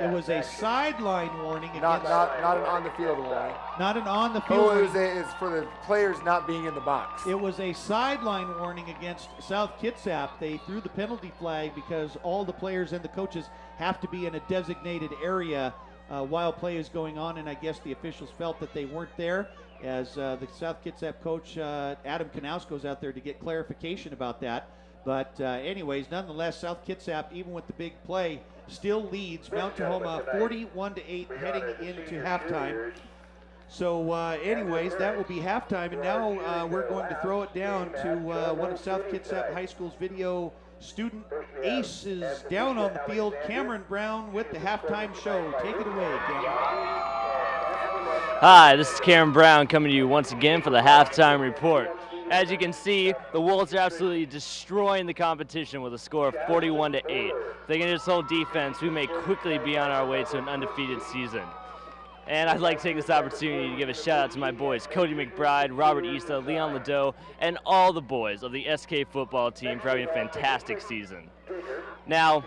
it was a sideline warning Not not not an on the field warning. not an on the field. Oh, it warning. was a, it's for the players not being in the box. It was a sideline warning against South Kitsap. They threw the penalty flag because all the players and the coaches have to be in a designated area uh, while play is going on, and I guess the officials felt that they weren't there. As uh, the South Kitsap coach uh, Adam Knaus goes out there to get clarification about that. But uh, anyways, nonetheless, South Kitsap, even with the big play, still leads Mount Tahoma 41 to 8 heading into halftime. So, uh, anyways, that will be halftime, and now uh, we're going to throw it down to uh, one of South Kitsap High School's video student aces down on the field, Cameron Brown with the halftime show. Take it away, Cameron. Hi, this is Karen Brown coming to you once again for the halftime report. As you can see, the Wolves are absolutely destroying the competition with a score of 41 to 8. If they can just hold defense, we may quickly be on our way to an undefeated season. And I'd like to take this opportunity to give a shout out to my boys, Cody McBride, Robert Easta, Leon Ladeau, and all the boys of the SK football team for having a fantastic season. Now,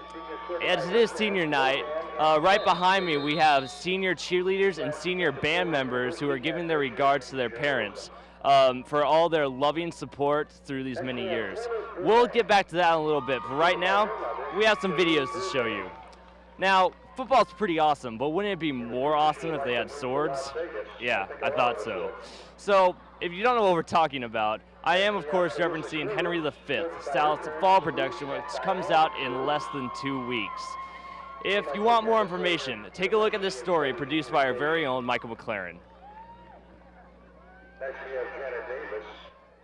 as it is senior night, uh, right behind me we have senior cheerleaders and senior band members who are giving their regards to their parents um, for all their loving support through these many years. We'll get back to that in a little bit, but right now we have some videos to show you. Now, football's pretty awesome, but wouldn't it be more awesome if they had swords? Yeah, I thought so. So, if you don't know what we're talking about, I am, of course, referencing Henry V, South's fall production, which comes out in less than two weeks. If you want more information, take a look at this story produced by our very own Michael McLaren. Next we have Janet Davis.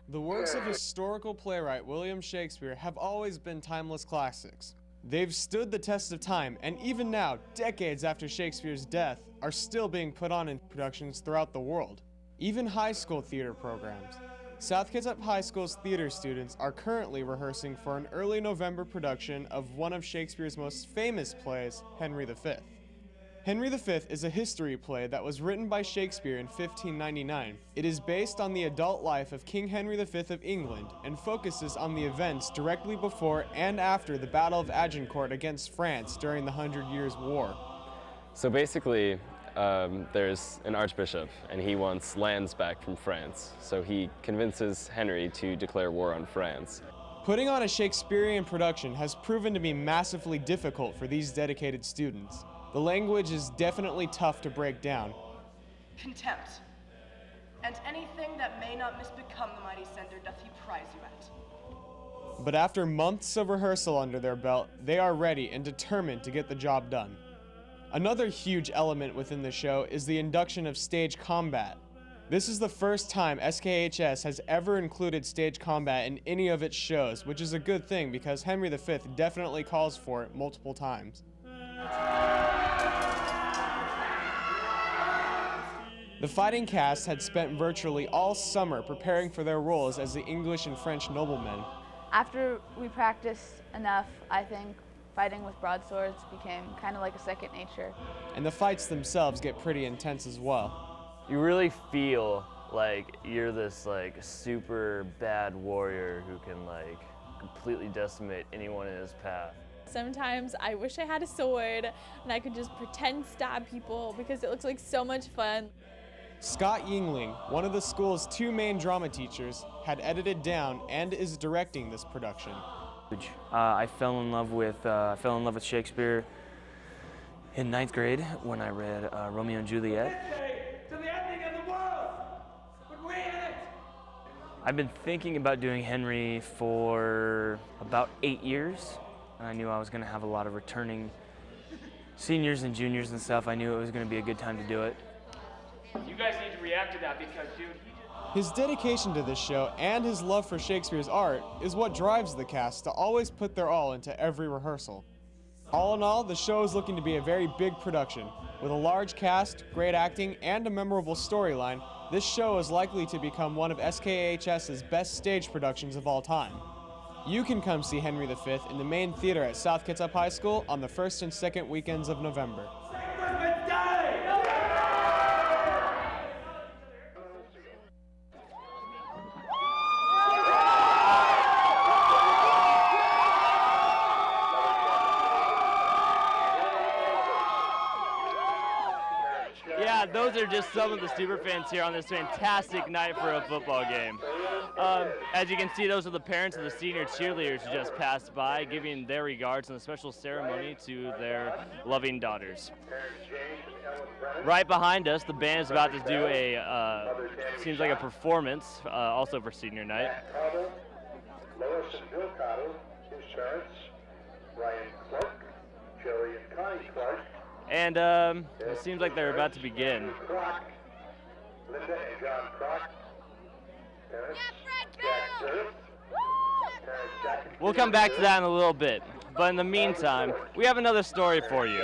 The works of historical playwright William Shakespeare have always been timeless classics. They've stood the test of time, and even now, decades after Shakespeare's death, are still being put on in productions throughout the world. Even high school theater programs. South Kitsap High School's theater students are currently rehearsing for an early November production of one of Shakespeare's most famous plays, Henry V. Henry V is a history play that was written by Shakespeare in 1599. It is based on the adult life of King Henry V of England and focuses on the events directly before and after the Battle of Agincourt against France during the Hundred Years' War. So basically, um, there's an archbishop, and he wants lands back from France. So he convinces Henry to declare war on France. Putting on a Shakespearean production has proven to be massively difficult for these dedicated students. The language is definitely tough to break down, Contempt. And anything that may not misbecome the mighty sender doth he prize you at. but after months of rehearsal under their belt, they are ready and determined to get the job done. Another huge element within the show is the induction of stage combat. This is the first time SKHS has ever included stage combat in any of its shows, which is a good thing because Henry V definitely calls for it multiple times. The fighting cast had spent virtually all summer preparing for their roles as the English and French noblemen. After we practiced enough, I think fighting with broadswords became kind of like a second nature. And the fights themselves get pretty intense as well. You really feel like you're this like super bad warrior who can like completely decimate anyone in his path. Sometimes I wish I had a sword and I could just pretend stab people because it looks like so much fun. Scott Yingling, one of the school's two main drama teachers, had edited down and is directing this production. Uh, I fell in love with uh, I fell in love with Shakespeare in ninth grade when I read uh, Romeo and Juliet. To the ending of the world! But we're in it! I've been thinking about doing Henry for about eight years. And I knew I was going to have a lot of returning seniors and juniors and stuff. I knew it was going to be a good time to do it. You guys need to react to that because, dude. His dedication to this show and his love for Shakespeare's art is what drives the cast to always put their all into every rehearsal. All in all, the show is looking to be a very big production. With a large cast, great acting, and a memorable storyline, this show is likely to become one of SKHS's best stage productions of all time. You can come see Henry V in the main theater at South Kitsap High School on the first and second weekends of November. Are just some of the super fans here on this fantastic night for a football game. Um, as you can see, those are the parents of the senior cheerleaders who just passed by, giving their regards and a special ceremony to their loving daughters. Right behind us, the band is about to do a, uh, seems like a performance, uh, also for senior night. Ryan Clark, and Connie Clark, And um, it seems like they're about to begin. We'll come back to that in a little bit. But in the meantime, we have another story for you.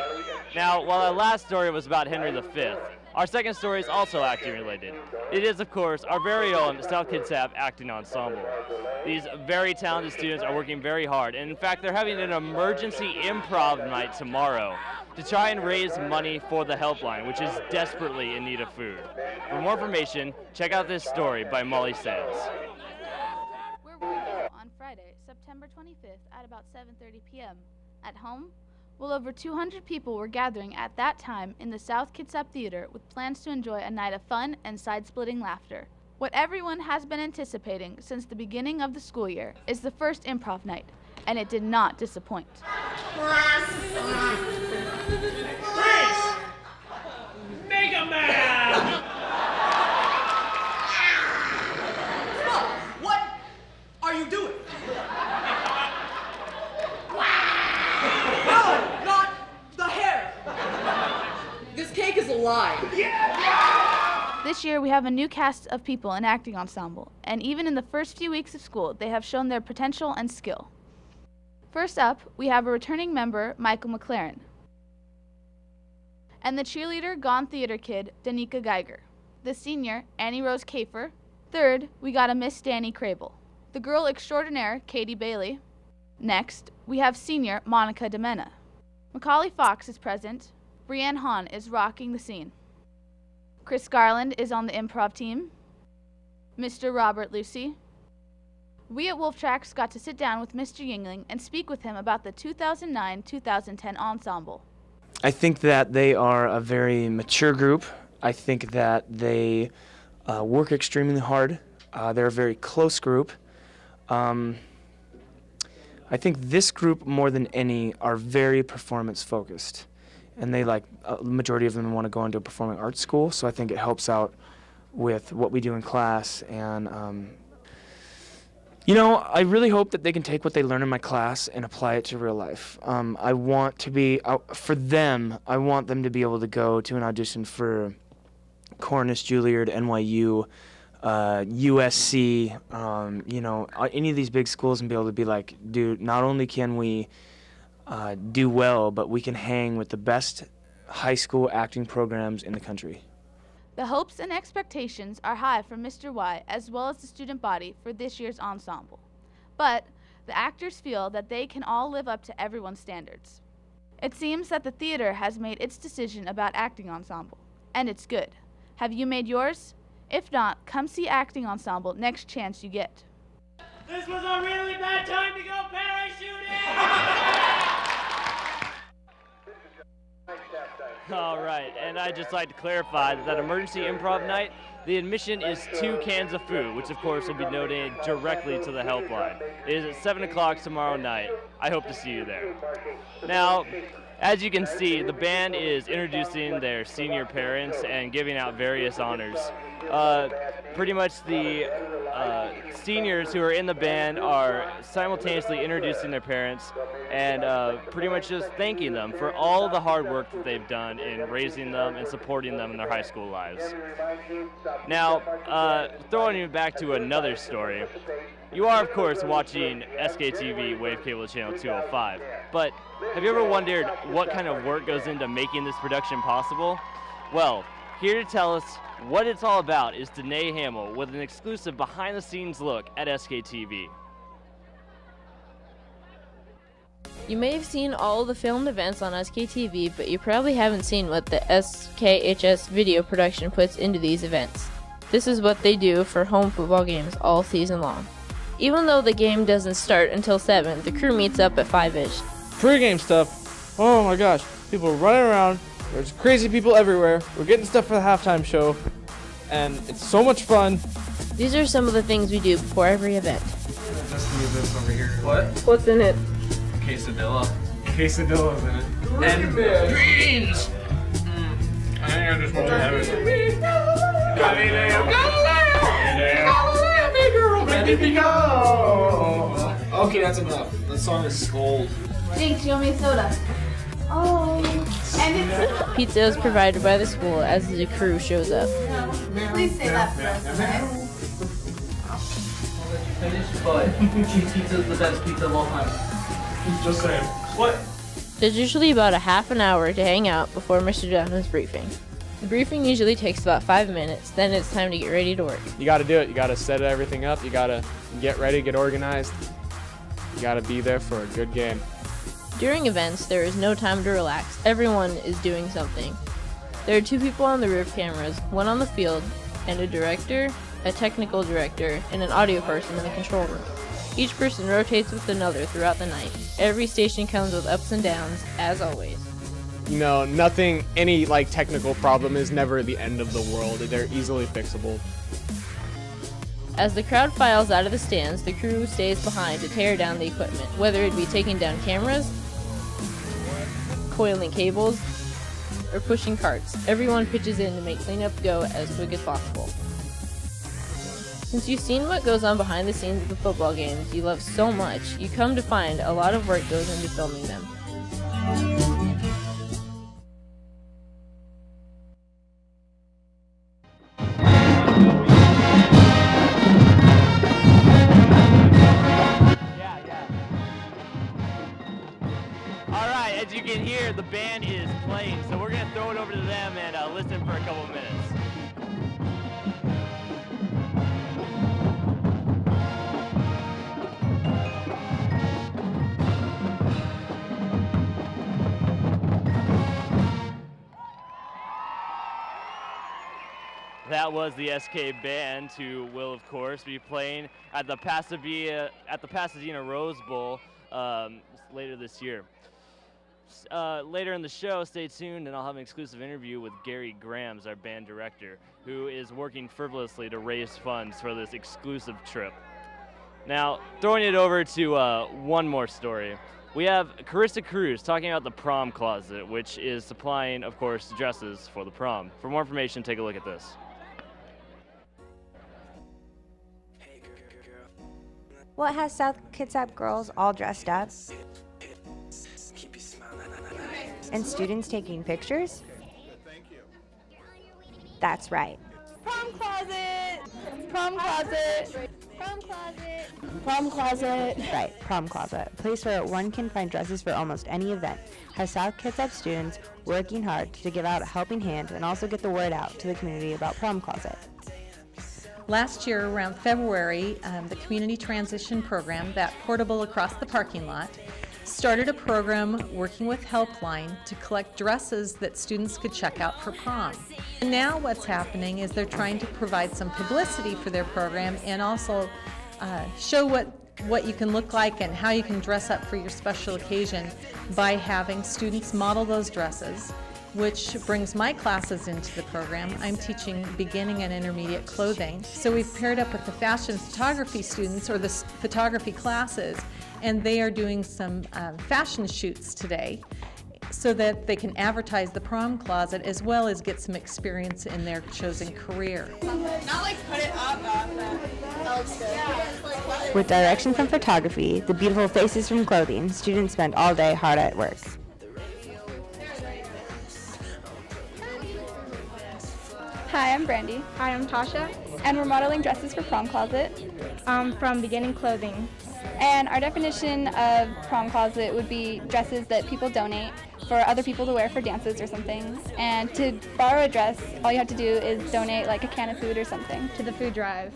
Now, while our last story was about Henry V, our second story is also acting related. It is, of course, our very own South Kitsap Acting Ensemble. These very talented students are working very hard, and in fact, they're having an emergency improv night tomorrow to try and raise money for the helpline, which is desperately in need of food. For more information, check out this story by Molly Sands. We're on Friday, September 25th at about 7:30 p.m. At home, well over 200 people were gathering at that time in the South Kitsap Theater with plans to enjoy a night of fun and side-splitting laughter. What everyone has been anticipating since the beginning of the school year is the first improv night, and it did not disappoint. Freeze! Mega Man! [laughs] This year, we have a new cast of people in acting ensemble, and even in the first few weeks of school, they have shown their potential and skill. First up, we have a returning member, Michael McLaren, and the cheerleader Gone Theater kid, Danica Geiger. The senior, Annie Rose Kafer. Third, we got a Miss Danny Crable. The girl extraordinaire, Katie Bailey. Next, we have senior Monica Demena. Macaulay Fox is present. Brienne Hahn is rocking the scene. Chris Garland is on the improv team. Mr. Robert Lucy. We at Wolf Tracks got to sit down with Mr. Yingling and speak with him about the 2009 2010 ensemble. I think that they are a very mature group. I think that they uh, work extremely hard. Uh, they're a very close group. Um, I think this group, more than any, are very performance focused. And they like, a majority of them want to go into a performing arts school, so I think it helps out with what we do in class and um, you know, I really hope that they can take what they learn in my class and apply it to real life. Um, I want to be, uh, for them, I want them to be able to go to an audition for Cornish, Juilliard, NYU, uh, USC, um, you know, any of these big schools and be able to be like, dude, not only can we uh, do well, but we can hang with the best high school acting programs in the country. The hopes and expectations are high for Mr. Y as well as the student body for this year's ensemble. But the actors feel that they can all live up to everyone's standards. It seems that the theater has made its decision about acting ensemble, and it's good. Have you made yours? If not, come see acting ensemble next chance you get. This was a really bad time to go parachuting! [laughs] [laughs] All right, and I'd just like to clarify that, that emergency improv night, the admission is two cans of food, which of course will be donated directly to the helpline. It is at 7 o'clock tomorrow night. I hope to see you there. Now, as you can see, the band is introducing their senior parents and giving out various honors. Uh, pretty much the uh, seniors who are in the band are simultaneously introducing their parents and uh, pretty much just thanking them for all the hard work that they've done in raising them and supporting them in their high school lives. Now, uh, throwing you back to another story, you are, of course, watching SKTV Wave Cable Channel 205, but have you ever wondered what kind of work goes into making this production possible? Well, here to tell us what it's all about is Danae Hamill with an exclusive behind the scenes look at SKTV. You may have seen all the filmed events on SKTV, but you probably haven't seen what the SKHS video production puts into these events. This is what they do for home football games all season long. Even though the game doesn't start until 7, the crew meets up at 5ish. Pre-game stuff. Oh my gosh, people are running around. There's crazy people everywhere. We're getting stuff for the halftime show, and it's so much fun. These are some of the things we do before every event. Just move this over here. What? What's in it? Quesadilla. Quesadilla's in it. and beans! Mm. I think I just want to have it. Galileo, Galileo! Galileo, big girl, magnifico! Okay, that's enough. The song is Scold. Thanks, you want me a soda? Oh, oh, and it's Pizza is provided by the school as the crew shows up. Please say that for us, okay? Finished, but cheese pizza is the best pizza of all time. Just saying. What? There's usually about a half an hour to hang out before Mr. Donovan's briefing. The briefing usually takes about five minutes, then it's time to get ready to work. You got to do it. You got to set everything up. You got to get ready, get organized. You got to be there for a good game. During events, there is no time to relax. Everyone is doing something. There are two people on the rear cameras, one on the field, and a director, a technical director, and an audio person in the control room. Each person rotates with another throughout the night. Every station comes with ups and downs, as always. You know, nothing, any like technical problem is never the end of the world. They're easily fixable. As the crowd files out of the stands, the crew stays behind to tear down the equipment, whether it be taking down cameras, coiling cables, or pushing carts. Everyone pitches in to make cleanup go as quick as possible. Since you've seen what goes on behind the scenes of the football games you love so much, you come to find a lot of work goes into filming them. Was the SK band, who will, of course, be playing at the Pasadena at the Pasadena Rose Bowl um, later this year. Uh, later in the show, stay tuned, and I'll have an exclusive interview with Gary Grams, our band director, who is working frivolously to raise funds for this exclusive trip. Now, throwing it over to uh, one more story. We have Carissa Cruz talking about the prom closet, which is supplying, of course, dresses for the prom. For more information, take a look at this. What has South Kitsap girls all dressed up? And students taking pictures? That's right. Prom closet. Prom closet. Prom closet. Prom closet. Right, prom closet, a place where one can find dresses for almost any event, has South Kitsap students working hard to give out a helping hand and also get the word out to the community about prom closet. Last year, around February, um, the Community Transition Program, that portable across the parking lot, started a program working with Helpline to collect dresses that students could check out for prom. And now what's happening is they're trying to provide some publicity for their program and also uh, show what what you can look like and how you can dress up for your special occasion by having students model those dresses which brings my classes into the program. I'm teaching beginning and intermediate clothing. So we've paired up with the fashion photography students or the photography classes, and they are doing some um, fashion shoots today so that they can advertise the prom closet as well as get some experience in their chosen career. Not like put it up. That looks good. With direction from photography, the beautiful faces from clothing, students spend all day hard at work. Hi, I'm Brandy. Hi, I'm Tasha. And we're modeling dresses for Prom Closet. Um, from Beginning Clothing. And our definition of prom closet would be dresses that people donate for other people to wear for dances or something. And to borrow a dress, all you have to do is donate like a can of food or something to the food drive.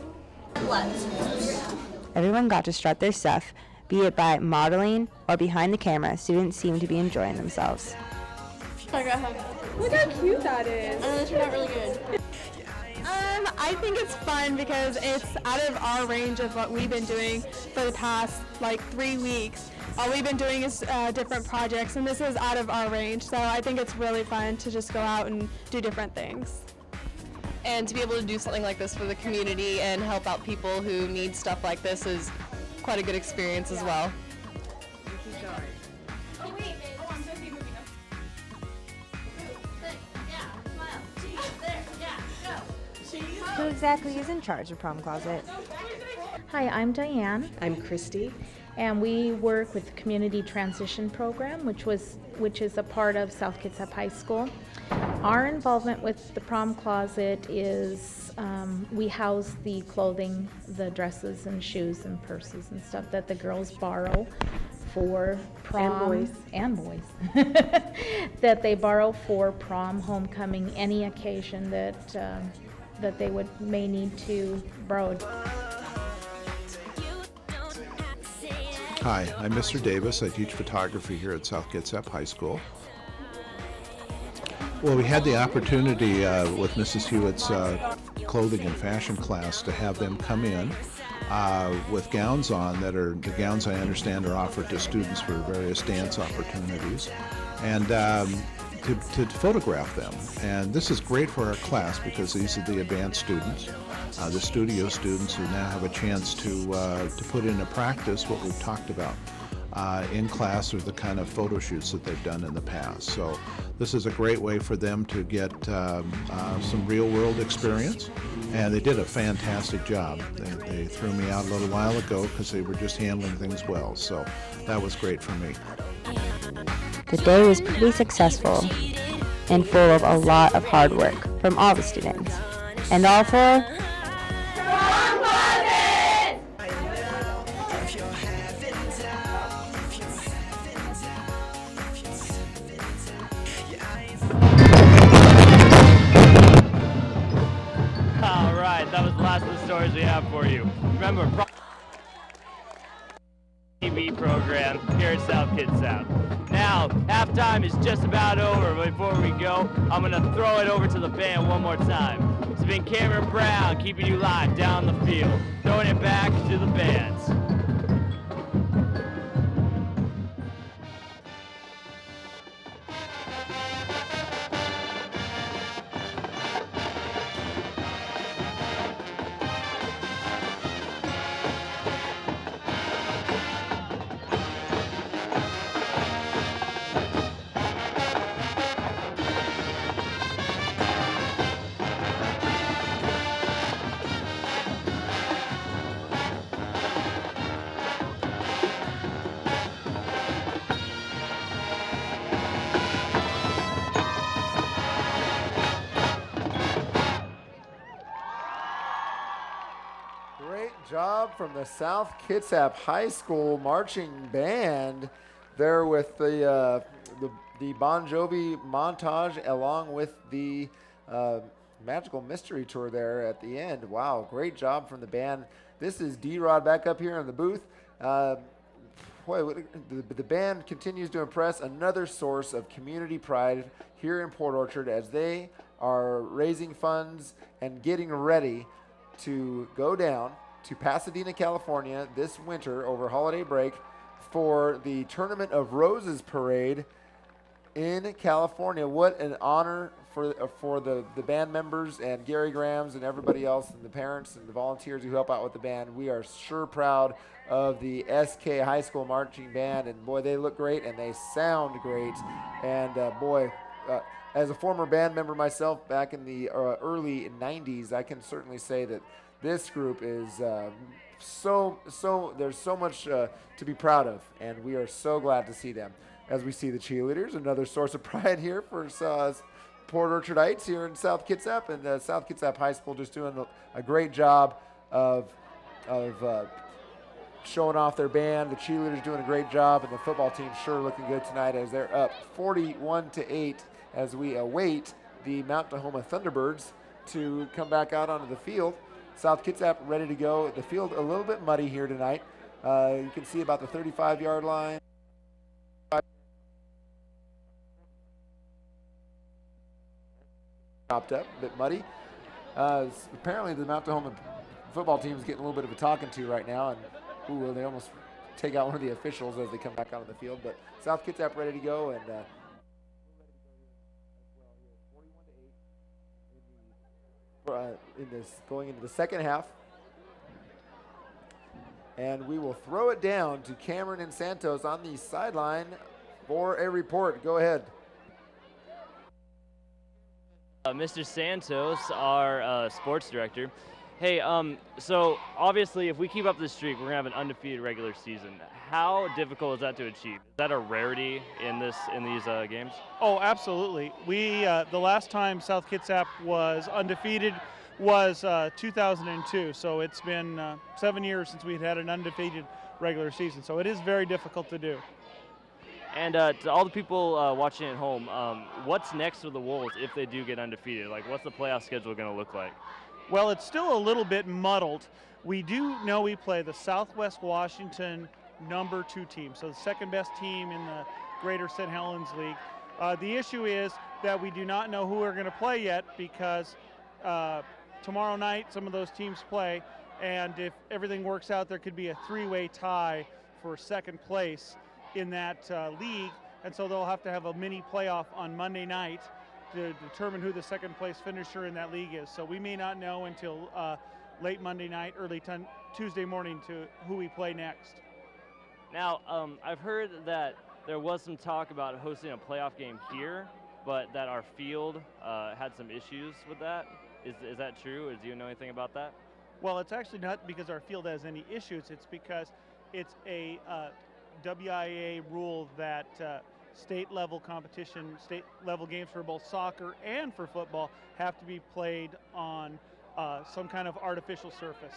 Everyone got to strut their stuff, be it by modeling or behind the camera. Students seem to be enjoying themselves. Look how cute that is. I know this turned out really good. Um, I think it's fun because it's out of our range of what we've been doing for the past like three weeks. All we've been doing is uh, different projects, and this is out of our range. So I think it's really fun to just go out and do different things. And to be able to do something like this for the community and help out people who need stuff like this is quite a good experience as well. Who exactly is in charge of prom closet? Hi, I'm Diane. I'm Christy. And we work with the Community Transition Program, which was which is a part of South Kitsap High School. Our involvement with the prom closet is um, we house the clothing, the dresses and shoes and purses and stuff that the girls borrow for prom and boys. and boys [laughs] that they borrow for prom, homecoming, any occasion that um, that they would may need to borrow. Hi, I'm Mr. Davis. I teach photography here at South Kitsap High School. Well, we had the opportunity uh, with Mrs. Hewitt's uh, clothing and fashion class to have them come in uh, with gowns on that are the gowns I understand are offered to students for various dance opportunities, and um, to, to photograph them. And this is great for our class because these are the advanced students, uh, the studio students who now have a chance to uh, to put into practice what we've talked about uh, in class or the kind of photo shoots that they've done in the past. So this is a great way for them to get um, uh, some real world experience. And they did a fantastic job. They, they threw me out a little while ago because they were just handling things well. So that was great for me. The day was pretty successful and full of a lot of hard work from all the students. And all for that was the last of the stories we have for you. Remember, TV program here at South Kids South. Um, now, halftime is just about over. Before we go, I'm to throw it over to the band one more time. It's been Cameron Brown keeping you live down the field, throwing it back to the bands. From the South Kitsap High School marching band there with the uh, the, the Bon Jovi montage along with the uh, Magical Mystery Tour there at the end. Wow, great job from the band. This is D Rod back up here in the booth. Uh, boy, the, the band continues to impress. Another source of community pride here in Port Orchard as they are raising funds and getting ready to go down to Pasadena, California this winter over holiday break for the Tournament of Roses parade in California. What an honor for uh, for the, the band members and Gary Grams and everybody else and the parents and the volunteers who help out with the band. We are sure proud of the SK High School Marching Band and boy they look great and they sound great and uh, boy uh, as a former band member myself back in the uh, early 90s, I can certainly say that this group is uh, so so there's so much uh, to be proud of, and we are so glad to see them. As we see the cheerleaders, another source of [laughs] pride here for uh, Port Orchardites here in South Kitsap, and uh, South Kitsap High School just doing a, a great job of of uh, showing off their band. The cheerleaders doing a great job, and the football team sure looking good tonight as they're up 41 to eight as we await the Mount Tahoma Thunderbirds to come back out onto the field. South Kitsap ready to go. The field a little bit muddy here tonight. Uh, you can see about the 35 yard line. Chopped up, a bit muddy. Uh, apparently, the Mount Tahoma football team is getting a little bit of a talking to right now, and ooh, they almost take out one of the officials as they come back out onto the field. But South Kitsap ready to go, and uh, in this going into the second half. And we will throw it down to Cameron and Santos on the sideline for a report. Go ahead. Uh, Mr. Santos, our uh, sports director. Hey, um, so obviously, if we keep up this streak, we're gonna have an undefeated regular season. How difficult is that to achieve? Is that a rarity in this in these uh, games? Oh, absolutely. We uh, the last time South Kitsap was undefeated was uh, 2002. So it's been uh, seven years since we've had an undefeated regular season. So it is very difficult to do. And uh, to all the people uh, watching at home, um, what's next for the Wolves if they do get undefeated? Like, what's the playoff schedule going to look like? Well, it's still a little bit muddled. We do know we play the Southwest Washington number two team, so the second best team in the Greater St. Helens League. Uh, the issue is that we do not know who we're going to play yet because uh, tomorrow night some of those teams play, and if everything works out, there could be a three-way tie for second place in that uh, league, and so they'll have to have a mini playoff on Monday night to determine who the second place finisher in that league is. So we may not know until uh, late Monday night, early Tuesday morning to who we play next. Now, um, I've heard that there was some talk about hosting a playoff game here, but that our field uh, had some issues with that. Is, is that true? Or do you know anything about that? Well, it's actually not because our field has any issues. It's because it's a uh, WIA rule that uh, state level competition, state level games for both soccer and for football have to be played on uh, some kind of artificial surface.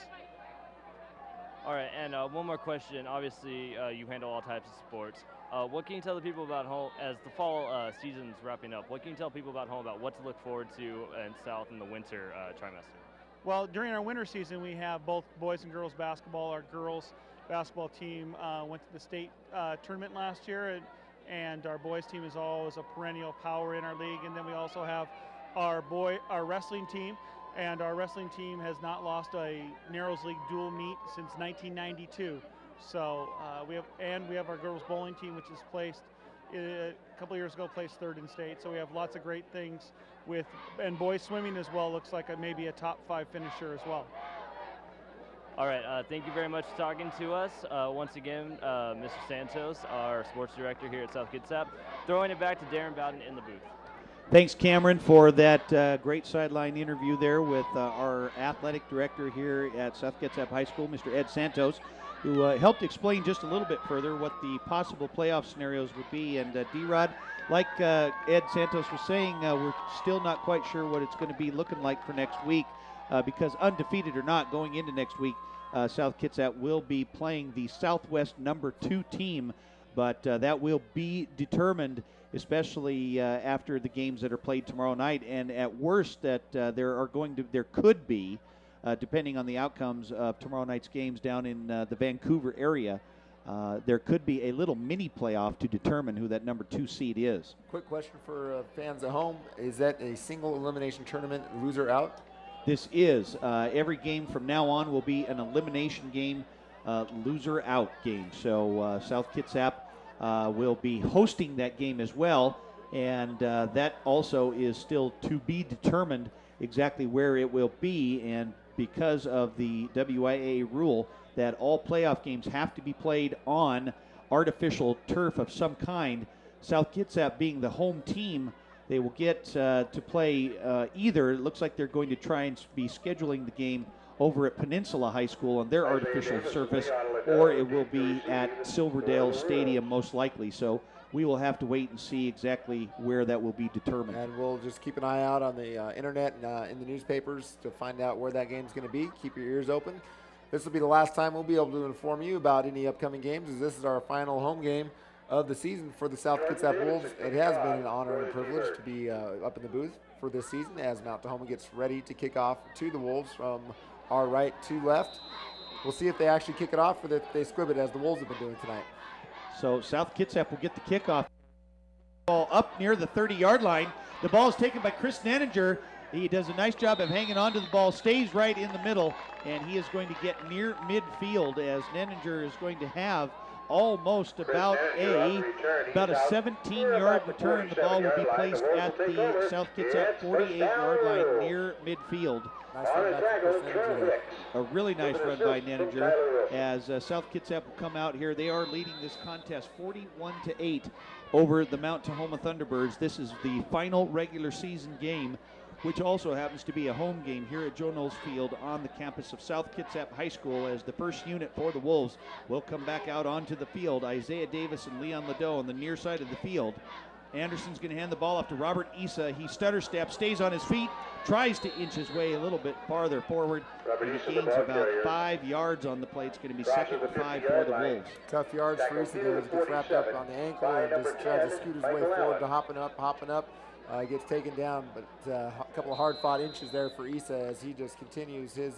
All right, and uh, one more question. Obviously, uh, you handle all types of sports. Uh, what can you tell the people about home as the fall uh, season's wrapping up? What can you tell people about home about what to look forward to in South in the winter uh, trimester? Well, during our winter season, we have both boys and girls basketball. Our girls basketball team uh, went to the state uh, tournament last year, and, and our boys team is always a perennial power in our league. And then we also have our boy, our wrestling team, and our wrestling team has not lost a Narrows League dual meet since 1992. So uh, we have, and we have our girls bowling team, which is placed uh, a couple years ago, placed third in state. So we have lots of great things with, and boys swimming as well looks like a, maybe a top five finisher as well. All right, uh, thank you very much for talking to us. Uh, once again, uh, Mr. Santos, our sports director here at South Kitsap, throwing it back to Darren Bowden in the booth. Thanks, Cameron, for that uh, great sideline interview there with uh, our athletic director here at South Kitsap High School, Mr. Ed Santos, who uh, helped explain just a little bit further what the possible playoff scenarios would be. And D-Rod, like Ed Santos was saying, we're still not quite sure what it's going to be looking like for next week because undefeated or not, going into next week, uh, South Kitsap will be playing the Southwest number two team, but uh, that will be determined, especially uh, after the games that are played tomorrow night. And at worst, that uh, there are going to there could be, uh, depending on the outcomes of tomorrow night's games down in uh, the Vancouver area. there could be a little mini playoff to determine who that number two seed is. Quick question for fans at home: Is that a single elimination tournament, loser out? This is uh, every game from now on will be an elimination game, uh, loser out game. So uh, South Kitsap uh, will be hosting that game as well, and uh, that also is still to be determined exactly where it will be. And because of the WIA rule that all playoff games have to be played on artificial turf of some kind, South Kitsap being the home team they will get uh, to play uh, either. It looks like they're going to try and be scheduling the game over at Peninsula High School on their artificial surface, or it will be at Silverdale Stadium most likely. So we will have to wait and see exactly where that will be determined. And we'll just keep an eye out on the uh, internet and uh, in the newspapers to find out where that game's going to be. Keep your ears open. This will be the last time we'll be able to inform you about any upcoming games, as this is our final home game of the season for the South Kitsap Wolves. It has been an honor and a privilege to be uh, up in the booth for this season as Mount Tahoma gets ready to kick off to the Wolves from our right to left. We'll see if they actually kick it off or if they squib it as the Wolves have been doing tonight. So South Kitsap will get the kickoff. Ball up near the 30-yard line. The ball is taken by Chris Nenninger. He does a nice job of hanging on to the ball, stays right in the middle, and he is going to get near midfield as Nenninger is going to have – almost about a about a 17 yard return. The ball will be placed at the South Kitsap 48 yard line near midfield. A really nice run by Nenninger as uh, South Kitsap will come out here. They are leading this contest 41 to 8 over the Mount Tahoma Thunderbirds. This is the final regular season game which also happens to be a home game here at Joe Knowles Field on the campus of South Kitsap High School as the first unit for the Wolves will come back out onto the field. Isaiah Davis and Leon Ladeau on the near side of the field. Anderson's going to hand the ball off to Robert Issa. He stutter steps, stays on his feet, tries to inch his way a little bit farther forward. and he gains about five yards on the play. It's going to be second and five for the Wolves. Tough yards for Issa there. He gets wrapped up on the ankle and just tries to scoot his way forward to hopping up, hopping up. Uh, gets taken down, but uh, a couple of hard-fought inches there for Issa as he just continues his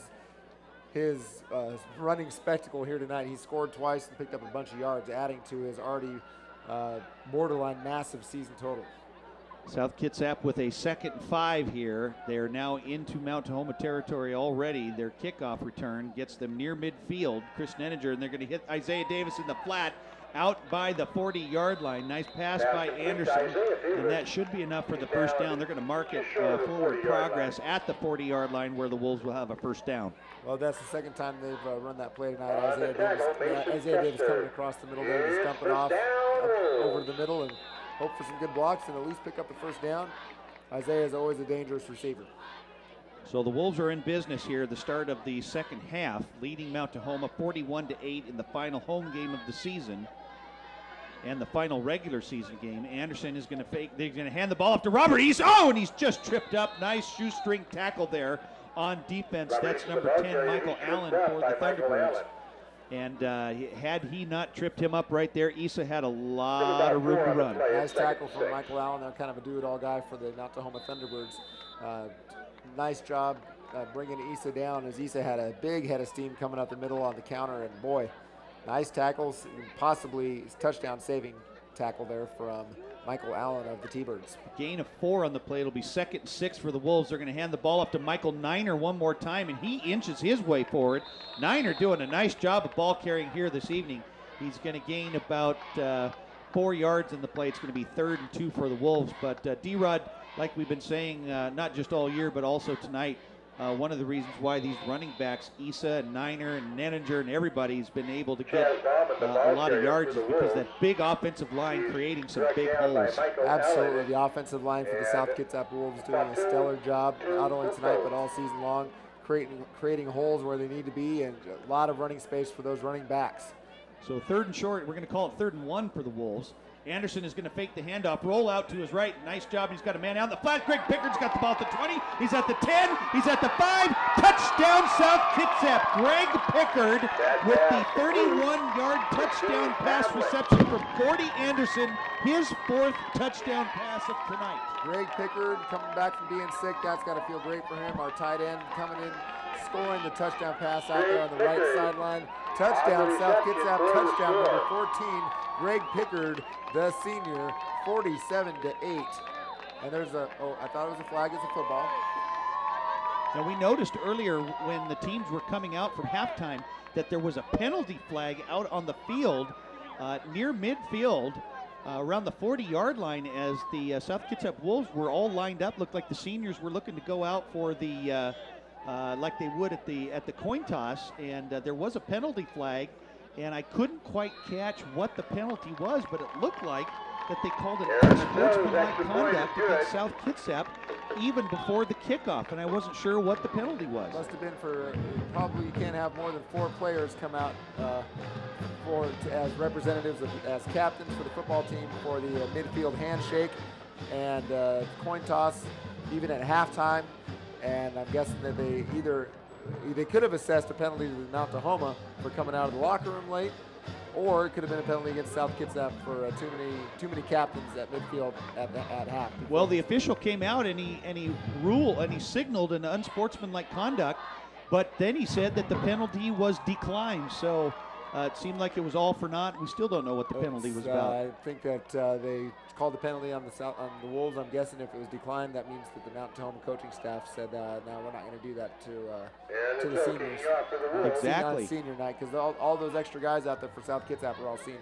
his uh, running spectacle here tonight. He scored twice and picked up a bunch of yards, adding to his already uh, borderline massive season total. South Kitsap with a second five here. They are now into Mount Tahoma territory already. Their kickoff return gets them near midfield. Chris Nenninger, and they're going to hit Isaiah Davis in the flat out by the 40 yard line. Nice pass by Anderson, and that should be enough for the first down. They're going to mark it uh, forward progress at the 40 yard line where the Wolves will have a first down. Well, that's the second time they've uh, run that play tonight. Isaiah Davis, uh, Isaiah Davis coming across the middle there, just dump it off over the middle and hope for some good blocks and at least pick up the first down. Isaiah is always a dangerous receiver. So the Wolves are in business here. The start of the second half, leading Mount Tahoma 41 to 8 in the final home game of the season and the final regular season game. Anderson is going to fake. They're going to hand the ball off to Robert Issa. Oh, and he's just tripped up. Nice shoestring tackle there on defense. That's number 10, Michael Allen for the Thunderbirds. And uh, had he not tripped him up right there, Issa had a lot of room to run. Nice tackle from Michael Allen. They're kind of a do-it-all guy for the Mount Tahoma Thunderbirds. Uh, nice job uh, bringing Issa down as Issa had a big head of steam coming out the middle on the counter, and boy, nice tackles, possibly touchdown saving tackle there from Michael Allen of the T-Birds. Gain of four on the play. It'll be second and six for the Wolves. They're going to hand the ball up to Michael Niner one more time, and he inches his way forward. Niner doing a nice job of ball carrying here this evening. He's going to gain about uh, four yards in the play. It's going to be third and two for the Wolves. But uh, D-Rod, like we've been saying, uh, not just all year, but also tonight, uh, one of the reasons why these running backs, Issa and Niner and Nenninger and everybody's been able to get uh, a lot of yards is because that big offensive line creating some big holes. Absolutely, the offensive line for the South Kitsap Wolves doing a stellar job, not only tonight but all season long, creating creating holes where they need to be and a lot of running space for those running backs. So third and short, we're going to call it third and one for the Wolves. Anderson is going to fake the handoff, roll out to his right. Nice job. He's got a man out in the flat. Greg Pickard's got the ball at the 20. He's at the 10. He's at the 5. Touchdown, South Kitsap. Greg Pickard with the 31-yard touchdown pass reception from Gordy Anderson. His fourth touchdown pass of tonight. Greg Pickard coming back from being sick. That's got to feel great for him. Our tight end coming in, scoring the touchdown pass out there on the right sideline. Touchdown, South Kitsap. Touchdown number 14. Greg Pickard, the senior, 47 to 8. And there's a, oh, I thought it was a flag. It's a football. Now, we noticed earlier when the teams were coming out from halftime that there was a penalty flag out on the field uh, near midfield uh, around the 40 yard line as the uh, South Kitsap Wolves were all lined up. Looked like the seniors were looking to go out for the, uh, uh, like they would at the, at the coin toss, and uh, there was a penalty flag. And I couldn't quite catch what the penalty was, but it looked like that they called it unsportsmanlike conduct against South Kitsap even before the kickoff, and I wasn't sure what the penalty was. Must have been for probably you can't have more than four players come out uh, for to, as representatives of, as captains for the football team for the uh, midfield handshake and uh, coin toss, even at halftime. And I'm guessing that they either they could have assessed a penalty to Mount Tahoma for coming out of the locker room late, or it could have been a penalty against South Kitsap for uh, too many too many captains at midfield at, at half. Well, the official came out and he and he ruled and he signaled an unsportsmanlike conduct, but then he said that the penalty was declined. So uh, it seemed like it was all for naught. We still don't know what the penalty was about. Uh, I think that uh, they called the penalty on the South, on the Wolves. I'm guessing if it was declined, that means that the Mount Tahoma coaching staff said, uh, "No, we're not going to do that to uh, to the seniors." Uh, Exactly. On senior night, because all, all those extra guys out there for South Kitsap are all seniors.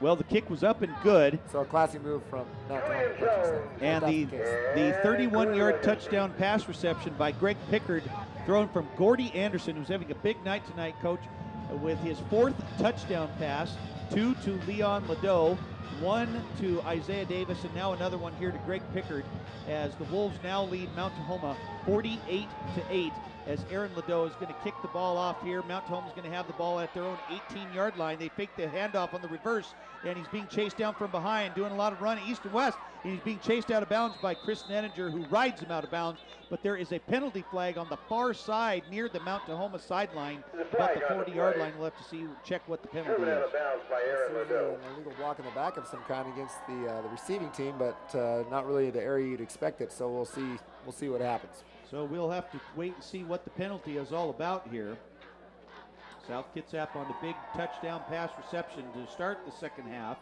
Well, the kick was up and good. So a classy move from Mount Tahoma coaching staff. And the the 31-yard touchdown pass reception by Greg Pickard, thrown from Gordy Anderson, who's having a big night tonight, Coach, uh, with his fourth touchdown pass, two to Leon Ladeau, one to Isaiah Davis, and now another one here to Greg Pickard, as the Wolves now lead Mount Tahoma 48 to 8. As Aaron Ladeau is going to kick the ball off here, Mount Tahoma is going to have the ball at their own 18-yard line. They fake the handoff on the reverse, and he's being chased down from behind, doing a lot of running east and west. And he's being chased out of bounds by Chris Nenninger, who rides him out of bounds. But there is a penalty flag on the far side near the Mount Tahoma sideline, about the 40-yard line. We'll have to see, check what the penalty Driven out is. of bounds by Aaron There's Ladeau. an block in the back of some kind against the uh, the receiving team, but uh, not really the area you'd expect it. So we'll see we'll see what happens. So we'll have to wait and see what the penalty is all about here. South Kitsap on the big touchdown pass reception to start the second half.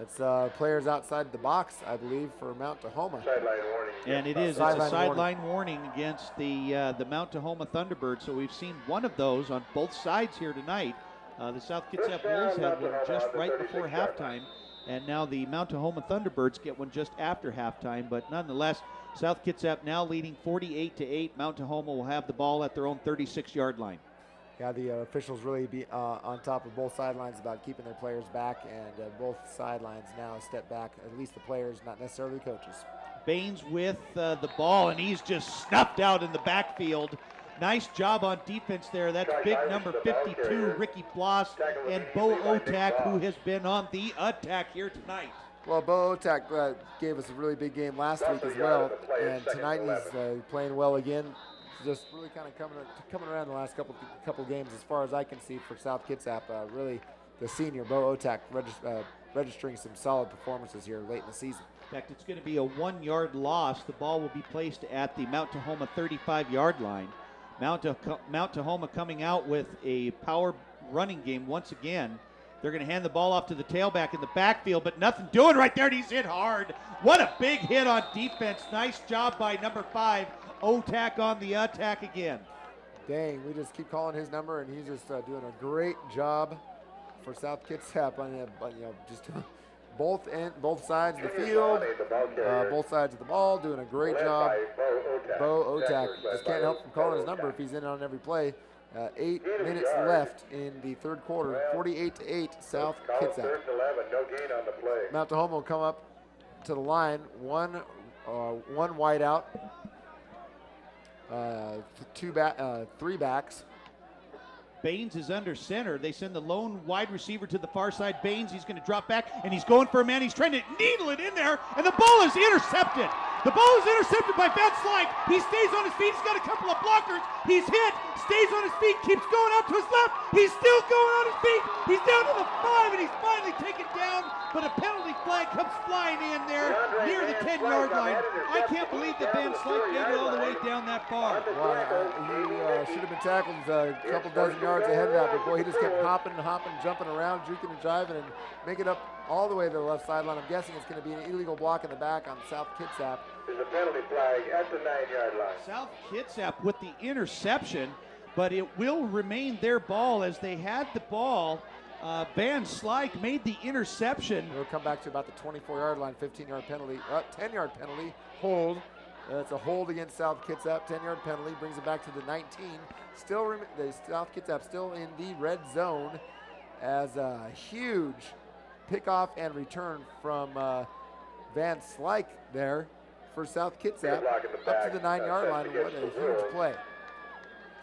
It's uh, players outside the box, I believe, for Mount Tahoma. Sideline warning. And it is it's Sideline a warning. sideline warning against the uh, the Mount Tahoma Thunderbirds. So we've seen one of those on both sides here tonight. Uh, the South Kitsap Wolves had one just right before halftime, and now the Mount Tahoma Thunderbirds get one just after halftime. But nonetheless, South Kitsap now leading 48 to 8. Mount Tahoma will have the ball at their own 36-yard line. Yeah, the uh, officials really be uh, on top of both sidelines about keeping their players back, and uh, both sidelines now step back. At least the players, not necessarily the coaches. Baines with uh, the ball, and he's just snuffed out in the backfield. Nice job on defense there. That's big number 52, Ricky Bloss, and Bo Otak, who has been on the attack here tonight. Well, Bo Otak uh, gave us a really big game last week as well, and tonight he's uh, playing well again. Just really kind of coming coming around the last couple couple games, as far as I can see for South Kitsap. Uh, really, the senior Bo Otak uh, registering some solid performances here late in the season. In fact, it's going to be a one yard loss. The ball will be placed at the Mount Tahoma 35 yard line. Mount, Mount Tahoma coming out with a power running game once again. They're going to hand the ball off to the tailback in the backfield, but nothing doing right there. And he's hit hard. What a big hit on defense. Nice job by number five. Otak on the attack again. Dang, we just keep calling his number, and he's just uh, doing a great job for South Kitsap on uh, you know just [laughs] both end, both sides of the field, uh, both sides of the ball, doing a great job. Bo Otak just can't help from calling his number if he's in on every play. Uh, eight minutes left in the third quarter, 48 to 8, South Kitsap. Mount Tahoma will come up to the line, one, uh, one wide out, uh, two back, uh, three backs. Baines is under center. They send the lone wide receiver to the far side. Baines, he's going to drop back, and he's going for a man. He's trying to needle it in there, and the ball is intercepted. The ball is intercepted by Van Slyke. He stays on his feet. He's got a couple of blockers. He's hit, stays on his feet, keeps going out to his left. He's still going on his feet. He's down to the five, and he's finally taken down, but a penalty flag comes flying in there near the 10 yard line. I can't believe that Van Slyke made it all the way down that far. Well, uh, he uh, should have been tackled a couple dozen yards ahead of that, but boy, he just kept hopping and hopping, jumping around, juking and jiving, and making up all the way to the left sideline. I'm guessing it's going to be an illegal block in the back on South Kitsap. There's a penalty flag at the nine-yard line. South Kitsap with the interception, but it will remain their ball as they had the ball. Uh, Van Slyke made the interception. We'll come back to about the 24-yard line, 15-yard penalty, uh, 10-yard penalty, hold. That's a hold against South Kitsap, 10-yard penalty, brings it back to the 19. Still, rem- the South Kitsap still in the red zone as a huge pickoff and return from uh, Van Slyke there for South Kitsap up to the nine yard line. What a huge play.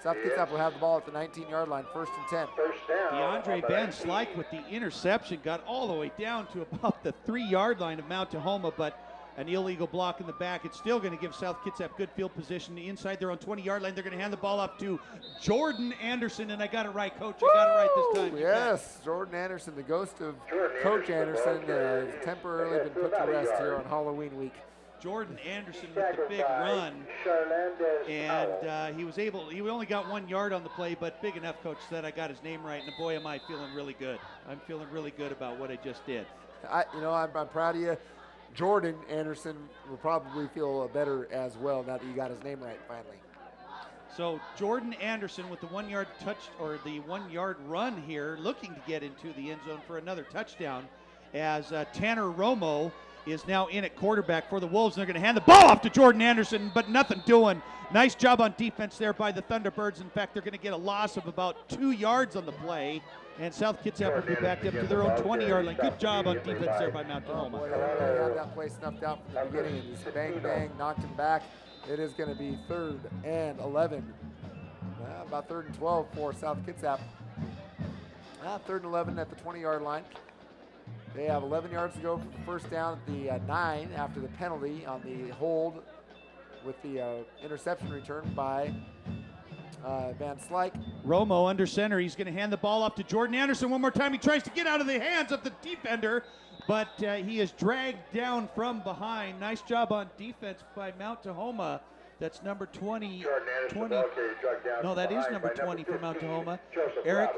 South Kitsap will have the ball at the 19 yard line, first and 10. First down. DeAndre Van Slyke with the interception got all the way down to about the three yard line of Mount Tahoma, but an illegal block in the back. It's still going to give South Kitsap good field position inside their own 20 yard line. They're going to hand the ball up to Jordan Anderson, and I got it right, coach. I got it right this time. Yes, Jordan Anderson, the ghost of Coach Anderson, uh, has temporarily been put to rest here on Halloween week. Jordan Anderson with the big run, and uh, he was able. He only got one yard on the play, but big enough. Coach said I got his name right, and boy, am I feeling really good. I'm feeling really good about what I just did. I, you know, I'm, I'm proud of you. Jordan Anderson will probably feel better as well now that you got his name right finally. So Jordan Anderson with the one yard touch or the one yard run here, looking to get into the end zone for another touchdown. As uh, Tanner Romo is now in at quarterback for the Wolves, and they're going to hand the ball off to Jordan Anderson, but nothing doing. Nice job on defense there by the Thunderbirds. In fact, they're going to get a loss of about two yards on the play. And South Kitsap will be backed up to their own 20-yard line. Good job on defense there by Mount Tahoma. Oh boy, they had that play snuffed out from the beginning and just bang, bang, knocked him back. It is going to be third and 11. Uh, about third and 12 for South Kitsap. Uh, third and 11 at the 20-yard line. They have 11 yards to go for the first down at the uh, nine after the penalty on the hold with the uh, interception return by uh, Van Slyke. Romo under center. He's going to hand the ball up to Jordan Anderson one more time. He tries to get out of the hands of the defender, but uh, he is dragged down from behind. Nice job on defense by Mount Tahoma. That's number 20. 20 no, that is number 20 for Mount Tahoma. Eric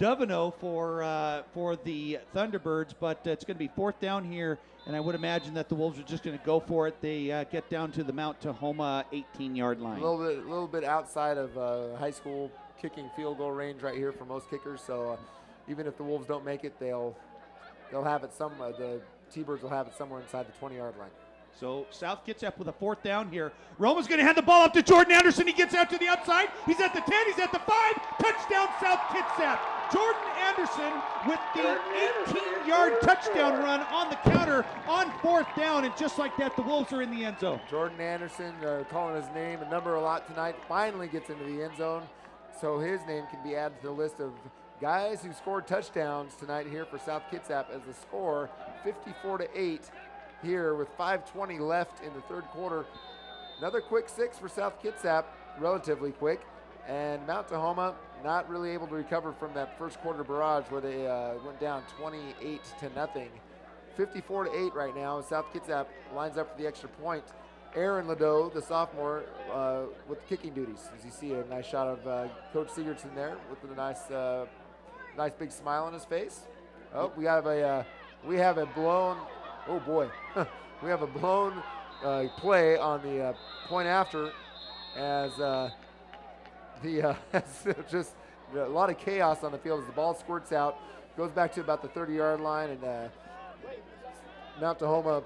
Dovino for uh, for the Thunderbirds, but uh, it's going to be fourth down here, and I would imagine that the Wolves are just going to go for it. They uh, get down to the Mount Tahoma 18-yard line. A little bit, a little bit outside of uh, high school kicking field goal range right here for most kickers. So uh, even if the Wolves don't make it, they'll they'll have it some. Uh, the T-Birds will have it somewhere inside the 20-yard line. So South Kitsap with a fourth down here. Romo's going to hand the ball up to Jordan Anderson. He gets out to the outside. He's at the 10. He's at the 5. Touchdown South Kitsap. Jordan Anderson with the 18-yard touchdown run on the counter on fourth down. And just like that, the Wolves are in the end zone. Jordan Anderson, uh, calling his name a number a lot tonight, finally gets into the end zone. So his name can be added to the list of guys who scored touchdowns tonight here for South Kitsap as the score 54 to 8 here with 5.20 left in the third quarter. Another quick six for South Kitsap, relatively quick. And Mount Tahoma not really able to recover from that first quarter barrage where they uh, went down 28 to nothing 54 to 8 right now. South Kitsap lines up for the extra point. Aaron Ladeau, the sophomore, uh, with kicking duties. As you see, a nice shot of uh, Coach Sigurdson there with a nice, uh, nice big smile on his face. Oh, we have a, uh, we have a blown. Oh boy, we have a blown uh, play on the uh, point after, as uh, the uh, [laughs] just a lot of chaos on the field as the ball squirts out, goes back to about the 30-yard line, and uh, Mount Tahoma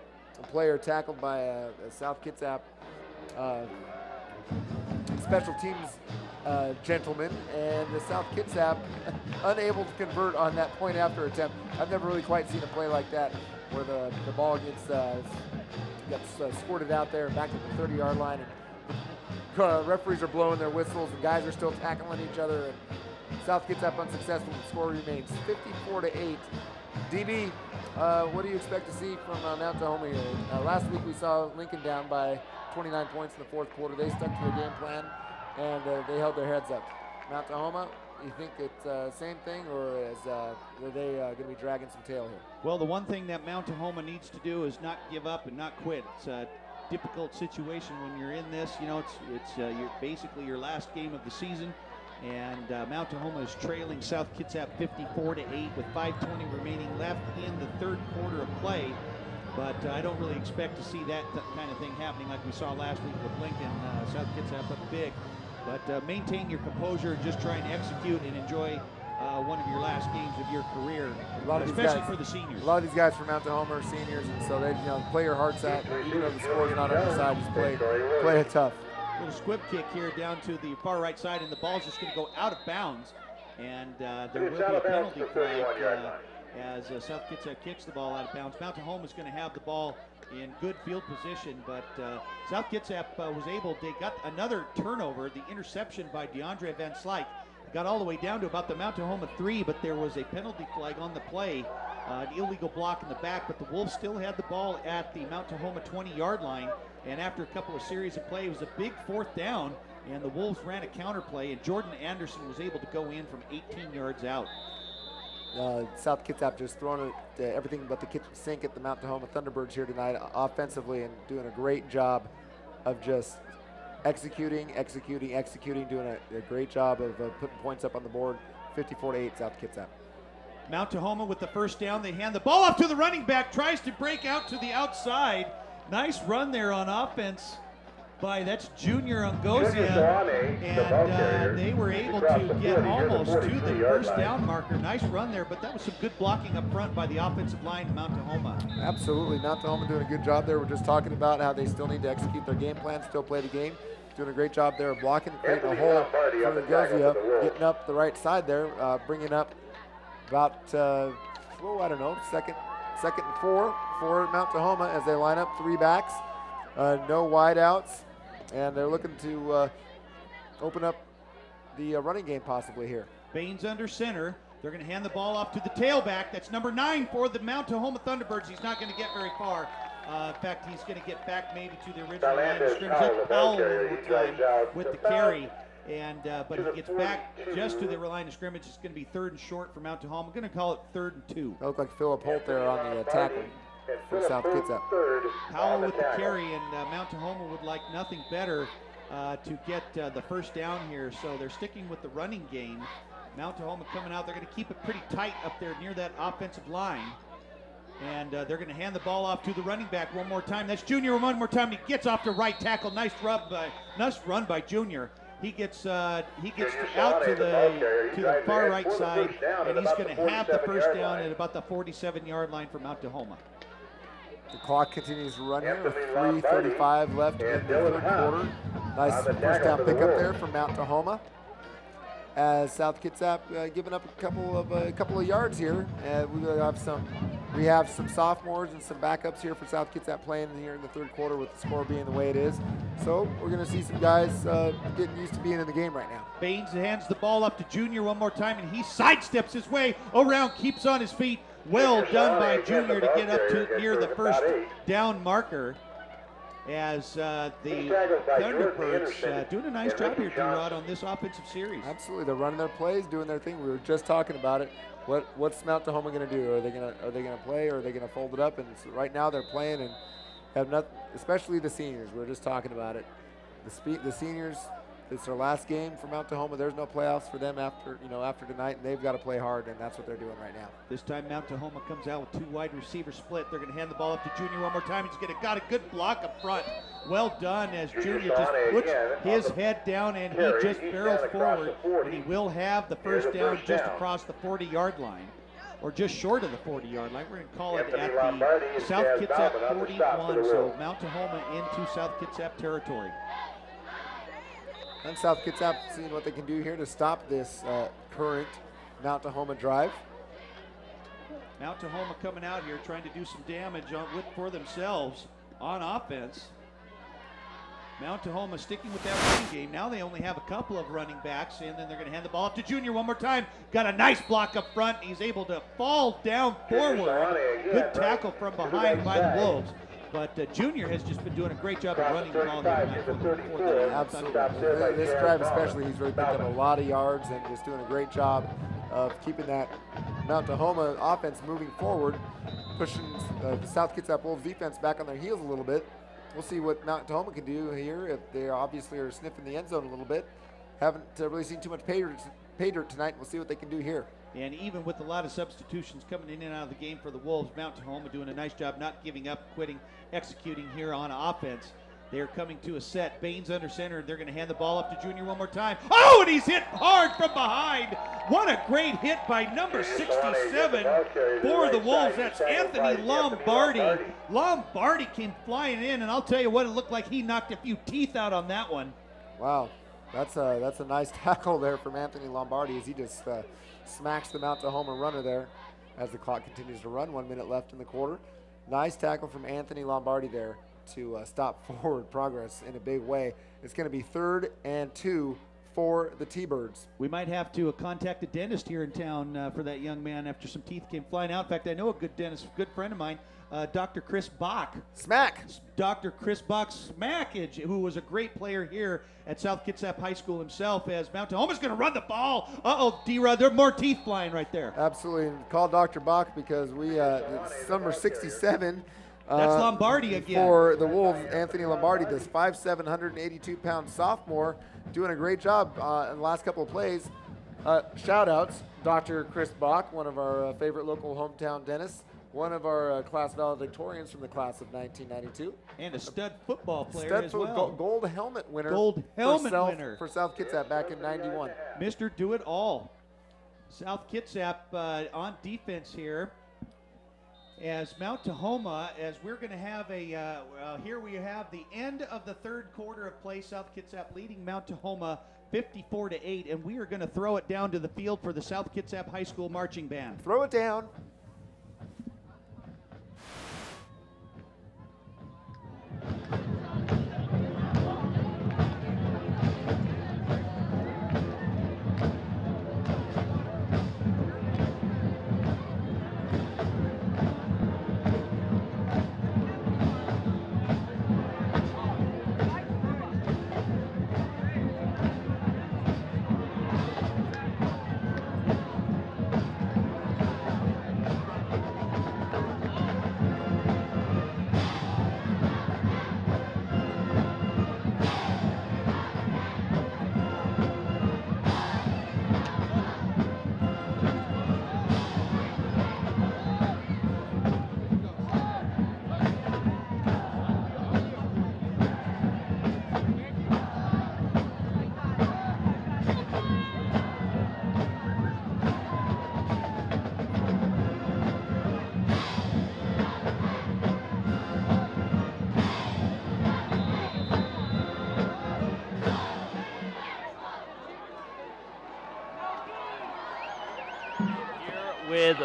player tackled by a, a South Kitsap uh, special teams uh, gentleman, and the South Kitsap [laughs] unable to convert on that point after attempt. I've never really quite seen a play like that where the, the ball gets uh, gets uh, squirted out there back to the 30 yard line and uh, referees are blowing their whistles and guys are still tackling each other and South Kitsap unsuccessful. The score remains 54 to 8. DB, uh, what do you expect to see from uh, Mount Tahoma here? Uh, last week we saw Lincoln down by 29 points in the fourth quarter. They stuck to their game plan and uh, they held their heads up. Mount Tahoma, you think it's uh, same thing, or is uh, are they going to be dragging some tail here? Well, the one thing that Mount Tahoma needs to do is not give up and not quit. It's a difficult situation when you're in this. You know, it's it's uh, your, basically your last game of the season, and uh, Mount Tahoma is trailing South Kitsap 54 to 8 with 5:20 remaining left in the third quarter of play. But uh, I don't really expect to see that th- kind of thing happening like we saw last week with Lincoln. Uh, South Kitsap up big. But uh, maintain your composure and just try and execute and enjoy uh, one of your last games of your career, A lot of these especially guys- for the seniors. A lot of these guys from Mount Tahoma are seniors, and so they you know play your hearts out. Even though the score's not on your side, just play play it tough. Little squib kick here down to the far right side, and the ball's just going to go out of bounds. And uh, there will be a penalty to flag uh, as uh, South Kitsap kicks the ball out of bounds. Mount Tahoma is going to have the ball in good field position, but uh, South Kitsap uh, was able, they got another turnover, the interception by DeAndre Van Slyke. Got all the way down to about the Mount Tahoma three, but there was a penalty flag on the play, uh, an illegal block in the back, but the Wolves still had the ball at the Mount Tahoma 20 yard line. And after a couple of series of play, it was a big fourth down, and the Wolves ran a counter play, and Jordan Anderson was able to go in from 18 yards out. Uh, South Kitsap just throwing it, uh, everything but the kitchen sink at the Mount Tahoma Thunderbirds here tonight offensively and doing a great job of just executing, executing, executing, doing a, a great job of uh, putting points up on the board. 54 to 8 South Kitsap. Mount Tahoma with the first down. They hand the ball off to the running back, tries to break out to the outside. Nice run there on offense by that's Junior Angosia. Junior Duane, the And uh, they were able to get 40, near the almost to the first down marker. Nice run there, but that was some good blocking up front by the offensive line of Mount Tahoma. Absolutely. Mount Tahoma doing a good job there. We're just talking about how they still need to execute their game plan, still play the game. Doing a great job there of blocking, creating a Anthony hole Lombardi for up and tackle Ngosia, for the Wolves. getting up the right side there, uh, bringing up about, uh, oh, I don't know, second, second and four for Mount Tahoma as they line up three backs, uh, no wideouts, and they're looking to uh, open up the uh, running game possibly here. Baines under center. They're going to hand the ball off to the tailback. That's number nine for the Mount Tahoma Thunderbirds. He's not going to get very far. Uh, in fact, he's going to get back maybe to the original line of Fernandez scrimmage. Powell, That's the ball Powell carrier. one He more drives time with the carry. And uh, but he gets back just to the line of scrimmage. It's going to be third and short for Mount Tahoma. I'm going to call it third and two. That looked like Philip Holt there on the uh, tackle for South Kitsap. Powell with the carry, and uh, Mount Tahoma would like nothing better uh, to get uh, the first down here. So they're sticking with the running game. Mount Tahoma coming out. They're going to keep it pretty tight up there near that offensive line. And uh, they're going to hand the ball off to the running back one more time. That's Junior one more time. He gets off to right tackle. Nice rub by, nice run by Junior. He gets uh, he gets to, out to the ball the carrier. He to the far ahead right side, first down at and he's going to have the first down line. at about the 47 yard line for Mount Tahoma. The clock continues running run with 3.35 left in the and Dylan third quarter. Nice first down for the pickup there from Mount Tahoma. As South Kitsap uh, giving up a couple of a couple of yards here, and we have some we have some sophomores and some backups here for South Kitsap playing here in the third quarter with the score being the way it is. So we're going to see some guys uh, getting used to being in the game right now. Baines hands the ball up to Junior one more time, and he sidesteps his way around, keeps on his feet. Well done by Junior to get up to near the first down marker. As uh, the He's tackled by Jordan Thunderbirds uh, doing a nice job here, Johnson. Rod, on this offensive series. Absolutely, they're running their plays, doing their thing. We were just talking about it. what what's Mount Tahoma going to do? Are they going to are they going to play or are they going to fold it up? And so right now they're playing and have not, especially the seniors. We are just talking about it. The spe- the seniors. It's their last game for Mount Tahoma. There's no playoffs for them after you know after tonight, and they've got to play hard, and that's what they're doing right now. This time Mount Tahoma comes out with two wide receiver split. They're going to hand the ball up to Junior one more time. He's going to got a good block up front. Well done as Junior just puts his head down and he just barrels forward, and he will have the first down just across the 40-yard line or just short of the 40 yard line. We're going to call it at the South Kitsap 41. So Mount Tahoma into South Kitsap territory. And South Kitsap seeing what they can do here to stop this uh, current Mount Tahoma drive. Mount Tahoma coming out here trying to do some damage on, with, for themselves on offense. Mount Tahoma sticking with that running game. Now they only have a couple of running backs, and then they're going to hand the ball up to Junior one more time. Got a nice block up front. He's able to fall down forward. Good tackle from behind by the Wolves. But uh, Junior has just been doing a great job of running the ball here. Absolutely. This drive especially, he's really picked up a lot of yards and just doing a great job of keeping that Mount Tahoma offense moving forward, pushing uh, the South Kitsap Wolves defense back on their heels a little bit. We'll see what Mount Tahoma can do here if they obviously are sniffing the end zone a little bit. Haven't uh, really seen too much pay dirt tonight. We'll see what they can do here. And even with a lot of substitutions coming in and out of the game for the Wolves, Mount Tahoma doing a nice job not giving up, quitting, executing here on offense. They're coming to a set. Baines under center. They're going to hand the ball up to Junior one more time. Oh, and he's hit hard from behind. What a great hit by number 67 for the Wolves. That's Anthony Lombardi. Lombardi came flying in, and I'll tell you what, it looked like he knocked a few teeth out on that one. Wow, that's a that's a nice [laughs] tackle there from Anthony Lombardi as he just uh, smacks them out to home runner there as the clock continues to run. One minute left in the quarter. Nice tackle from Anthony Lombardi there to uh, stop [laughs] forward progress in a big way. It's going to be third and two for the T-Birds. We might have to uh, contact a dentist here in town uh, for that young man after some teeth came flying out. In fact, I know a good dentist, good friend of mine, uh, Dr. Chris Bach. Smack. Dr. Chris Bach Smackage, who was a great player here at South Kitsap High School himself, as Mount Tahoma's going to run the ball. Uh-oh, D-Rod, there are more teeth flying right there. Absolutely. Call Dr. Bach because we, uh, number 67, that's uh, Lombardi again. For the Wolves, Anthony Lombardi, this 5'7", 182-pound sophomore, doing a great job uh, in the last couple of plays. Uh, shout outs, Dr. Chris Bach, one of our uh, favorite local hometown dentists, one of our uh, class valedictorians from the class of 1992. And a stud football player stud as well. Gold, gold helmet winner. Gold helmet for South, winner. For South Kitsap back in 91. Mr. Do It All. South Kitsap uh, on defense here as Mount Tahoma, as we're going to have a, uh, well, here we have the end of the third quarter of play. South Kitsap leading Mount Tahoma 54 to 8, and we are going to throw it down to the field for the South Kitsap High School marching band. Throw it down.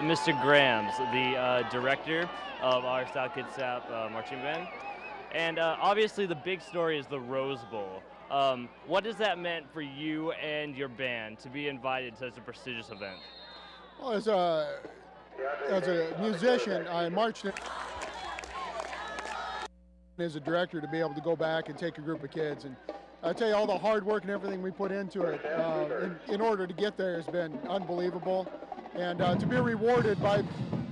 Mr. Grams, the uh, director of our South Kitsap uh, marching band. And uh, obviously, the big story is the Rose Bowl. Um, what does that meant for you and your band to be invited to such a prestigious event? Well, as a as a musician, I marched in, as a director to be able to go back and take a group of kids and I tell you all the hard work and everything we put into it uh, in, in order to get there has been unbelievable. And uh, to be rewarded by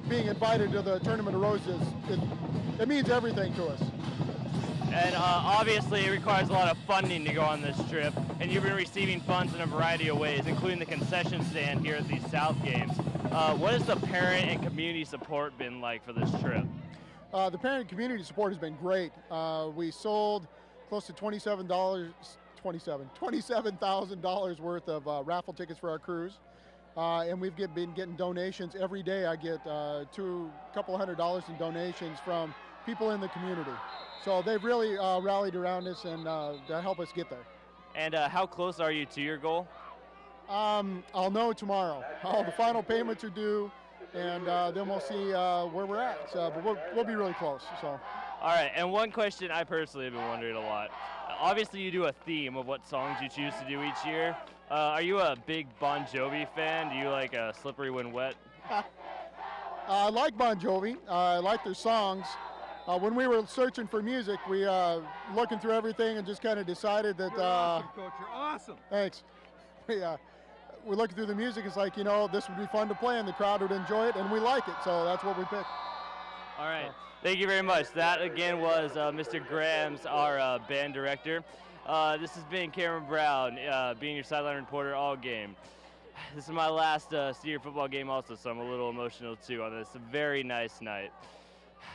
being invited to the Tournament of Roses, it, it means everything to us. And uh, obviously, it requires a lot of funding to go on this trip. And you've been receiving funds in a variety of ways, including the concession stand here at these South Games. Uh, what has the parent and community support been like for this trip? Uh, the parent and community support has been great. Uh, we sold close to twenty-seven dollars, twenty-seven, twenty-seven thousand dollars worth of uh, raffle tickets for our cruise, uh, and we've get, been getting donations every day. I get uh, two couple hundred dollars in donations from people in the community. So they've really uh, rallied around us and to help us get there. And how close are you to your goal? Um, I'll know tomorrow. All the final payments are due and uh, then we'll see uh, where we're at. So, but we'll, we'll be really close. So. All right, and one question I personally have been wondering a lot. Obviously, you do a theme of what songs you choose to do each year. Uh, are you a big Bon Jovi fan? Do you like a Slippery When Wet? [laughs] I like Bon Jovi. I like their songs. Uh, when we were searching for music, we uh, looking through everything and just kind of decided that. You're awesome, Coach. You're awesome. Thanks. [laughs] We, we're looking through the music. It's like, you know, this would be fun to play and the crowd would enjoy it, and we like it. So that's what we picked. All right. Thank you very much. That, again, was uh, Mr. Grams, our uh, band director. Uh, this has been Cameron Brown, uh, being your sideline reporter all game. This is my last uh, senior football game also, so I'm a little emotional too on this very nice night.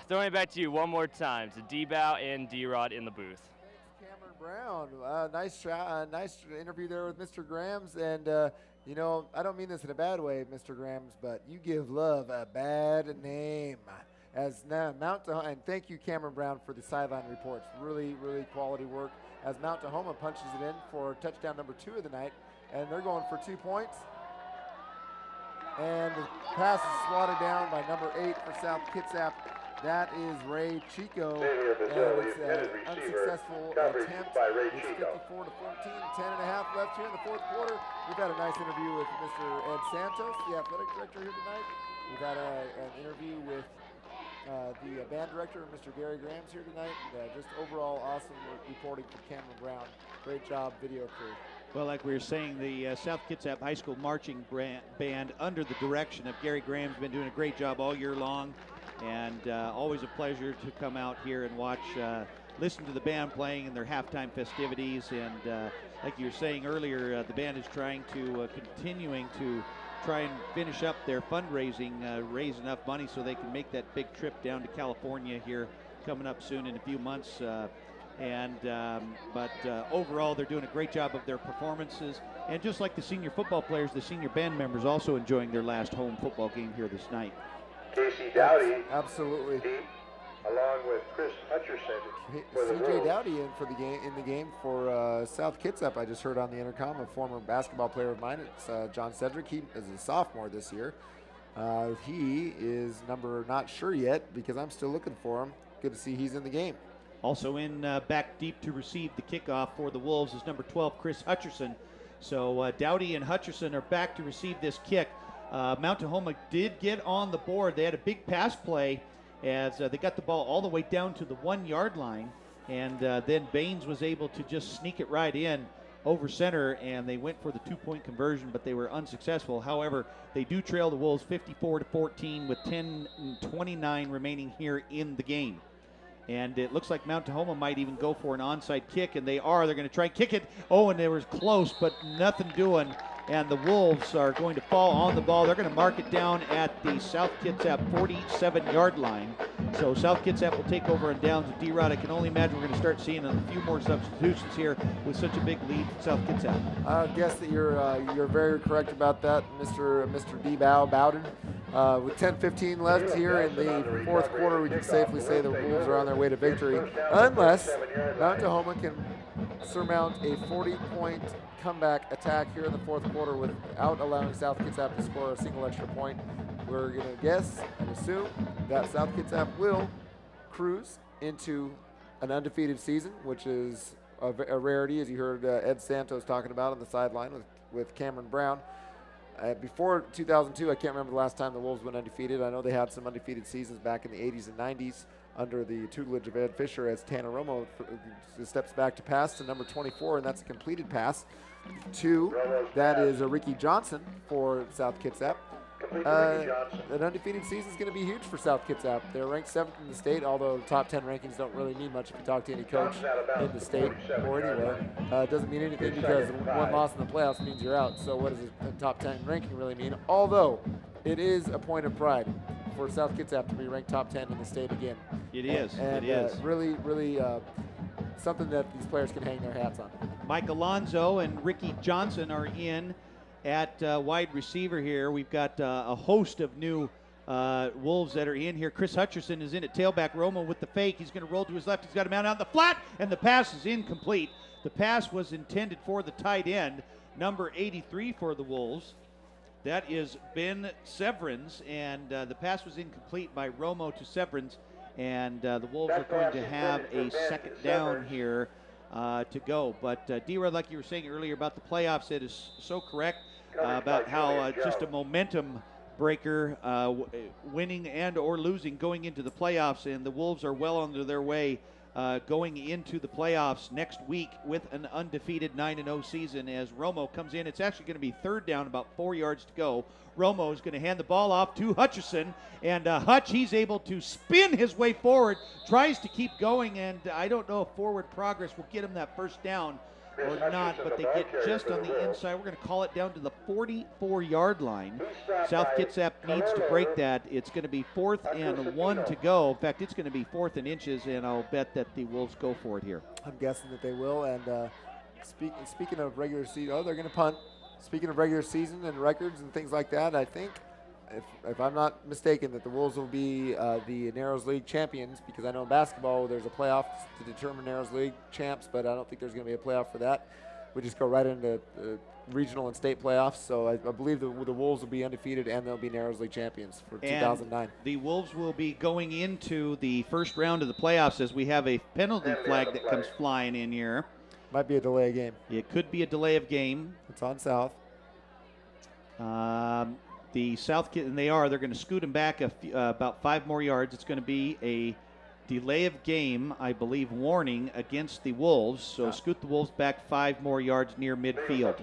Throwing it back to you one more time to D-Bow and D-Rod in the booth. Thanks, Cameron Brown, uh, nice, uh, nice interview there with Mr. Grams, and uh, you know, I don't mean this in a bad way, Mr. Grams, but you give love a bad name. As now Mount and thank you, Cameron Brown, for the sideline reports. Really, really quality work. As Mount Tahoma punches it in for touchdown number two of the night, and they're going for two points. And the pass is slotted down by number eight for South Kitsap. That is Ray Chico. And it's an unsuccessful attempt. By Ray it's 54 to 14, 10 and a half left here in the fourth quarter. We've had a nice interview with Mr. Ed Santos, the athletic director here tonight. We've had a, an interview with uh, the uh, band director, Mr. Gary Grams, here tonight. Uh, just overall awesome reporting from Cameron Brown. Great job, video crew. Well, like we were saying, the uh, South Kitsap High School marching band, under the direction of Gary Graham, has been doing a great job all year long, and uh, always a pleasure to come out here and watch, listen to the band playing in their halftime festivities. And like you were saying earlier, the band is trying to continuing to try and finish up their fundraising, raise enough money so they can make that big trip down to California here coming up soon in a few months. And um, but uh, overall, they're doing a great job of their performances. And just like the senior football players, the senior band members also enjoying their last home football game here this night. Casey Dowdy, absolutely, along with Chris Hutcherson for CJ Wolves. Dowdy in for the game in the game for uh, South Kitsap. I just heard on the intercom a former basketball player of mine. It's uh, John Cedric. He is a sophomore this year. Uh, he is number not sure yet because I'm still looking for him. Good to see he's in the game. Also in uh, back deep to receive the kickoff for the Wolves is number 12, Chris Hutcherson. So uh, Dowdy and Hutcherson are back to receive this kick. Uh, Mount Tahoma did get on the board. They had a big pass play as uh, they got the ball all the way down to the one yard line. And uh, then Baines was able to just sneak it right in over center, and they went for the two point conversion, but they were unsuccessful. However, they do trail the Wolves 54 to 14 with 10 29 remaining here in the game. And it looks like Mount Tahoma might even go for an onside kick, and they are. They're going to try and kick it. Oh, and they was close, but nothing doing. And the Wolves are going to fall on the ball. They're going to mark it down at the South Kitsap 47 yard line. So South Kitsap will take over and downs with D-Rod. I can only imagine we're going to start seeing a few more substitutions here with such a big lead South Kitsap. I guess that you're uh, you're very correct about that, Mr. Mr. D. Bow Bowden. Uh, with 10-15 left here in the fourth quarter, we can safely say the Wolves are on their way to victory, unless Mount Tahoma can surmount a 40-point comeback attack here in the fourth quarter without allowing South Kitsap to score a single extra point. We're going to guess and assume that South Kitsap will cruise into an undefeated season, which is a, a rarity, as you heard uh, Ed Santos talking about on the sideline with, with Cameron Brown. Uh, before 2002, I can't remember the last time the Wolves went undefeated. I know they had some undefeated seasons back in the 80s and 90s under the tutelage of Ed Fisher as Tanner Romo f- steps back to pass to number 24, and that's a completed pass. Two, that is a Ricky Johnson for South Kitsap. Uh, an undefeated season is going to be huge for South Kitsap. They're ranked seventh in the state, although top 10 rankings don't really mean much if you talk to any coach in the state or anywhere. Uh, it doesn't mean anything because one loss in the playoffs means you're out. So what does a top 10 ranking really mean? Although it is a point of pride for South Kitsap to be ranked top 10 in the state again. It is, And, it uh, is. really, really uh, something that these players can hang their hats on. Mike Alonzo and Ricky Johnson are in at uh, wide receiver here. We've got uh, a host of new uh, Wolves that are in here. Chris Hutcherson is in at tailback. Romo with the fake. He's going to roll to his left. He's got a man out the flat, and the pass is incomplete. The pass was intended for the tight end, number 83 for the Wolves. That is Ben Severance, and uh, the pass was incomplete by Romo to Severance, and uh, the Wolves are going to have a second down here uh, to go. But uh, D-Rod, like you were saying earlier about the playoffs, it is so correct uh, about how uh, just a momentum breaker, uh, w- winning and or losing going into the playoffs, and the Wolves are well under their way uh, going into the playoffs next week with an undefeated 9 0 season as Romo comes in. It's actually going to be third down, about four yards to go. Romo is going to hand the ball off to Hutcherson, and uh, Hutch, he's able to spin his way forward, tries to keep going, and I don't know if forward progress will get him that first down or not, but they get just on the inside. We're going to call it down to the 44 yard line. South Kitsap needs to break that. It's going to be fourth and one to go. In fact, it's going to be fourth and inches, and I'll bet that the Wolves go for it here. I'm guessing that they will. And uh, speak, speaking of regular season, oh, they're going to punt. Speaking of regular season and records and things like that, I think, if, if I'm not mistaken, that the Wolves will be uh, the Narrows League champions because I know in basketball there's a playoff to determine Narrows League champs, but I don't think there's going to be a playoff for that. We just go right into uh, regional and state playoffs. So I, I believe the, the Wolves will be undefeated and they'll be Narrows League champions for And 2009. The Wolves will be going into the first round of the playoffs as we have a penalty flag that comes flying in here. Might be a delay of game. It could be a delay of game. It's on South. Um, the South Kit, and they are. They're going to scoot him back a uh, about five more yards. It's going to be a delay of game, I believe, warning against the Wolves. So scoot the Wolves back five more yards near midfield.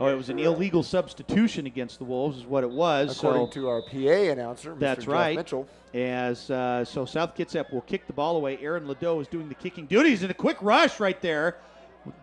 Oh, it was an illegal substitution against the Wolves, is what it was. According so to our PA announcer, Mr. that's Jeff right. Mitchell. As uh, so, South Kitsap will kick the ball away. Aaron Ledoux is doing the kicking duties in a quick rush right there.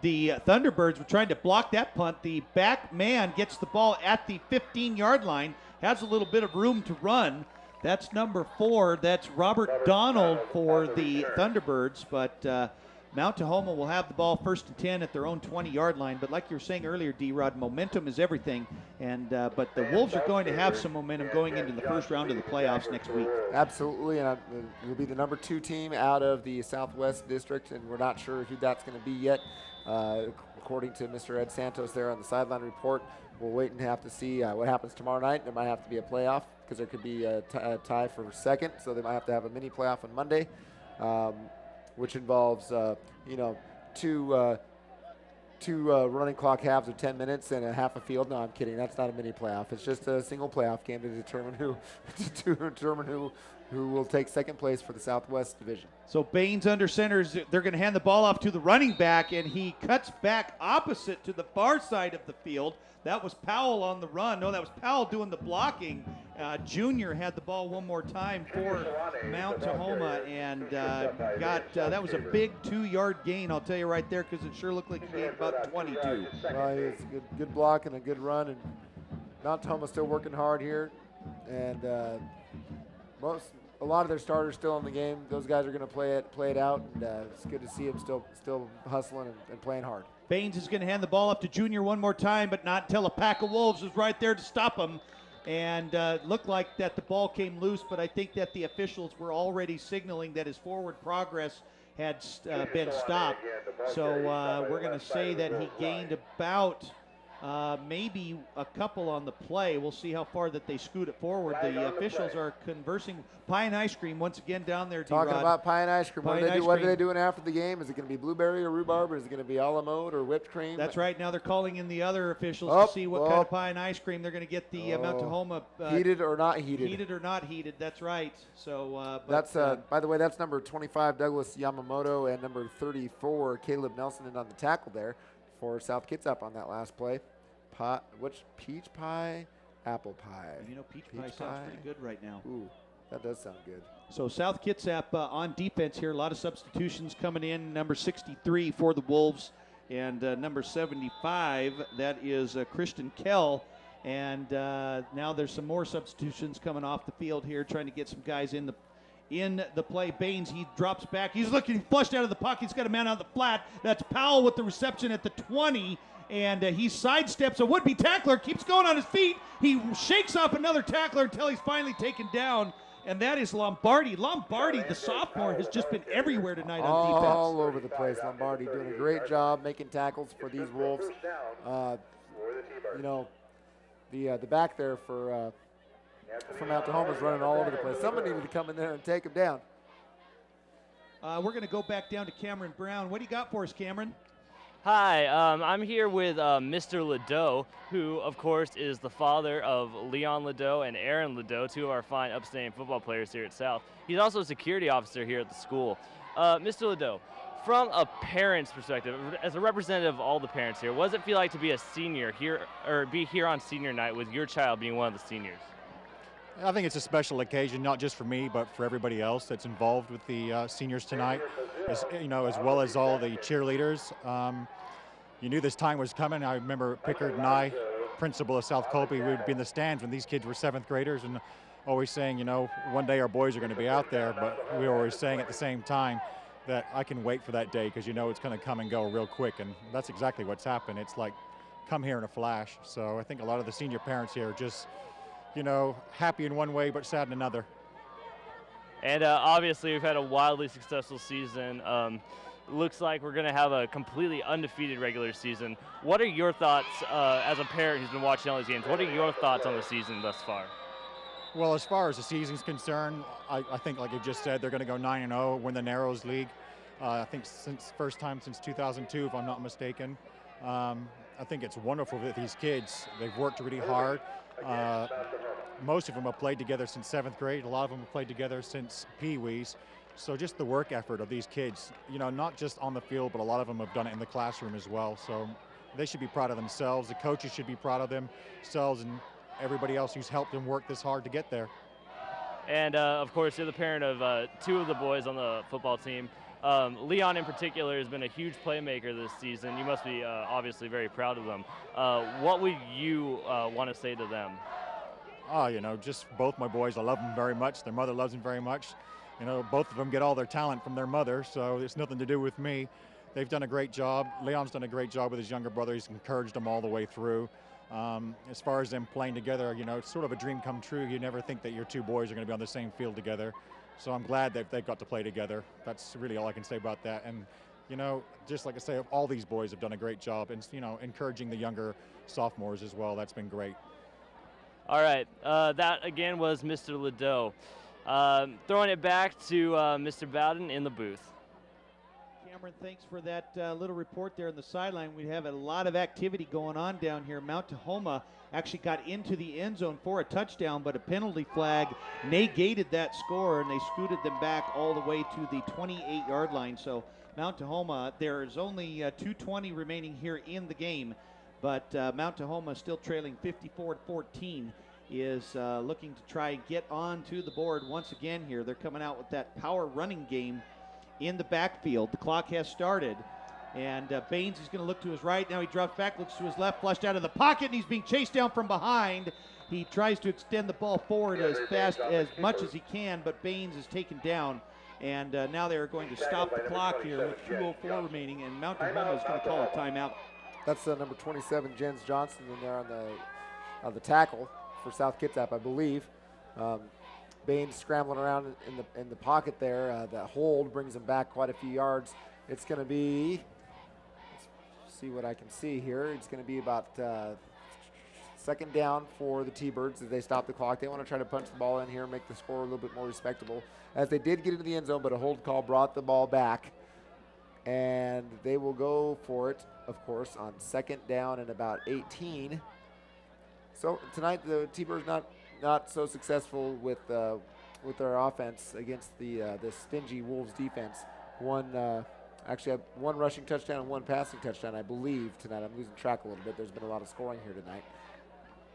The uh, Thunderbirds were trying to block that punt. The back man gets the ball at the 15-yard line, has a little bit of room to run. That's number four. That's Robert Donald for the Thunderbirds. But uh, Mount Tahoma will have the ball first and 10 at their own 20-yard line. But like you were saying earlier, D-Rod, momentum is everything. And uh, but the Wolves are going to have some momentum going into the first round of the playoffs next week. Absolutely, and we'll be the number two team out of the Southwest District, and we're not sure who that's going to be yet. Uh, according to Mr. Ed Santos there on the sideline report, we'll wait and have to see uh, what happens tomorrow night. There might have to be a playoff because there could be a, t- a tie for second, so they might have to have a mini playoff on Monday, um, which involves uh, you know two. Uh, Two uh, running clock halves of 10 minutes and a half a field. No, I'm kidding. That's not a mini playoff. It's just a single playoff game to determine who [laughs] to determine who who will take second place for the Southwest Division. So Baines under centers. They're going to hand the ball off to the running back, and he cuts back opposite to the far side of the field. That was Powell on the run. No, that was Powell doing the blocking. Uh, Junior had the ball one more time for Mount Tahoma and uh, got uh, that was a big two-yard gain. I'll tell you right there because it sure looked like he gained about 22. Well, it's a good, good block and a good run, and Mount Tahoma still working hard here, and uh, most a lot of their starters still in the game. Those guys are going to play it play it out, and uh, it's good to see them still still hustling and, and playing hard. Baines is going to hand the ball up to Junior one more time, but not until a pack of Wolves is right there to stop him. And uh, looked like that the ball came loose, but I think that the officials were already signaling that his forward progress had uh, been stopped. So uh, we're going to say that he gained about uh, maybe a couple on the play. We'll see how far that they scoot it forward. The officials are conversing. Pie and ice cream once again down there. Talking D-Rod. about pie and ice cream. What, Pie are and they, do, ice what are they doing after the game? Is it going to be blueberry or rhubarb, or is it going to be a la mode or whipped cream? That's right. Now they're calling in the other officials Oh, to see what kind oh. of pie and ice cream they're going to get the uh, Mount Oh. Tahoma uh, Heated or not heated? Heated or not heated. That's right. So uh, but, That's uh, by the way, that's number 25 Douglas Yamamoto and number 34 Caleb Nelson in on the tackle there for South Kitsap on that last play. Pie, which peach pie apple pie. You know, peach, pie sounds pretty good right now. Ooh, that does sound good. So South Kitsap uh, on defense here. A lot of substitutions coming in. Number 63 for the Wolves, and uh, number 75 that is uh, Christian Kell. And uh, now there's some more substitutions coming off the field here, trying to get some guys in the in the play. Baines he drops back. He's looking flushed out of the pocket. He's got a man on the flat. That's Powell with the reception at the 20 and uh, he sidesteps a would-be tackler, keeps going on his feet. He shakes off another tackler until he's finally taken down, and that is Lombardi. Lombardi, the sophomore, has just been everywhere tonight on defense. All over the place. Lombardi doing a great job making tackles for these Wolves. Uh, you know, the uh, the back there for uh, from Mount is running all over the place. Somebody needed to come in there and take him down. Uh, we're going to go back down to Cameron Brown. What do you got for us, Cameron? Hi, um, I'm here with uh, Mr. Ledoux, who, of course, is the father of Leon Ledoux and Aaron Ledoux, two of our fine upstanding football players here at South. He's also a security officer here at the school. Uh, Mr. Ledoux, from a parent's perspective, as a representative of all the parents here, what does it feel like to be a senior here, or be here on senior night with your child being one of the seniors? I think it's a special occasion, not just for me, but for everybody else that's involved with the uh, seniors tonight, as, you know, as well as all the cheerleaders. Um, you knew this time was coming. I remember Pickard and I, principal of South Colby, we would be in the stands when these kids were seventh graders and always saying, you know, one day our boys are going to be out there, but we were always saying at the same time that I can wait for that day because you know it's going to come and go real quick, and that's exactly what's happened. It's like come here in a flash. So I think a lot of the senior parents here are just – you know, happy in one way but sad in another. And uh, obviously, we've had a wildly successful season. Um, looks like we're going to have a completely undefeated regular season. What are your thoughts uh, as a parent who's been watching all these games? What are your thoughts on the season thus far? Well, as far as the season's concerned, I, I think, like you just said, they're going to go 9 and 0, win the Narrows League. Uh, I think since first time since 2002, if I'm not mistaken. Um, I think it's wonderful that these kids, they've worked really hard. Uh, most of them have played together since seventh grade. A lot of them have played together since Pee Wees. So just the work effort of these kids, you know, not just on the field, but a lot of them have done it in the classroom as well. So they should be proud of themselves. The coaches should be proud of themselves and everybody else who's helped them work this hard to get there. And uh, of course, you're the parent of uh, two of the boys on the football team. Um, Leon, in particular, has been a huge playmaker this season. You must be uh, obviously very proud of them. Uh, what would you uh, want to say to them? Oh, you know, just both my boys. I love them very much. Their mother loves them very much. You know, both of them get all their talent from their mother, so it's nothing to do with me. They've done a great job. Leon's done a great job with his younger brother. He's encouraged them all the way through. Um, as far as them playing together, you know, it's sort of a dream come true. You never think that your two boys are going to be on the same field together. So I'm glad that they've got to play together. That's really all I can say about that. And you know, just like I say, all these boys have done a great job, and you know, encouraging the younger sophomores as well. That's been great. All right, uh, that again was Mr. Ledoux. Um, throwing it back to uh, Mr. Bowden in the booth. Cameron, thanks for that uh, little report there on the sideline. We have a lot of activity going on down here. Mount Tahoma actually got into the end zone for a touchdown, but a penalty flag negated that score, and they scooted them back all the way to the 28 yard line. So, Mount Tahoma, there is only uh, 220 remaining here in the game, but uh, Mount Tahoma still trailing 54 14 is uh, looking to try and get onto the board once again here. They're coming out with that power running game in the backfield. The clock has started. And uh, Baines is going to look to his right. Now he drops back, looks to his left, flushed out of the pocket, and he's being chased down from behind. He tries to extend the ball forward as fast as much as he can, but Baines is taken down. And uh, now they're going to stop the clock here with 2.04 remaining, and Mount Tahoma is going to call a timeout. That's uh, number 27, Jens Johnson, in there on the, on the tackle for South Kitsap, I believe. Um, Baines scrambling around in the in the pocket there. Uh, that hold brings him back quite a few yards. It's going to be see what I can see here. It's going to be about uh, second down for the T-Birds as they stop the clock. They want to try to punch the ball in here, and make the score a little bit more respectable. As they did get into the end zone, but a hold call brought the ball back. And they will go for it, of course, on second down and about 18. So tonight the T-Birds not not so successful with uh, with their offense against the uh, the stingy Wolves defense. One uh, actually have one rushing touchdown and one passing touchdown, I believe, tonight. I'm losing track a little bit. There's been a lot of scoring here tonight.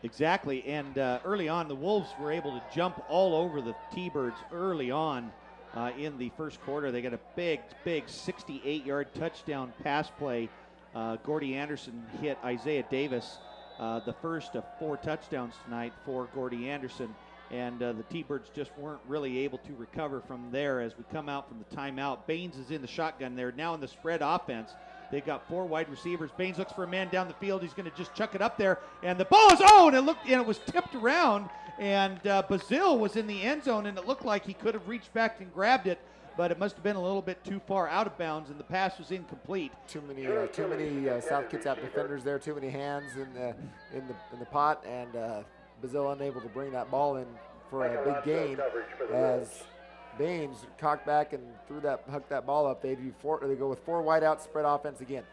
Exactly, and uh, early on, the Wolves were able to jump all over the T-Birds early on uh, in the first quarter. They got a big, big 68-yard touchdown pass play. Uh, Gordy Anderson hit Isaiah Davis, uh, the first of four touchdowns tonight for Gordy Anderson, and uh, the T-Birds just weren't really able to recover from there as we come out from the timeout. Baines is in the shotgun there, now in the spread offense. They've got four wide receivers. Baines looks for a man down the field. He's going to just chuck it up there, and the ball is oh, and it looked and it was tipped around, and uh, Bazil was in the end zone, and it looked like he could have reached back and grabbed it, but it must have been a little bit too far out of bounds, and the pass was incomplete. Too many, uh, too many uh, South Kitsap defenders there. Too many hands in the in the in the pot, and uh, Bazil unable to bring that ball in for a big gain as Baines cocked back and threw that, hucked that ball up. They do four. They go with four wideout spread offense again.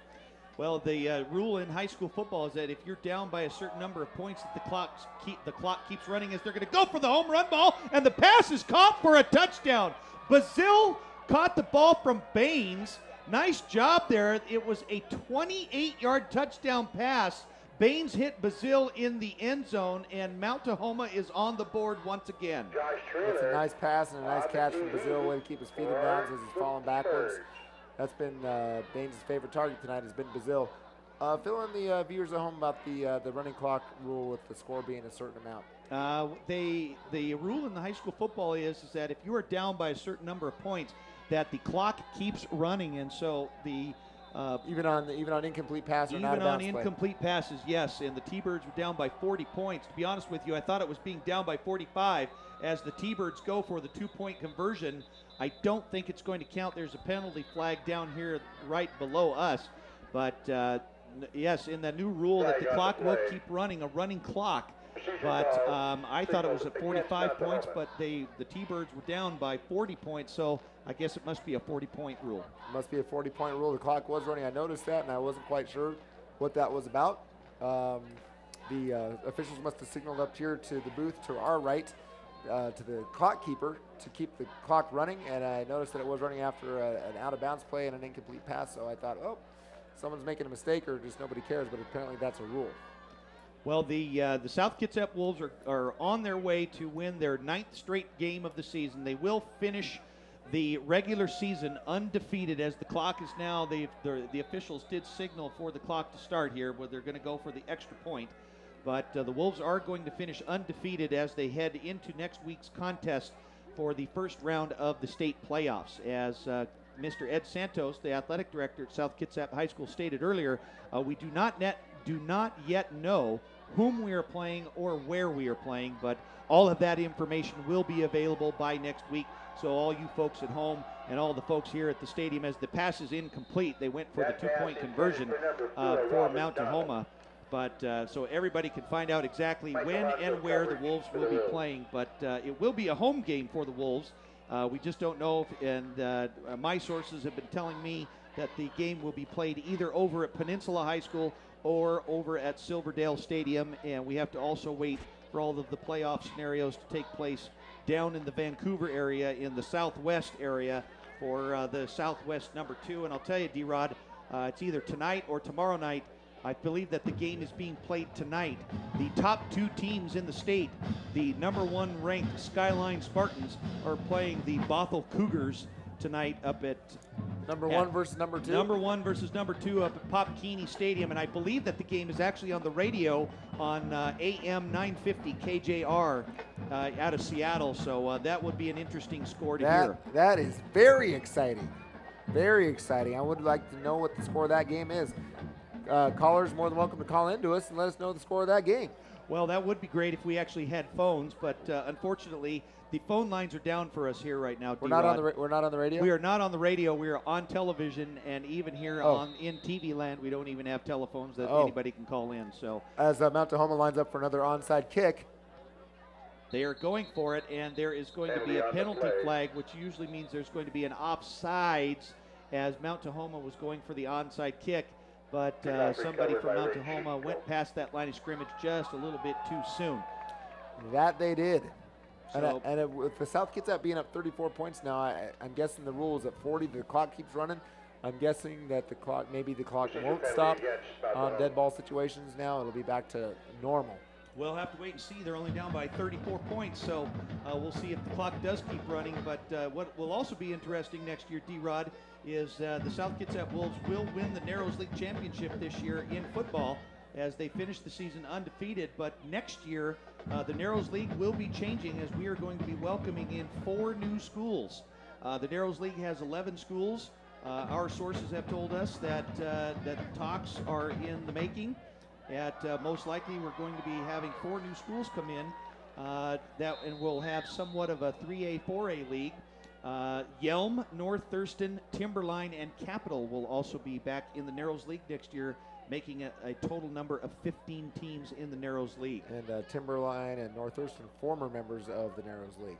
Well, the uh, rule in high school football is that if you're down by a certain number of points, that the clock keep the clock keeps running as they're going to go for the home run ball, and the pass is caught for a touchdown. Bazil caught the ball from Baines. Nice job there. It was a 28-yard touchdown pass. Baines hit Bazil in the end zone, and Mount Tahoma is on the board once again. That's a nice pass and a nice catch from Bazil. Way to keep his feet in bounds as he's falling backwards. That's been uh, Baines' favorite target tonight has been Bazil. Uh, fill in the uh, viewers at home about the uh, the running clock rule with the score being a certain amount. Uh, they the rule in the high school football is is that if you are down by a certain number of points, that the clock keeps running, and so the uh, even on even on incomplete passes, even on incomplete play. passes, yes. And the T-Birds were down by 40 points. To be honest with you, I thought it was being down by 45 as the T-Birds go for the two-point conversion. I don't think it's going to count. There's a penalty flag down here right below us, but uh, yes, in the new rule that the clock will keep running, a running clock. But um, I thought it was at 45 points, but they the T-Birds were down by 40 points, so I guess it must be a 40-point rule. It Must be a 40-point rule. The clock was running. I noticed that, and I wasn't quite sure what that was about. Um, the uh, officials must have signaled up here to the booth to our right, uh, to the clock keeper, to keep the clock running, and I noticed that it was running after a, an out-of-bounds play and an incomplete pass, so I thought, oh, someone's making a mistake or just nobody cares, but apparently that's a rule. Well, the uh, the South Kitsap Wolves are, are on their way to win their ninth straight game of the season. They will finish the regular season undefeated as the clock is now. The the officials did signal for the clock to start here, where they're going to go for the extra point. But uh, the Wolves are going to finish undefeated as they head into next week's contest for the first round of the state playoffs. As uh, Mr. Ed Santos, the athletic director at South Kitsap High School, stated earlier, uh, we do not net, do not yet know whom we are playing or where we are playing, but all of that information will be available by next week. So all you folks at home and all the folks here at the stadium, as the pass is incomplete, they went for the two-point conversion uh, for Mount Tahoma. But uh, so everybody can find out exactly when and where the Wolves will be playing. But uh, it will be a home game for the Wolves. Uh, we just don't know, if, and uh, my sources have been telling me that the game will be played either over at Peninsula High School or over at Silverdale Stadium. And we have to also wait for all of the playoff scenarios to take place down in the Vancouver area, in the southwest area for uh, the southwest number two. And I'll tell you, D Rod, uh, it's either tonight or tomorrow night. I believe that the game is being played tonight. The top two teams in the state, the number one ranked Skyline Spartans, are playing the Bothell Cougars tonight up at number one versus number two. Number one versus number two up at Pop Keeney Stadium, and I believe that the game is actually on the radio on uh, AM 950 KJR uh, out of Seattle. So uh, that would be an interesting score to that, hear. That is very exciting. Very exciting. I would like to know what the score of that game is. Uh, callers more than welcome to call into us and let us know the score of that game. Well, that would be great if we actually had phones, but uh, unfortunately, the phone lines are down for us here right now. We're not on the ra- we're not on the radio. We are not on the radio. We are on television, and even here oh. on in TV land, we don't even have telephones that oh. anybody can call in. So as uh, Mount Tahoma lines up for another onside kick, they are going for it, and there is going to be a penalty flag, which usually means there's going to be an offsides, as Mount Tahoma was going for the onside kick but uh, somebody from Mount Tahoma went past that line of scrimmage just a little bit too soon. That they did. So, and, I, and it, with the South gets Kitsap being up 34 points now, I, am guessing the rule is at 40. The clock keeps running. I'm guessing that the clock, maybe the clock won't stop on dead ball situations now. It'll be back to normal. We'll have to wait and see. They're only down by 34 points, so uh, we'll see if the clock does keep running. But uh, what will also be interesting next year, D-Rod, is uh, the South Kitsap Wolves will win the Narrows League Championship this year in football as they finish the season undefeated. But next year, uh, the Narrows League will be changing as we are going to be welcoming in four new schools. Uh, the Narrows League has 11 schools. Uh, our sources have told us that uh, that talks are in the making. At uh, most likely, we're going to be having four new schools come in. That and we'll have somewhat of a 3A, 4A league. Uh, Yelm, North Thurston, Timberline, and Capital will also be back in the Narrows League next year, making a, a total number of 15 teams in the Narrows League. And uh, Timberline and North Thurston, former members of the Narrows League.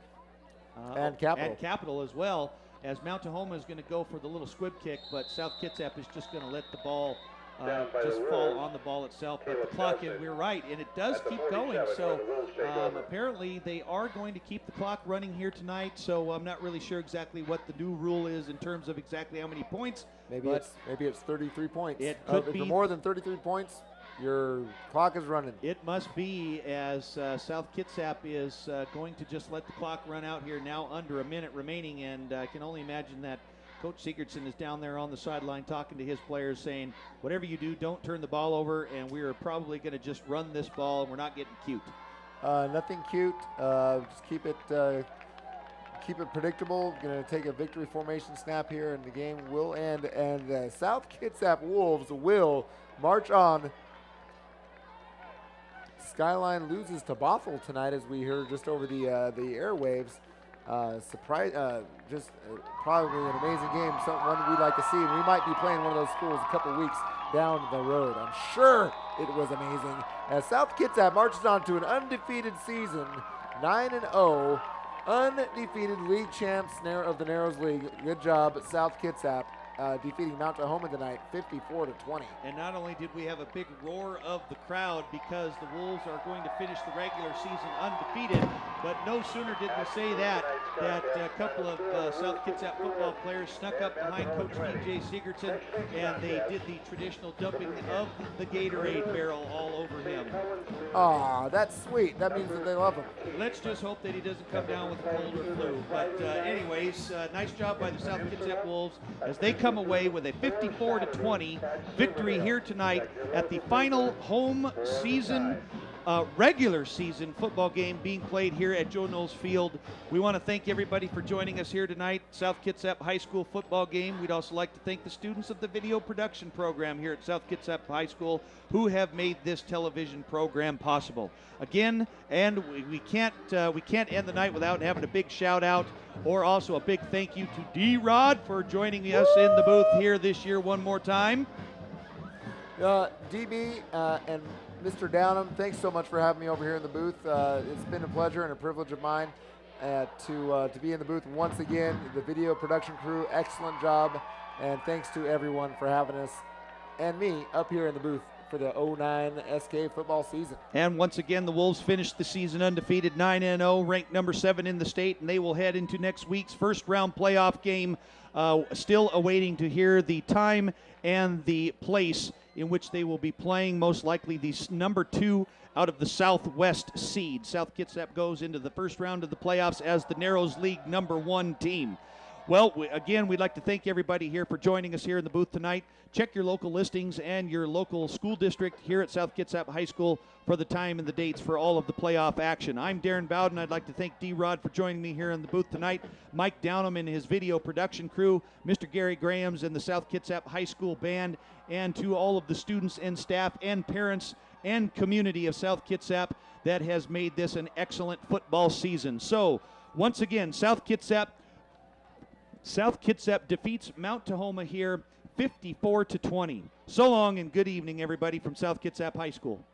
Uh, and Capital. And Capital as well, as Mount Tahoma is going to go for the little squib kick, but South Kitsap is just going to let the ball uh, Down by the just fall on the ball itself. But the clock, and we're right, and it does keep going. So the rules take um, apparently they are going to keep the clock running here tonight. So I'm not really sure exactly what the new rule is in terms of exactly how many points. Maybe but it's maybe it's 33 points. It Uh, could if be- you're more than 33 points, your clock is running. It must be as uh, South Kitsap is uh, going to just let the clock run out here now under a minute remaining, and I can only imagine that Coach Sigurdsson is down there on the sideline talking to his players, saying, "Whatever you do, don't turn the ball over, and we are probably going to just run this ball, and we're not getting cute." Uh, nothing cute. Uh, just keep it uh, keep it predictable. Going to take a victory formation snap here, and the game will end. And the South Kitsap Wolves will march on. Skyline loses to Bothell tonight, as we heard just over the uh, the airwaves. Uh, surprise! Uh, just uh, probably an amazing game. Something one we'd like to see. We might be playing one of those schools a couple weeks down the road. I'm sure it was amazing. As South Kitsap marches on to an undefeated season, 9 and 0, undefeated league champs of the Narrows League. Good job, South Kitsap, uh, defeating Mount Tahoma tonight, 54 to 20. And not only did we have a big roar of the crowd because the Wolves are going to finish the regular season undefeated, but no sooner did we say that, that a couple of uh, South Kitsap football players snuck up behind Coach DJ Sigurdsson and they did the traditional dumping of the Gatorade barrel all over him. Ah, that's sweet. That means that they love him. Let's just hope that he doesn't come down with a cold or flu. But uh, anyways, uh, nice job by the South Kitsap Wolves as they come away with a 54 to 20 victory here tonight at the final home season. Uh, regular season football game being played here at Joe Knowles Field. We want to thank everybody for joining us here tonight. South Kitsap High School football game. We'd also like to thank the students of the video production program here at South Kitsap High School who have made this television program possible. Again, and we, we can't uh, we can't end the night without having a big shout out or also a big thank you to D Rod for joining us in the booth here this year one more time. Uh, DB uh, and Mr. Downham, thanks so much for having me over here in the booth. Uh, it's been a pleasure and a privilege of mine uh, to uh, to be in the booth once again. The video production crew, excellent job, and thanks to everyone for having us and me up here in the booth for the 09 SK football season. And once again, the Wolves finished the season undefeated 9 0, ranked number 7 in the state, and they will head into next week's first round playoff game. Uh, still awaiting to hear the time and the place in which they will be playing, most likely the number two out of the Southwest seed. South Kitsap goes into the first round of the playoffs as the Narrows League number one team. Well, we, again, we'd like to thank everybody here for joining us here in the booth tonight. Check your local listings and your local school district here at South Kitsap High School for the time and the dates for all of the playoff action. I'm Darren Bowden. I'd like to thank D Rod for joining me here in the booth tonight, Mike Downham and his video production crew, Mr. Gary Grams and the South Kitsap High School Band, and to all of the students and staff and parents and community of South Kitsap that has made this an excellent football season. So, once again, South Kitsap South Kitsap defeats Mount Tahoma here 54 to 20. So long and good evening everybody from South Kitsap High School.